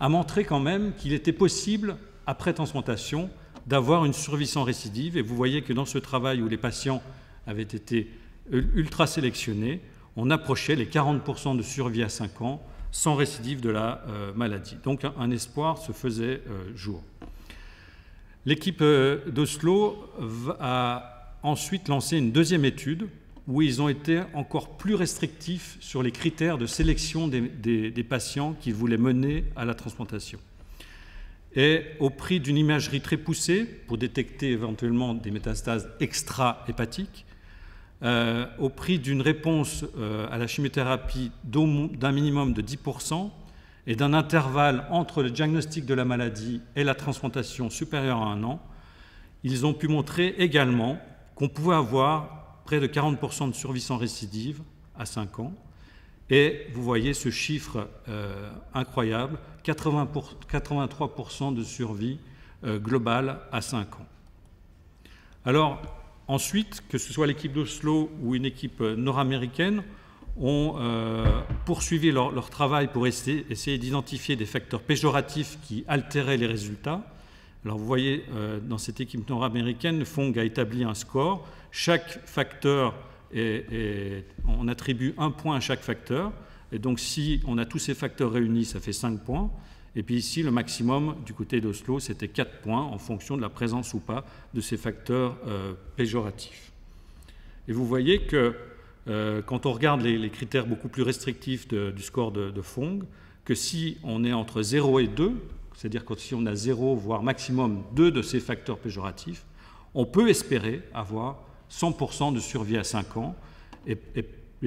a montré quand même qu'il était possible, après transplantation, d'avoir une survie sans récidive. Et vous voyez que dans ce travail où les patients avaient été ultra sélectionnés, on approchait les 40% de survie à 5 ans sans récidive de la maladie. Donc un espoir se faisait jour. L'équipe euh, d'Oslo a ensuite lancé une deuxième étude où ils ont été encore plus restrictifs sur les critères de sélection des, patients qui voulaient mener à la transplantation. Et au prix d'une imagerie très poussée pour détecter éventuellement des métastases extra-hépatiques, euh, au prix d'une réponse euh, à la chimiothérapie d'un minimum de 10%, et d'un intervalle entre le diagnostic de la maladie et la transplantation supérieur à un an, ils ont pu montrer également qu'on pouvait avoir près de 40% de survie sans récidive à 5 ans. Et vous voyez ce chiffre euh, incroyable, 80 83% de survie globale à 5 ans. Alors, ensuite, que ce soit l'équipe d'Oslo ou une équipe euh, nord-américaine, ont euh, poursuivi leur, travail pour essayer, d'identifier des facteurs péjoratifs qui altéraient les résultats. Alors vous voyez, euh, dans cette équipe nord-américaine, Fong a établi un score. Chaque facteur, on attribue un point à chaque facteur. Et donc si on a tous ces facteurs réunis, ça fait 5 points. Et puis ici, le maximum du côté d'Oslo, c'était 4 points en fonction de la présence ou pas de ces facteurs euh, péjoratifs. Et vous voyez que euh, quand on regarde les, critères beaucoup plus restrictifs du score de, Fong, que si on est entre 0 et 2, c'est-à-dire que si on a 0, voire maximum 2 de ces facteurs péjoratifs, on peut espérer avoir 100% de survie à 5 ans. Et,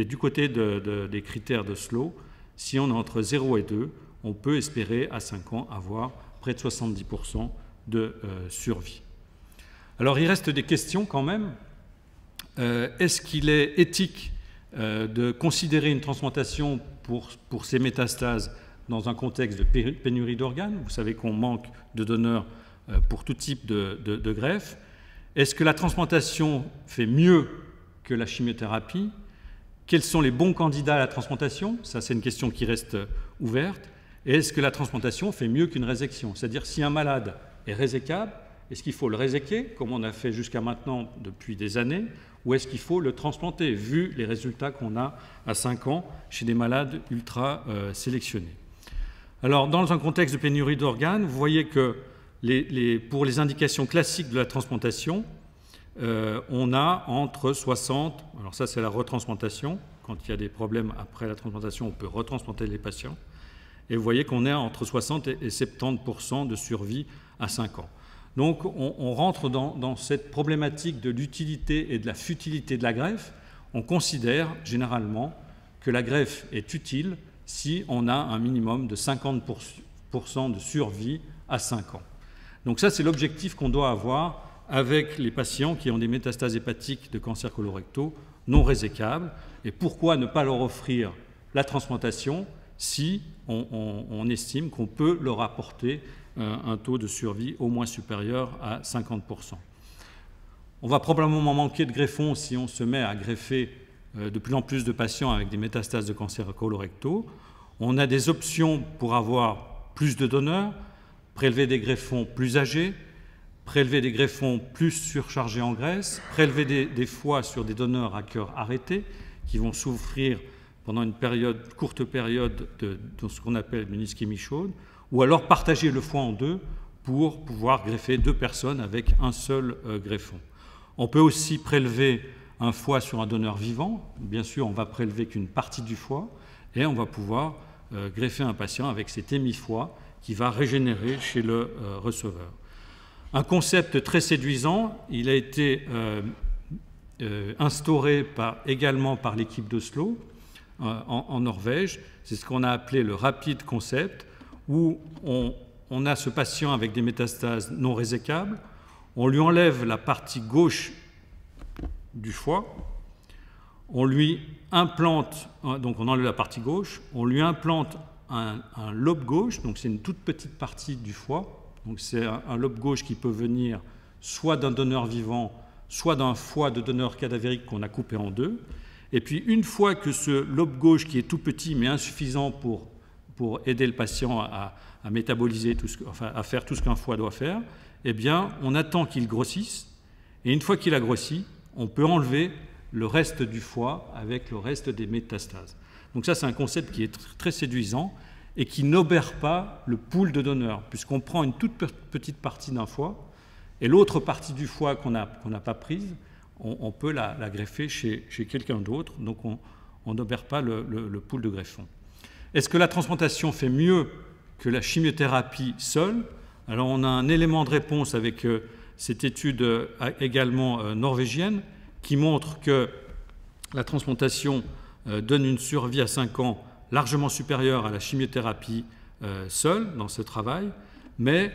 du côté des critères de slow, si on est entre 0 et 2, on peut espérer à 5 ans avoir près de 70% de euh, survie. Alors il reste des questions quand même. Euh, est-ce qu'il est éthique euh, de considérer une transplantation pour, pour ces métastases dans un contexte de pénurie d'organes? Vous savez qu'on manque de donneurs pour tout type de, de greffe. Est-ce que la transplantation fait mieux que la chimiothérapie? Quels sont les bons candidats à la transplantation? Ça, c'est une question qui reste ouverte. Est-ce que la transplantation fait mieux qu'une résection? C'est-à-dire, si un malade est résécable, est-ce qu'il faut le réséquer, comme on a fait jusqu'à maintenant depuis des années, ou est-ce qu'il faut le transplanter, vu les résultats qu'on a à 5 ans chez des malades ultra euh, sélectionnés? Alors, dans un contexte de pénurie d'organes, vous voyez que pour les indications classiques de la transplantation, euh, on a entre 60, alors ça c'est la retransplantation, quand il y a des problèmes après la transplantation, on peut retransplanter les patients, et vous voyez qu'on est entre 60 et 70% de survie à 5 ans. Donc on, rentre dans, cette problématique de l'utilité et de la futilité de la greffe. On considère généralement que la greffe est utile si on a un minimum de 50% de survie à 5 ans. Donc ça, c'est l'objectif qu'on doit avoir avec les patients qui ont des métastases hépatiques de cancer colorectaux non résécables. Et pourquoi ne pas leur offrir la transplantation si on, estime qu'on peut leur apporter un taux de survie au moins supérieur à 50%. On va probablement manquer de greffons si on se met à greffer euh, de plus en plus de patients avec des métastases de cancer colorectaux. On a des options pour avoir plus de donneurs, prélever des greffons plus âgés, prélever des greffons plus surchargés en graisse, prélever des, foies sur des donneurs à cœur arrêté qui vont souffrir pendant une courte période de, ce qu'on appelle une ischémie chaude, ou alors partager le foie en deux pour pouvoir greffer deux personnes avec un seul euh, greffon. On peut aussi prélever un foie sur un donneur vivant. Bien sûr, on va prélever qu'une partie du foie et on va pouvoir euh, greffer un patient avec cet hémifoie qui va régénérer chez le euh, receveur. Un concept très séduisant, il a été instauré également par l'équipe d'Oslo en, Norvège, c'est ce qu'on a appelé le rapide concept, où on, a ce patient avec des métastases non résécables, on lui enlève la partie gauche du foie, on lui implante, donc on enlève la partie gauche, on lui implante un, lobe gauche, donc c'est une toute petite partie du foie. Donc c'est un, lobe gauche qui peut venir soit d'un donneur vivant, soit d'un foie de donneur cadavérique qu'on a coupé en deux. Et puis une fois que ce lobe gauche, qui est tout petit mais insuffisant pour, pour aider le patient à, métaboliser, tout ce, enfin, à faire tout ce qu'un foie doit faire, eh bien on attend qu'il grossisse. Et une fois qu'il a grossi, on peut enlever le reste du foie avec le reste des métastases. Donc ça, c'est un concept qui est très séduisant et qui n'obère pas le pool de donneurs, puisqu'on prend une toute petite partie d'un foie, et l'autre partie du foie qu'on n'a pas prise, on, peut la, greffer chez, quelqu'un d'autre, donc on n'obère pas le, le, de greffons. Est-ce que la transplantation fait mieux que la chimiothérapie seule? Alors on a un élément de réponse avec euh, cette étude euh, également euh, norvégienne qui montre que la transplantation donne une survie à 5 ans largement supérieure à la chimiothérapie seule dans ce travail, mais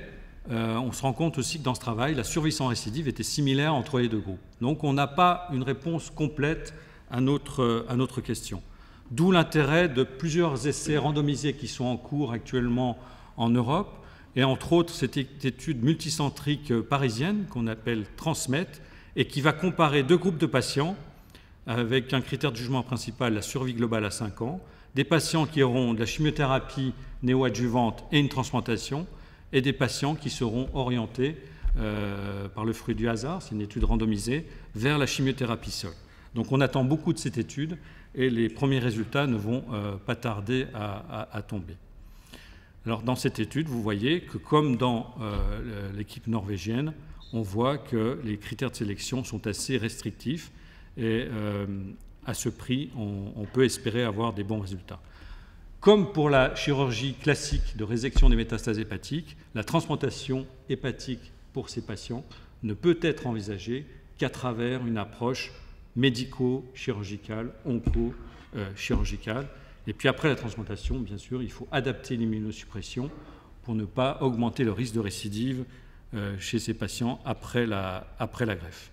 euh, on se rend compte aussi que dans ce travail, la survie sans récidive était similaire entre les deux groupes. Donc on n'a pas une réponse complète à notre, à notre question. D'où l'intérêt de plusieurs essais randomisés qui sont en cours actuellement en Europe, et entre autres cette étude multicentrique parisienne qu'on appelle Transmet, et qui va comparer deux groupes de patients avec un critère de jugement principal, la survie globale à 5 ans, des patients qui auront de la chimiothérapie néoadjuvante et une transplantation, et des patients qui seront orientés euh, par le fruit du hasard, c'est une étude randomisée, vers la chimiothérapie seule. Donc on attend beaucoup de cette étude et les premiers résultats ne vont euh, pas tarder à, tomber. Alors dans cette étude, vous voyez que comme dans euh, l'équipe norvégienne, on voit que les critères de sélection sont assez restrictifs et à ce prix, on, peut espérer avoir des bons résultats. Comme pour la chirurgie classique de résection des métastases hépatiques, la transplantation hépatique pour ces patients ne peut être envisagé qu'à travers une approche médico-chirurgicale, onco-chirurgicale. Et puis après la transplantation, bien sûr, il faut adapter l'immunosuppression pour ne pas augmenter le risque de récidive euh, chez ces patients après la greffe.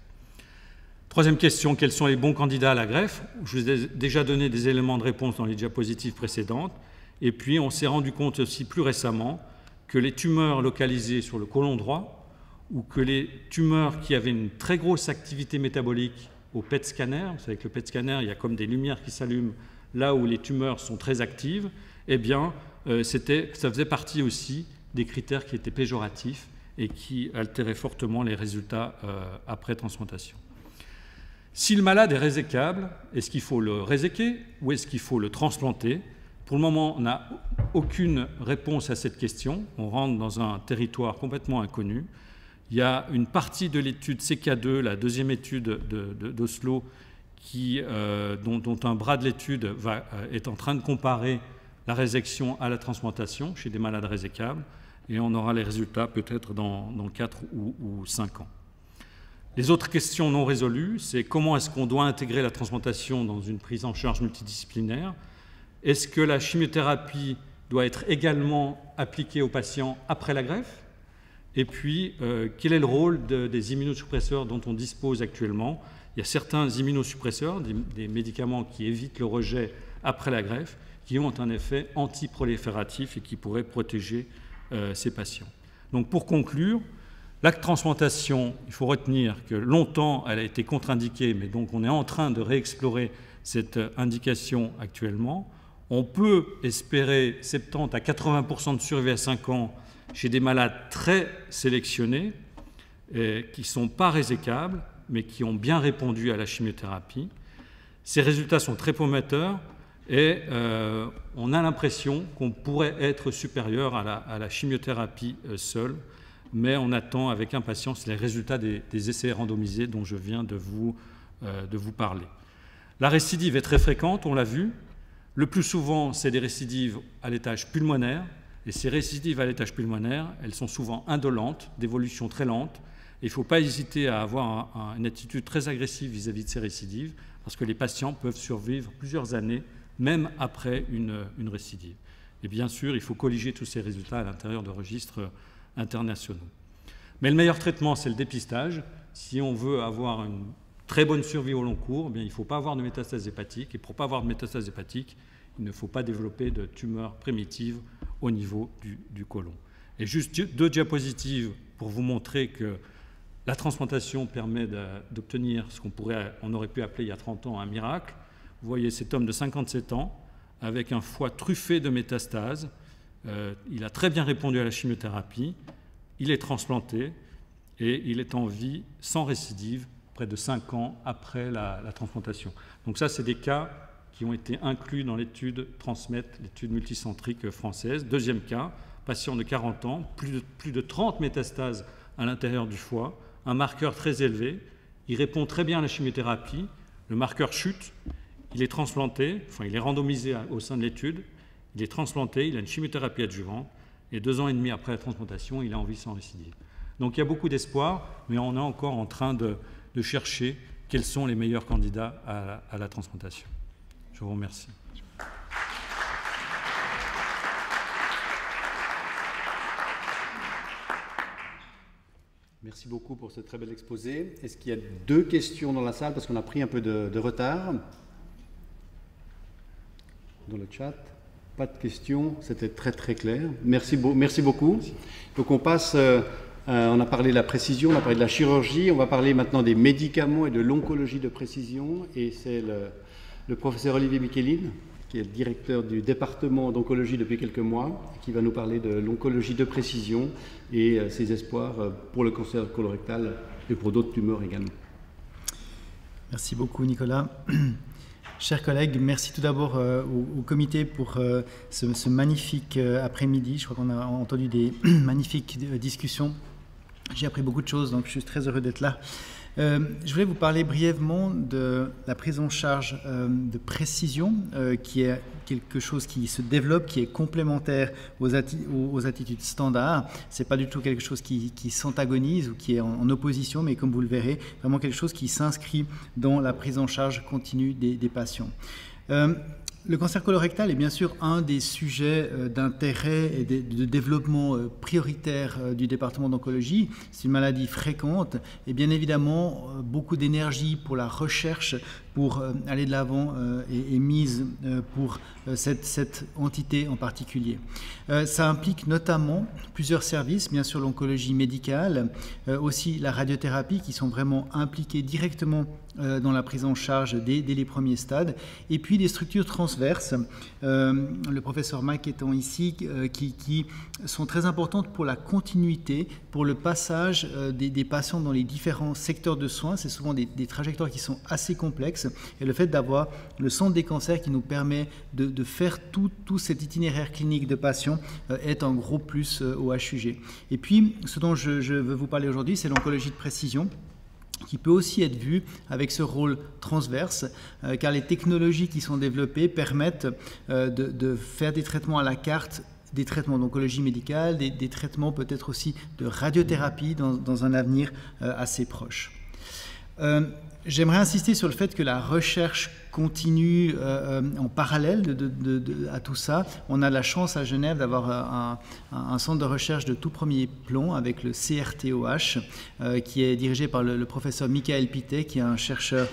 Troisième question, quels sont les bons candidats à la greffe? Je vous ai déjà donné des éléments de réponse dans les diapositives précédentes. Et puis, on s'est rendu compte aussi plus récemment que les tumeurs localisées sur le côlon droit ou que les tumeurs qui avaient une très grosse activité métabolique au PET scanner, vous savez que le PET scanner, il y a comme des lumières qui s'allument là où les tumeurs sont très actives, eh bien, euh, ça faisait partie aussi des critères qui étaient péjoratifs et qui altéraient fortement les résultats euh, après transplantation. Si le malade est résécable, est-ce qu'il faut le réséquer ou est-ce qu'il faut le transplanter? Pour le moment, on n'a aucune réponse à cette question. On rentre dans un territoire complètement inconnu. Il y a une partie de l'étude CK2, la deuxième étude d'Oslo, euh, dont, dont, un bras de l'étude euh, est en train de comparer la résection à la transplantation chez des malades résécables, et on aura les résultats peut-être dans, dans 4 ou, ou 5 ans. Les autres questions non résolues, c'est comment est-ce qu'on doit intégrer la transplantation dans une prise en charge multidisciplinaire? Est-ce que la chimiothérapie doit être également appliquée aux patients après la greffe? Et puis, euh, quel est le rôle des immunosuppresseurs dont on dispose actuellement? Il y a certains immunosuppresseurs, des, médicaments qui évitent le rejet après la greffe, qui ont un effet antiprolifératif et qui pourraient protéger euh, ces patients. Donc, pour conclure, L'acte transplantation, il faut retenir que longtemps elle a été contre-indiquée, mais donc on est en train de réexplorer cette indication actuellement. On peut espérer 70 à 80% de survie à 5 ans chez des malades très sélectionnés, qui ne sont pas résécables, mais qui ont bien répondu à la chimiothérapie. Ces résultats sont très prometteurs et euh, on a l'impression qu'on pourrait être supérieur à la, chimiothérapie euh, seule mais on attend avec impatience les résultats des, essais randomisés dont je viens de vous, euh, de vous parler. La récidive est très fréquente, on l'a vu. Le plus souvent, c'est des récidives à l'étage pulmonaire. Et ces récidives à l'étage pulmonaire, elles sont souvent indolentes, d'évolution très lente. Il ne faut pas hésiter à avoir une attitude très agressive vis-à-vis de ces récidives, parce que les patients peuvent survivre plusieurs années, même après une, une récidive. Et bien sûr, il faut colliger tous ces résultats à l'intérieur de registres internationaux. Mais le meilleur traitement, c'est le dépistage. Si on veut avoir une très bonne survie au long cours, eh bien, il ne faut pas avoir de métastases hépatiques. Et pour ne pas avoir de métastases hépatiques, il ne faut pas développer de tumeurs primitives au niveau du, du côlon. Et juste deux diapositives pour vous montrer que la transplantation permet d'obtenir ce qu'on pourrait, on aurait pu appeler il y a 30 ans un miracle. Vous voyez cet homme de 57 ans avec un foie truffé de métastases euh, il a très bien répondu à la chimiothérapie, il est transplanté et il est en vie sans récidive près de 5 ans après la, transplantation. Donc ça, c'est des cas qui ont été inclus dans l'étude Transmet, l'étude multicentrique française. Deuxième cas, patient de 40 ans, plus de, plus de 30 métastases à l'intérieur du foie, un marqueur très élevé, il répond très bien à la chimiothérapie, le marqueur chute, il est transplanté, enfin il est randomisé au sein de l'étude, il est transplanté, il a une chimiothérapie adjuvante, et deux ans et demi après la transplantation, il a envie sans récidive. Donc il y a beaucoup d'espoir, mais on est encore en train de, chercher quels sont les meilleurs candidats à, la transplantation. Je vous remercie. Merci beaucoup pour ce très bel exposé. Est-ce qu'il y a deux questions dans la salle? Parce qu'on a pris un peu de retard dans le chat pas de questions, c'était très très clair. Merci, merci beaucoup. Donc on passe, euh, euh, on a parlé de la précision, on a parlé de la chirurgie, on va parler maintenant des médicaments et de l'oncologie de précision. Et c'est le, professeur Olivier Micheline, qui est directeur du département d'oncologie depuis quelques mois, qui va nous parler de l'oncologie de précision et euh, ses espoirs pour le cancer colorectal et pour d'autres tumeurs également. Merci beaucoup Nicolas. Chers collègues, merci tout d'abord euh, au, comité pour euh, ce, magnifique euh, après-midi. Je crois qu'on a entendu des magnifiques discussions. J'ai appris beaucoup de choses, donc je suis très heureux d'être là. Euh, je voulais vous parler brièvement de la prise en charge euh, de précision, euh, qui est quelque chose qui se développe, qui est complémentaire aux, aux attitudes standards. C'est pas du tout quelque chose qui, s'antagonise ou qui est en, opposition, mais comme vous le verrez, vraiment quelque chose qui s'inscrit dans la prise en charge continue des patients. Le cancer colorectal est bien sûr un des sujets euh, d'intérêt et de, développement euh, prioritaire euh, du département d'oncologie. C'est une maladie fréquente et bien évidemment beaucoup d'énergie pour la recherche pour aller de l'avant est, mise pour cette, cette, entité en particulier. Ça implique notamment plusieurs services, bien sûr l'oncologie médicale, aussi la radiothérapie qui sont vraiment impliqués directement euh, dans la prise en charge dès, les premiers stades, et puis des structures transverses, euh, le professeur Mike étant ici, euh, qui, sont très importantes pour la continuité, pour le passage des, patients dans les différents secteurs de soins. C'est souvent des, trajectoires qui sont assez complexes, et le fait d'avoir le centre des cancers qui nous permet de, faire tout, cet itinéraire clinique de patients est un gros plus au HUG. Et puis, ce dont je veux vous parler aujourd'hui, c'est l'oncologie de précision qui peut aussi être vu avec ce rôle transverse, euh, car les technologies qui sont développées permettent euh, de, faire des traitements à la carte des traitements d'oncologie médicale, des, traitements peut-être aussi de radiothérapie dans, un avenir euh, assez proche. J'aimerais insister sur le fait que la recherche continue euh, euh, en parallèle de, à tout ça. On a la chance à Genève d'avoir un, centre de recherche de tout premier plan avec le CRTOH, euh, qui est dirigé par le, professeur Michael Pittet, qui est un chercheur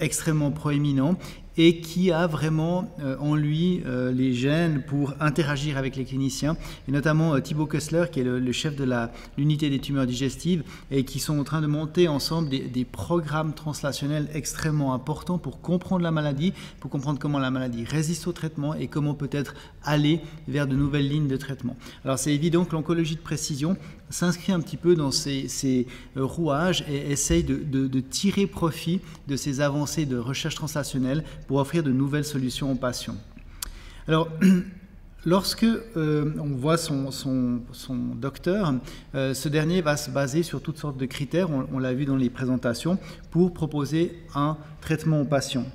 extrêmement proéminent et qui a vraiment euh, en lui euh, les gènes pour interagir avec les cliniciens, et notamment euh, Thibaut Kessler, qui est le, chef de l'unité des tumeurs digestives, et qui sont en train de monter ensemble des, programmes translationnels extrêmement importants pour comprendre la maladie, pour comprendre comment la maladie résiste au traitement et comment peut-être aller vers de nouvelles lignes de traitement. Alors c'est évident que l'oncologie de précision s'inscrit un petit peu dans ces, rouages et essaye de, tirer profit de ces avancées de recherche translationnelle pour offrir de nouvelles solutions aux patients. Alors, Lorsque euh, on voit son, docteur, euh, ce dernier va se baser sur toutes sortes de critères, on l'a vu dans les présentations, pour proposer un traitement aux patients.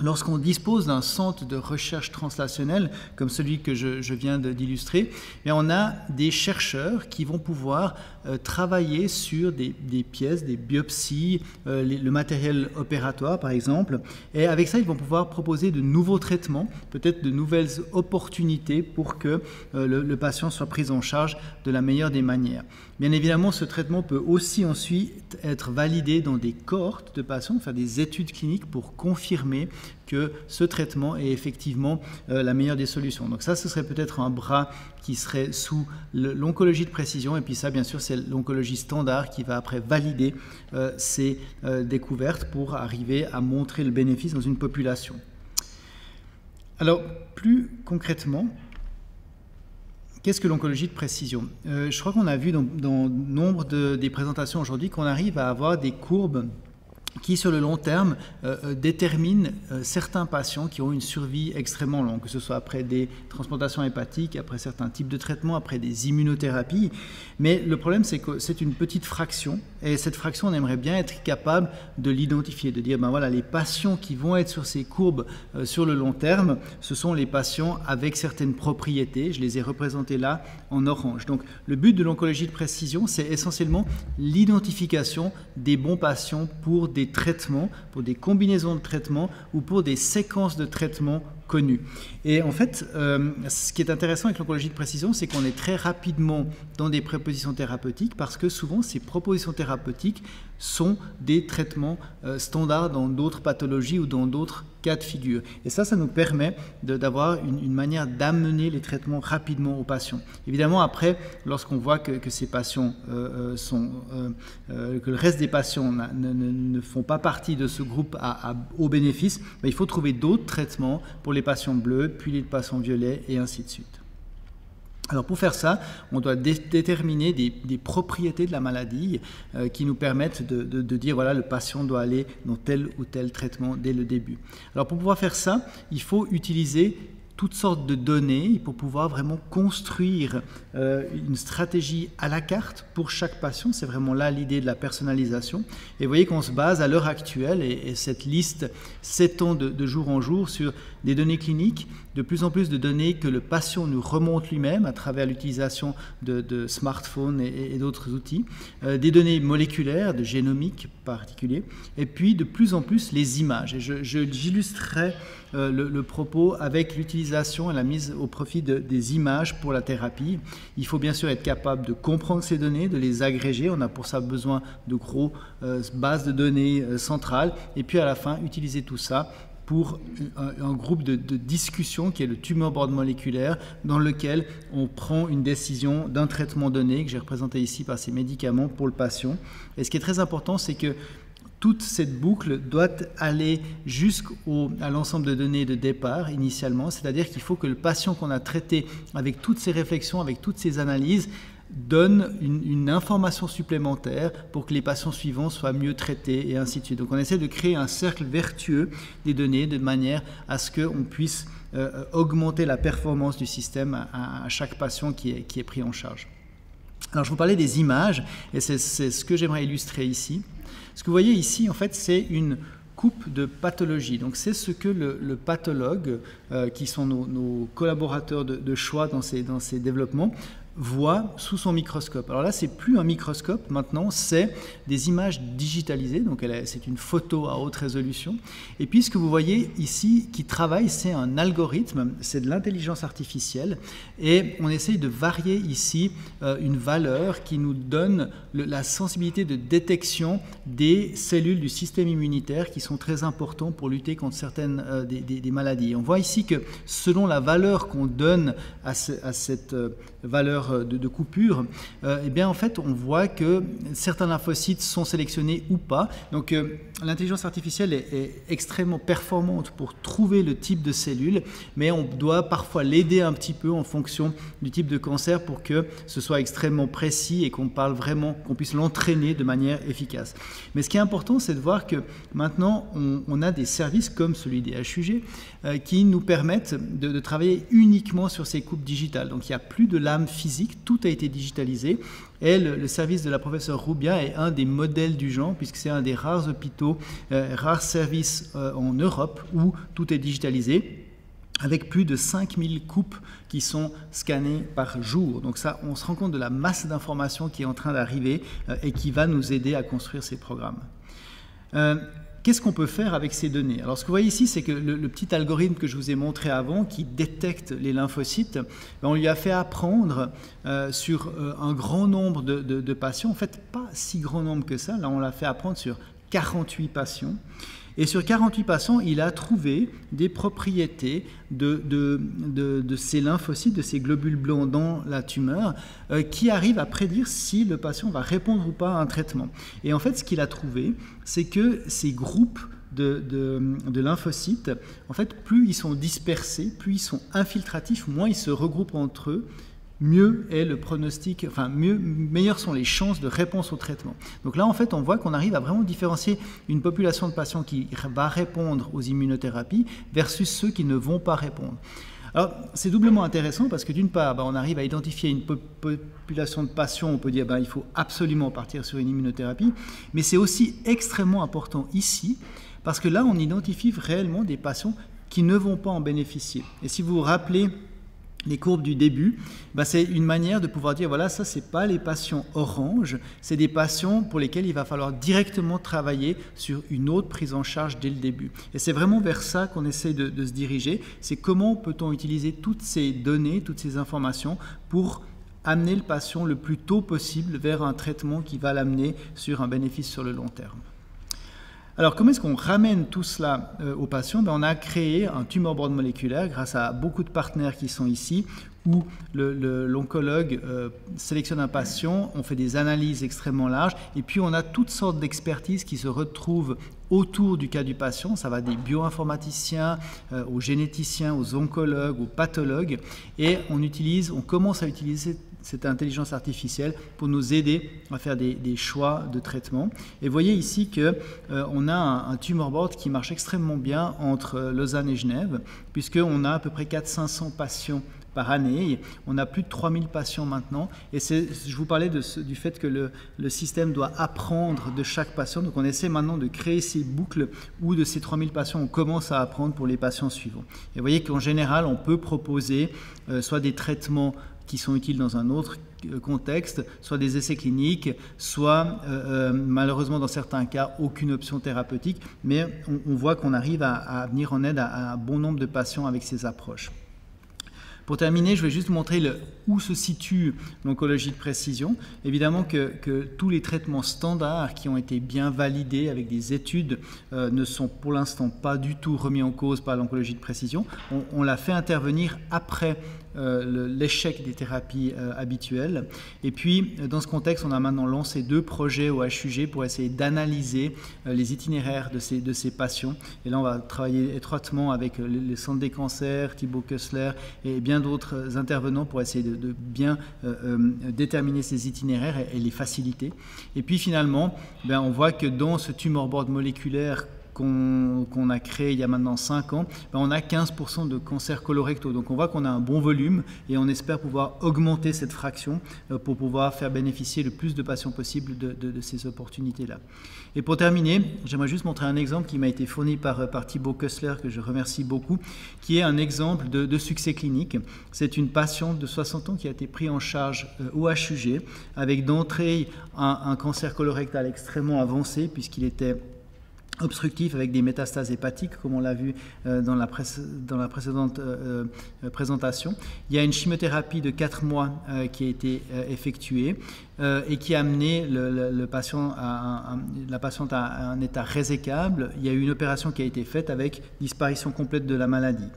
Lorsqu'on dispose d'un centre de recherche translationnelle comme celui que je, viens d'illustrer, eh on a des chercheurs qui vont pouvoir travailler sur des, pièces, des biopsies, euh, le matériel opératoire par exemple, et avec ça ils vont pouvoir proposer de nouveaux traitements, peut-être de nouvelles opportunités pour que euh, le, patient soit pris en charge de la meilleure des manières. Bien évidemment, ce traitement peut aussi ensuite être validé dans des cohortes de patients, faire des études cliniques pour confirmer que ce traitement est effectivement euh, la meilleure des solutions. Donc ça, ce serait peut-être un bras qui serait sous l'oncologie de précision, et puis ça, bien sûr, c'est l'oncologie standard qui va après valider euh, ces euh, découvertes pour arriver à montrer le bénéfice dans une population. Alors, plus concrètement, Qu'est-ce que l'oncologie de précision? Je crois qu'on a vu dans, nombre de, des présentations aujourd'hui qu'on arrive à avoir des courbes qui, sur le long terme, euh, euh, détermine euh, certains patients qui ont une survie extrêmement longue, que ce soit après des transplantations hépatiques, après certains types de traitements, après des immunothérapies. Mais le problème, c'est que c'est une petite fraction, et cette fraction, on aimerait bien être capable de l'identifier, de dire, ben voilà, les patients qui vont être sur ces courbes sur le long terme, ce sont les patients avec certaines propriétés. Je les ai représentés là en orange. Donc, le but de l'oncologie de précision, c'est essentiellement l'identification des bons patients pour des traitements, pour des combinaisons de traitements ou pour des séquences de traitements connues. Et en fait, euh, ce qui est intéressant avec l'oncologie de précision, c'est qu'on est très rapidement dans des propositions thérapeutiques parce que souvent ces propositions thérapeutiques sont des traitements euh, standards dans d'autres pathologies ou dans d'autres cas de figure. Et ça, ça nous permet d'avoir une, manière d'amener les traitements rapidement aux patients. Évidemment, après, lorsqu'on voit que, ces patients euh, euh, sont, que le reste des patients ne, font pas partie de ce groupe à, au bénéfice, ben, il faut trouver d'autres traitements pour les patients bleus, puis les patients violets, et ainsi de suite. Alors pour faire ça, on doit déterminer des, propriétés de la maladie euh, qui nous permettent de, dire voilà le patient doit aller dans tel ou tel traitement dès le début. Alors pour pouvoir faire ça, il faut utiliser toutes sortes de données pour pouvoir vraiment construire euh, une stratégie à la carte pour chaque patient. C'est vraiment là l'idée de la personnalisation. Et vous voyez qu'on se base à l'heure actuelle, et, cette liste s'étend de, de, jour en jour sur des données cliniques, de plus en plus de données que le patient nous remonte lui-même à travers l'utilisation de, smartphones et, d'autres outils, euh, des données moléculaires, de génomique particulier, et puis de plus en plus les images. Et j'illustrerai euh, le, propos avec l'utilisation et la mise au profit des images pour la thérapie. Il faut bien sûr être capable de comprendre ces données, de les agréger. On a pour ça besoin de gros euh, bases de données centrales. Et puis à la fin, utiliser tout ça pour un, groupe de, discussion qui est le tumor board moléculaire, dans lequel on prend une décision d'un traitement donné, que j'ai représenté ici par ces médicaments pour le patient. Et ce qui est très important, c'est que toute cette boucle doit aller jusqu'à l'ensemble de données de départ initialement, c'est-à-dire qu'il faut que le patient qu'on a traité avec toutes ces réflexions, avec toutes ces analyses, donne une, information supplémentaire pour que les patients suivants soient mieux traités et ainsi de suite. Donc on essaie de créer un cercle vertueux des données de manière à ce qu'on puisse euh, augmenter la performance du système à, chaque patient qui est, qui est pris en charge. Alors je vous parlais des images et c'est ce que j'aimerais illustrer ici. Ce que vous voyez ici, en fait, c'est une coupe de pathologie. Donc c'est ce que le, pathologue, euh, qui sont nos, collaborateurs de, choix dans ces, dans ces développements, voit sous son microscope. Alors là, c'est plus un microscope, maintenant, c'est des images digitalisées, donc c'est une photo à haute résolution. Et puis ce que vous voyez ici qui travaille, c'est un algorithme, c'est de l'intelligence artificielle, et on essaye de varier ici euh, une valeur qui nous donne la sensibilité de détection des cellules du système immunitaire qui sont très importants pour lutter contre certaines euh, des, maladies. On voit ici que selon la valeur qu'on donne à, cette euh, valeur euh, de, coupure, euh, eh bien en fait on voit que certains lymphocytes sont sélectionnés ou pas. Donc euh, l'intelligence artificielle est, extrêmement performante pour trouver le type de cellule, mais on doit parfois l'aider un petit peu en fonction du type de cancer pour que ce soit extrêmement précis et qu'on parle vraiment, qu'on puisse l'entraîner de manière efficace. Mais ce qui est important, c'est de voir que maintenant on, a des services comme celui des HUG qui nous permettent de, travailler uniquement sur ces coupes digitales. Donc il n'y a plus de physique tout a été digitalisé. Et le, service de la professeure Roubia est un des modèles du genre, puisque c'est un des rares hôpitaux, euh, rares services euh, en Europe où tout est digitalisé avec plus de 5000 coupes qui sont scannées par jour. Donc ça, on se rend compte de la masse d'informations qui est en train d'arriver euh, et qui va nous aider à construire ces programmes. Qu'est-ce qu'on peut faire avec ces données? Alors, ce que vous voyez ici, c'est que le, petit algorithme que je vous ai montré avant, qui détecte les lymphocytes, ben, on lui a fait apprendre euh, sur euh, un grand nombre de, de, patients, en fait, pas si grand nombre que ça, là, on l'a fait apprendre sur 48 patients. Et sur 48 patients, il a trouvé des propriétés de, de, ces lymphocytes, de ces globules blancs dans la tumeur, euh, qui arrivent à prédire si le patient va répondre ou pas à un traitement. Et en fait, ce qu'il a trouvé, c'est que ces groupes de, de, lymphocytes, en fait, plus ils sont dispersés, plus ils sont infiltratifs, moins ils se regroupent entre eux, mieux est le pronostic, enfin mieux, meilleures sont les chances de réponse au traitement. Donc là, en fait, on voit qu'on arrive à vraiment différencier une population de patients qui va répondre aux immunothérapies versus ceux qui ne vont pas répondre. Alors, c'est doublement intéressant parce que d'une part, bah, on arrive à identifier une population de patients, on peut dire bah, faut absolument partir sur une immunothérapie, mais c'est aussi extrêmement important ici parce que là, on identifie réellement des patients qui ne vont pas en bénéficier. Et si vous vous rappelez les courbes du début, bah, c'est une manière de pouvoir dire, voilà, ça, c'est pas les patients orange, c'est des patients pour lesquels il va falloir directement travailler sur une autre prise en charge dès le début. Et c'est vraiment vers ça qu'on essaie de, de se diriger, c'est comment peut-on utiliser toutes ces données, toutes ces informations pour amener le patient le plus tôt possible vers un traitement qui va l'amener sur un bénéfice sur le long terme. Alors, comment est-ce qu'on ramène tout cela euh, aux patients? Ben, On a créé un tumor board moléculaire grâce à beaucoup de partenaires qui sont ici, où l'oncologue euh, sélectionne un patient, on fait des analyses extrêmement larges, et puis on a toutes sortes d'expertises qui se retrouvent autour du cas du patient. Ça va des bioinformaticiens euh, aux généticiens, aux oncologues, aux pathologues. Et on utilise, on commence à utiliser cette intelligence artificielle pour nous aider à faire des, choix de traitement. Et voyez ici qu'on euh, a un, tumor board qui marche extrêmement bien entre Lausanne et Genève, puisqu'on a à peu près 400-500 patients par année. On a plus de 3000 patients maintenant. Et je vous parlais du fait que le, le, système doit apprendre de chaque patient. Donc on essaie maintenant de créer ces boucles où de ces 3000 patients, on commence à apprendre pour les patients suivants. Et vous voyez qu'en général, on peut proposer euh, soit des traitements qui sont utiles dans un autre euh, contexte, soit des essais cliniques, soit euh, malheureusement dans certains cas aucune option thérapeutique, mais on, voit qu'on arrive à, venir en aide à, un bon nombre de patients avec ces approches. Pour terminer, je vais juste montrer le, où se situe l'oncologie de précision. Évidemment que, tous les traitements standards qui ont été bien validés avec des études euh, ne sont pour l'instant pas du tout remis en cause par l'oncologie de précision. On, l'a fait intervenir après l'échec des thérapies euh, habituelles. Et puis, dans ce contexte, on a maintenant lancé deux projets au HUG pour essayer d'analyser les itinéraires de ces, de ces patients. Et là, on va travailler étroitement avec les, centres des cancers, Thibaut Kessler et bien d'autres intervenants pour essayer de, bien euh, euh, déterminer ces itinéraires et, les faciliter. Et puis finalement, ben, on voit que dans ce tumor board moléculaire qu'on a créé il y a maintenant 5 ans, ben on a 15% de cancers colorectaux. Donc on voit qu'on a un bon volume et on espère pouvoir augmenter cette fraction euh, pour pouvoir faire bénéficier le plus de patients possible de, ces opportunités-là. Et pour terminer, j'aimerais juste montrer un exemple qui m'a été fourni par, par Thibaut Kessler, que je remercie beaucoup, qui est un exemple de, succès clinique. C'est une patiente de 60 ans qui a été prise en charge euh, au HUG avec d'entrée un cancer colorectal extrêmement avancé puisqu'il était obstructif avec des métastases hépatiques, comme on l'a vu euh, dans, la dans, la précédente euh, euh, présentation. Il y a une chimiothérapie de 4 mois qui a été effectuée et qui a amené le, patient à la patiente à un état résécable. Il y a eu une opération qui a été faite avec disparition complète de la maladie.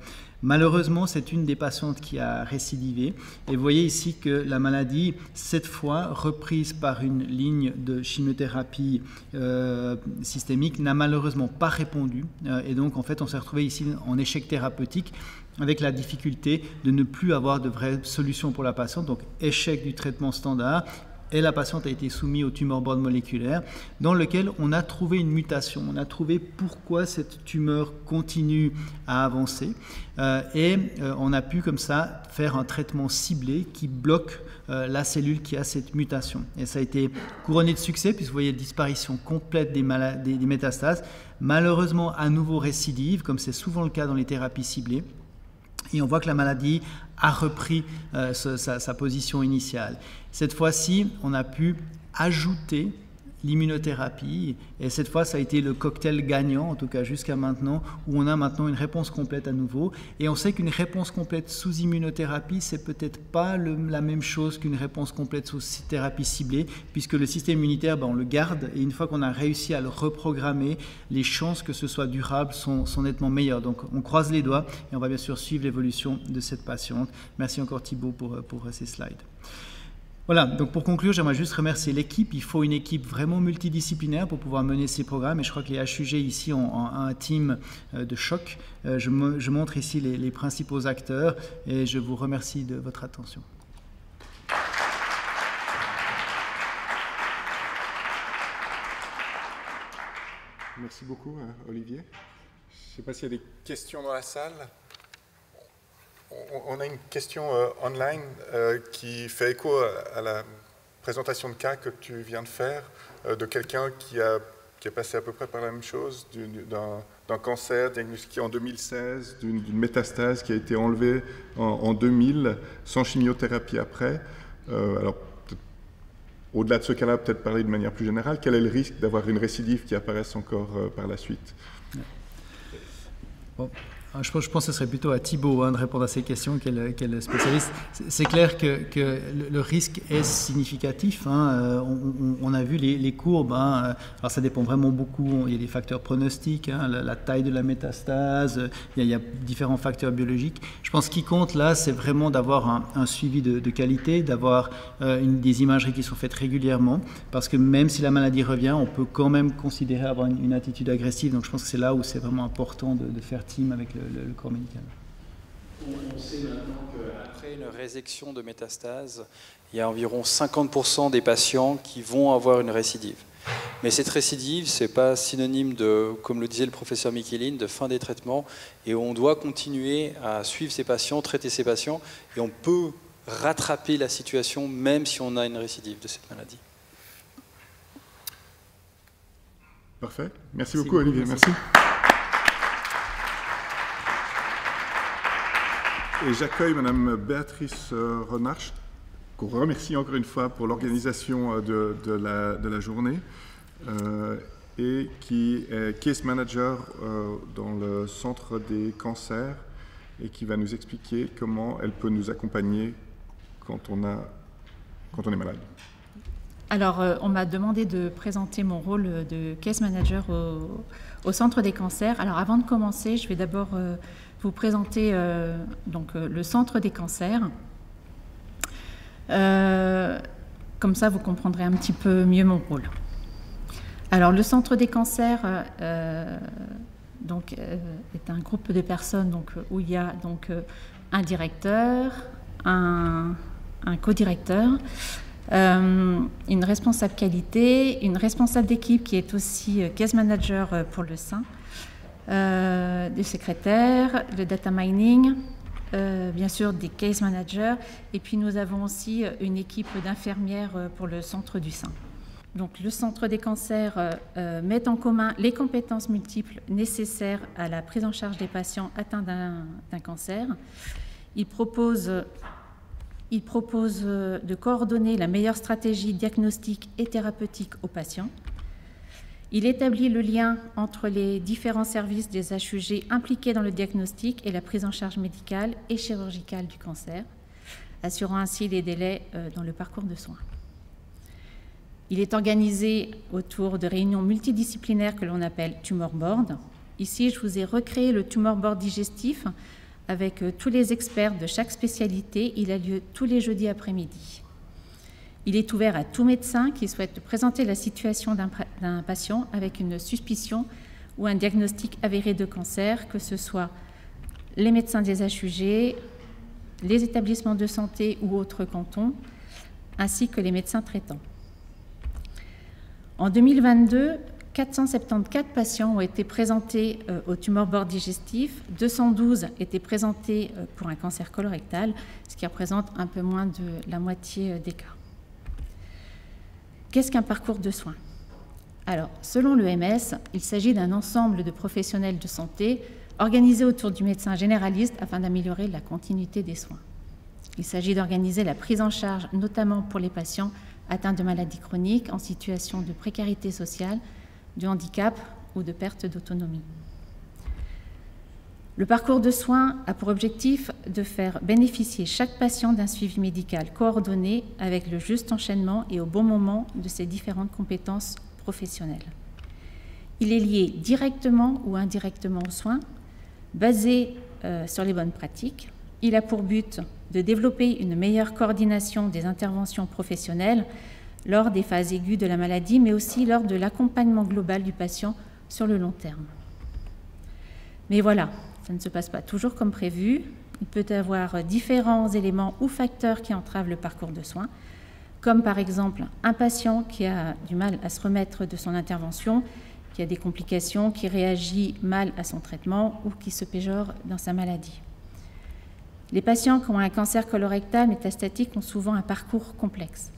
Malheureusement, c'est une des patientes qui a récidivé. Et vous voyez ici que la maladie, cette fois reprise par une ligne de chimiothérapie euh, systémique, n'a malheureusement pas répondu. Euh, et donc, en fait, on s'est retrouvé ici en échec thérapeutique avec la difficulté de ne plus avoir de vraie solution pour la patiente. Donc, échec du traitement standard et la patiente a été soumise au tumeur board moléculaire, dans lequel on a trouvé une mutation. On a trouvé pourquoi cette tumeur continue à avancer. Euh, et euh, on a pu comme ça faire un traitement ciblé qui bloque euh, la cellule qui a cette mutation. Et ça a été couronné de succès, puisque vous voyez la disparition complète des, des métastases. Malheureusement, à nouveau récidive, comme c'est souvent le cas dans les thérapies ciblées. Et on voit que la maladie a repris euh, sa, position initiale. Cette fois-ci, on a pu ajouter l'immunothérapie. Et cette fois, ça a été le cocktail gagnant, en tout cas jusqu'à maintenant, où on a maintenant une réponse complète à nouveau. Et on sait qu'une réponse complète sous immunothérapie, c'est peut-être pas la même chose qu'une réponse complète sous thérapie ciblée, puisque le système immunitaire, ben, on le garde, et une fois qu'on a réussi à le reprogrammer, les chances que ce soit durable sont, nettement meilleures. Donc on croise les doigts, et on va bien sûr suivre l'évolution de cette patiente. Merci encore Thibault pour, pour ces slides. Voilà, donc pour conclure, j'aimerais juste remercier l'équipe. Il faut une équipe vraiment multidisciplinaire pour pouvoir mener ces programmes et je crois que les HUG ici ont, un team euh, de choc. Euh, je, montre ici les, principaux acteurs et je vous remercie de votre attention. Merci beaucoup, euh, Olivier. Je ne sais pas s'il y a des questions dans la salle on a une question euh, online euh, qui fait écho à, la présentation de cas que tu viens de faire, euh, de quelqu'un qui a, qui passé à peu près par la même chose, d'un cancer diagnostiqué en 2016, d'une métastase qui a été enlevée en, 2000, sans chimiothérapie après. alors, au-delà de ce cas-là, peut-être parler de manière plus générale, quel est le risque d'avoir une récidive qui apparaisse encore par la suite? Je pense, je pense, que ce serait plutôt à Thibault hein, de répondre à ces questions, quel, est spécialiste. C'est clair que, le risque est significatif. Hein. Euh, on, a vu les, courbes. Hein. Euh, alors ça dépend vraiment beaucoup. Il y a des facteurs pronostiques, la, taille de la métastase, il y, a, différents facteurs biologiques. Je pense qu'il compte là, c'est vraiment d'avoir un, suivi de, qualité, d'avoir euh, des imageries qui sont faites régulièrement. Parce que même si la maladie revient, on peut quand même considérer avoir une, attitude agressive. Donc je pense que c'est là où c'est vraiment important de faire team avec le le, corps médical. On, sait maintenant qu'après une résection de métastase, il y a environ 50% des patients qui vont avoir une récidive. Mais cette récidive, ce n'est pas synonyme de, comme le disait le professeur Micheline, de fin des traitements. Et on doit continuer à suivre ces patients, traiter ces patients, et on peut rattraper la situation même si on a une récidive de cette maladie. Parfait. Merci, beaucoup, Olivier. merci. Et j'accueille Madame Béatrice euh, Renarch, qu'on remercie encore une fois pour l'organisation euh, de, la, journée, euh, et qui est case manager dans le centre des cancers et qui va nous expliquer comment elle peut nous accompagner quand on, a, quand on est malade. Alors, on m'a demandé de présenter mon rôle de case manager au, centre des cancers. Alors, avant de commencer, je vais d'abord vous présenter euh, donc, euh, le centre des cancers. Euh, comme ça, vous comprendrez un petit peu mieux mon rôle. Alors, le centre des cancers est un groupe de personnes donc, où il y a donc, un directeur, un, un co-directeur, une responsable qualité, une responsable d'équipe qui est aussi case manager pour le sein, euh, des secrétaires, le data mining, euh, bien sûr des case managers, et puis nous avons aussi une équipe d'infirmières euh, pour le centre du sein. Donc le centre des cancers met en commun les compétences multiples nécessaires à la prise en charge des patients atteints d'un cancer. Il propose, il propose de coordonner la meilleure stratégie diagnostique et thérapeutique aux patients. Il établit le lien entre les différents services des HUG impliqués dans le diagnostic et la prise en charge médicale et chirurgicale du cancer, assurant ainsi les délais euh, dans le parcours de soins. Il est organisé autour de réunions multidisciplinaires que l'on appelle Tumor Board. Ici, je vous ai recréé le Tumor Board digestif avec euh, tous les experts de chaque spécialité. Il a lieu tous les jeudis après-midi. Il est ouvert à tout médecin qui souhaite présenter la situation d'un patient avec une suspicion ou un diagnostic avéré de cancer, que ce soit les médecins des HUG, les établissements de santé ou autres cantons, ainsi que les médecins traitants. En 2022, 474 patients ont été présentés euh, au tumor board digestif, 212 étaient présentés euh, pour un cancer colorectal, ce qui représente un peu moins de la moitié euh, des cas. Qu'est-ce qu'un parcours de soins? Alors, selon l'EMS, il s'agit d'un ensemble de professionnels de santé organisés autour du médecin généraliste afin d'améliorer la continuité des soins. Il s'agit d'organiser la prise en charge, notamment pour les patients atteints de maladies chroniques en situation de précarité sociale, de handicap ou de perte d'autonomie. Le parcours de soins a pour objectif de faire bénéficier chaque patient d'un suivi médical coordonné avec le juste enchaînement et au bon moment de ses différentes compétences professionnelles. Il est lié directement ou indirectement aux soins, basé euh, sur les bonnes pratiques. Il a pour but de développer une meilleure coordination des interventions professionnelles lors des phases aiguës de la maladie, mais aussi lors de l'accompagnement global du patient sur le long terme. Mais voilà, ça ne se passe pas toujours comme prévu. Il peut y avoir différents éléments ou facteurs qui entravent le parcours de soins, comme par exemple un patient qui a du mal à se remettre de son intervention, qui a des complications, qui réagit mal à son traitement ou qui se péjore dans sa maladie. Les patients qui ont un cancer colorectal métastatique ont souvent un parcours complexe.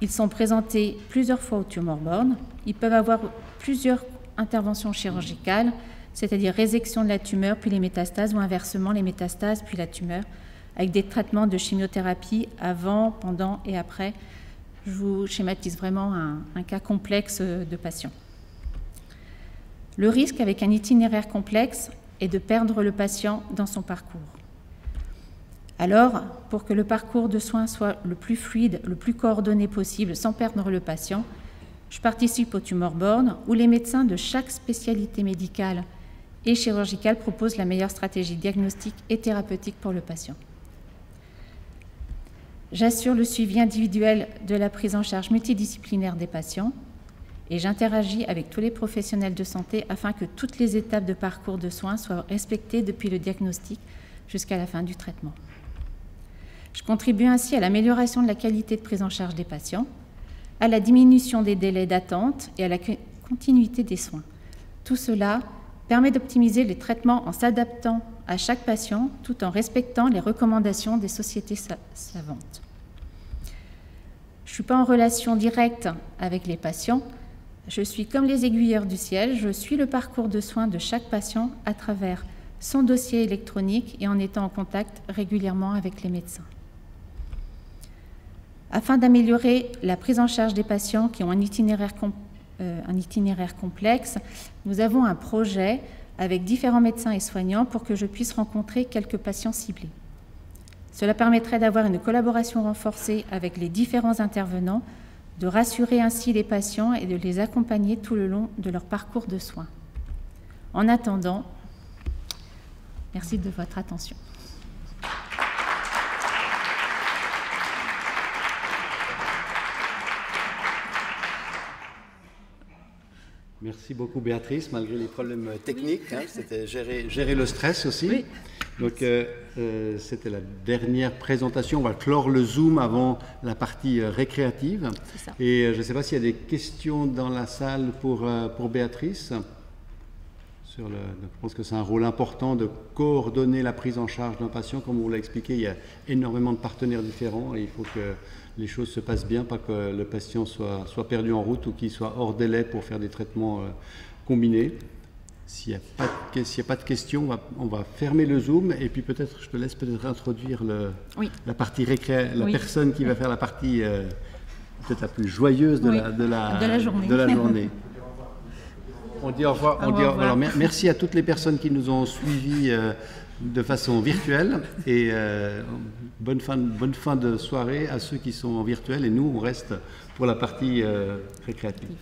Ils sont présentés plusieurs fois au tumor board. Ils peuvent avoir plusieurs interventions chirurgicales, c'est-à-dire résection de la tumeur puis les métastases ou inversement les métastases puis la tumeur, avec des traitements de chimiothérapie avant, pendant et après. Je vous schématise vraiment un, cas complexe de patient. Le risque avec un itinéraire complexe et de perdre le patient dans son parcours. Alors, pour que le parcours de soins soit le plus fluide, le plus coordonné possible sans perdre le patient, je participe au Tumor Board où les médecins de chaque spécialité médicale et chirurgicale proposent la meilleure stratégie diagnostique et thérapeutique pour le patient. J'assure le suivi individuel de la prise en charge multidisciplinaire des patients et j'interagis avec tous les professionnels de santé afin que toutes les étapes de parcours de soins soient respectées depuis le diagnostic jusqu'à la fin du traitement. Je contribue ainsi à l'amélioration de la qualité de prise en charge des patients, à la diminution des délais d'attente et à la continuité des soins. Tout cela permet d'optimiser les traitements en s'adaptant à chaque patient tout en respectant les recommandations des sociétés savantes. Je ne suis pas en relation directe avec les patients, je suis comme les aiguilleurs du ciel, je suis le parcours de soins de chaque patient à travers son dossier électronique et en étant en contact régulièrement avec les médecins. Afin d'améliorer la prise en charge des patients qui ont un itinéraire, euh, un itinéraire complexe, nous avons un projet avec différents médecins et soignants pour que je puisse rencontrer quelques patients ciblés. Cela permettrait d'avoir une collaboration renforcée avec les différents intervenants de rassurer ainsi les patients et de les accompagner tout le long de leur parcours de soins. En attendant, merci de votre attention. Merci beaucoup Béatrice, malgré les problèmes techniques. Hein, c'était gérer, gérer, le stress aussi. Donc euh, euh, c'était la dernière présentation. On va clore le Zoom avant la partie euh, récréative. Et je ne sais pas s'il y a des questions dans la salle pour, pour Béatrice. Sur le, je pense que c'est un rôle important de coordonner la prise en charge d'un patient. Comme on vous l'a expliqué, il y a énormément de partenaires différents et il faut que les choses se passent bien, pas que le patient soit, soit perdu en route ou qu'il soit hors délai pour faire des traitements combinés. S'il n'y a, a, pas de questions, on va, fermer le Zoom et puis peut-être, je te laisse peut-être introduire le, la partie récré, la personne qui va faire la partie euh, peut-être la plus joyeuse de, la, de, la, de la, journée. De la journée. On dit au revoir. On dit au revoir. Alors, merci à toutes les personnes qui nous ont suivis euh, de façon virtuelle et euh, bonne, fin, de soirée à ceux qui sont en virtuel et nous, on reste pour la partie récréative.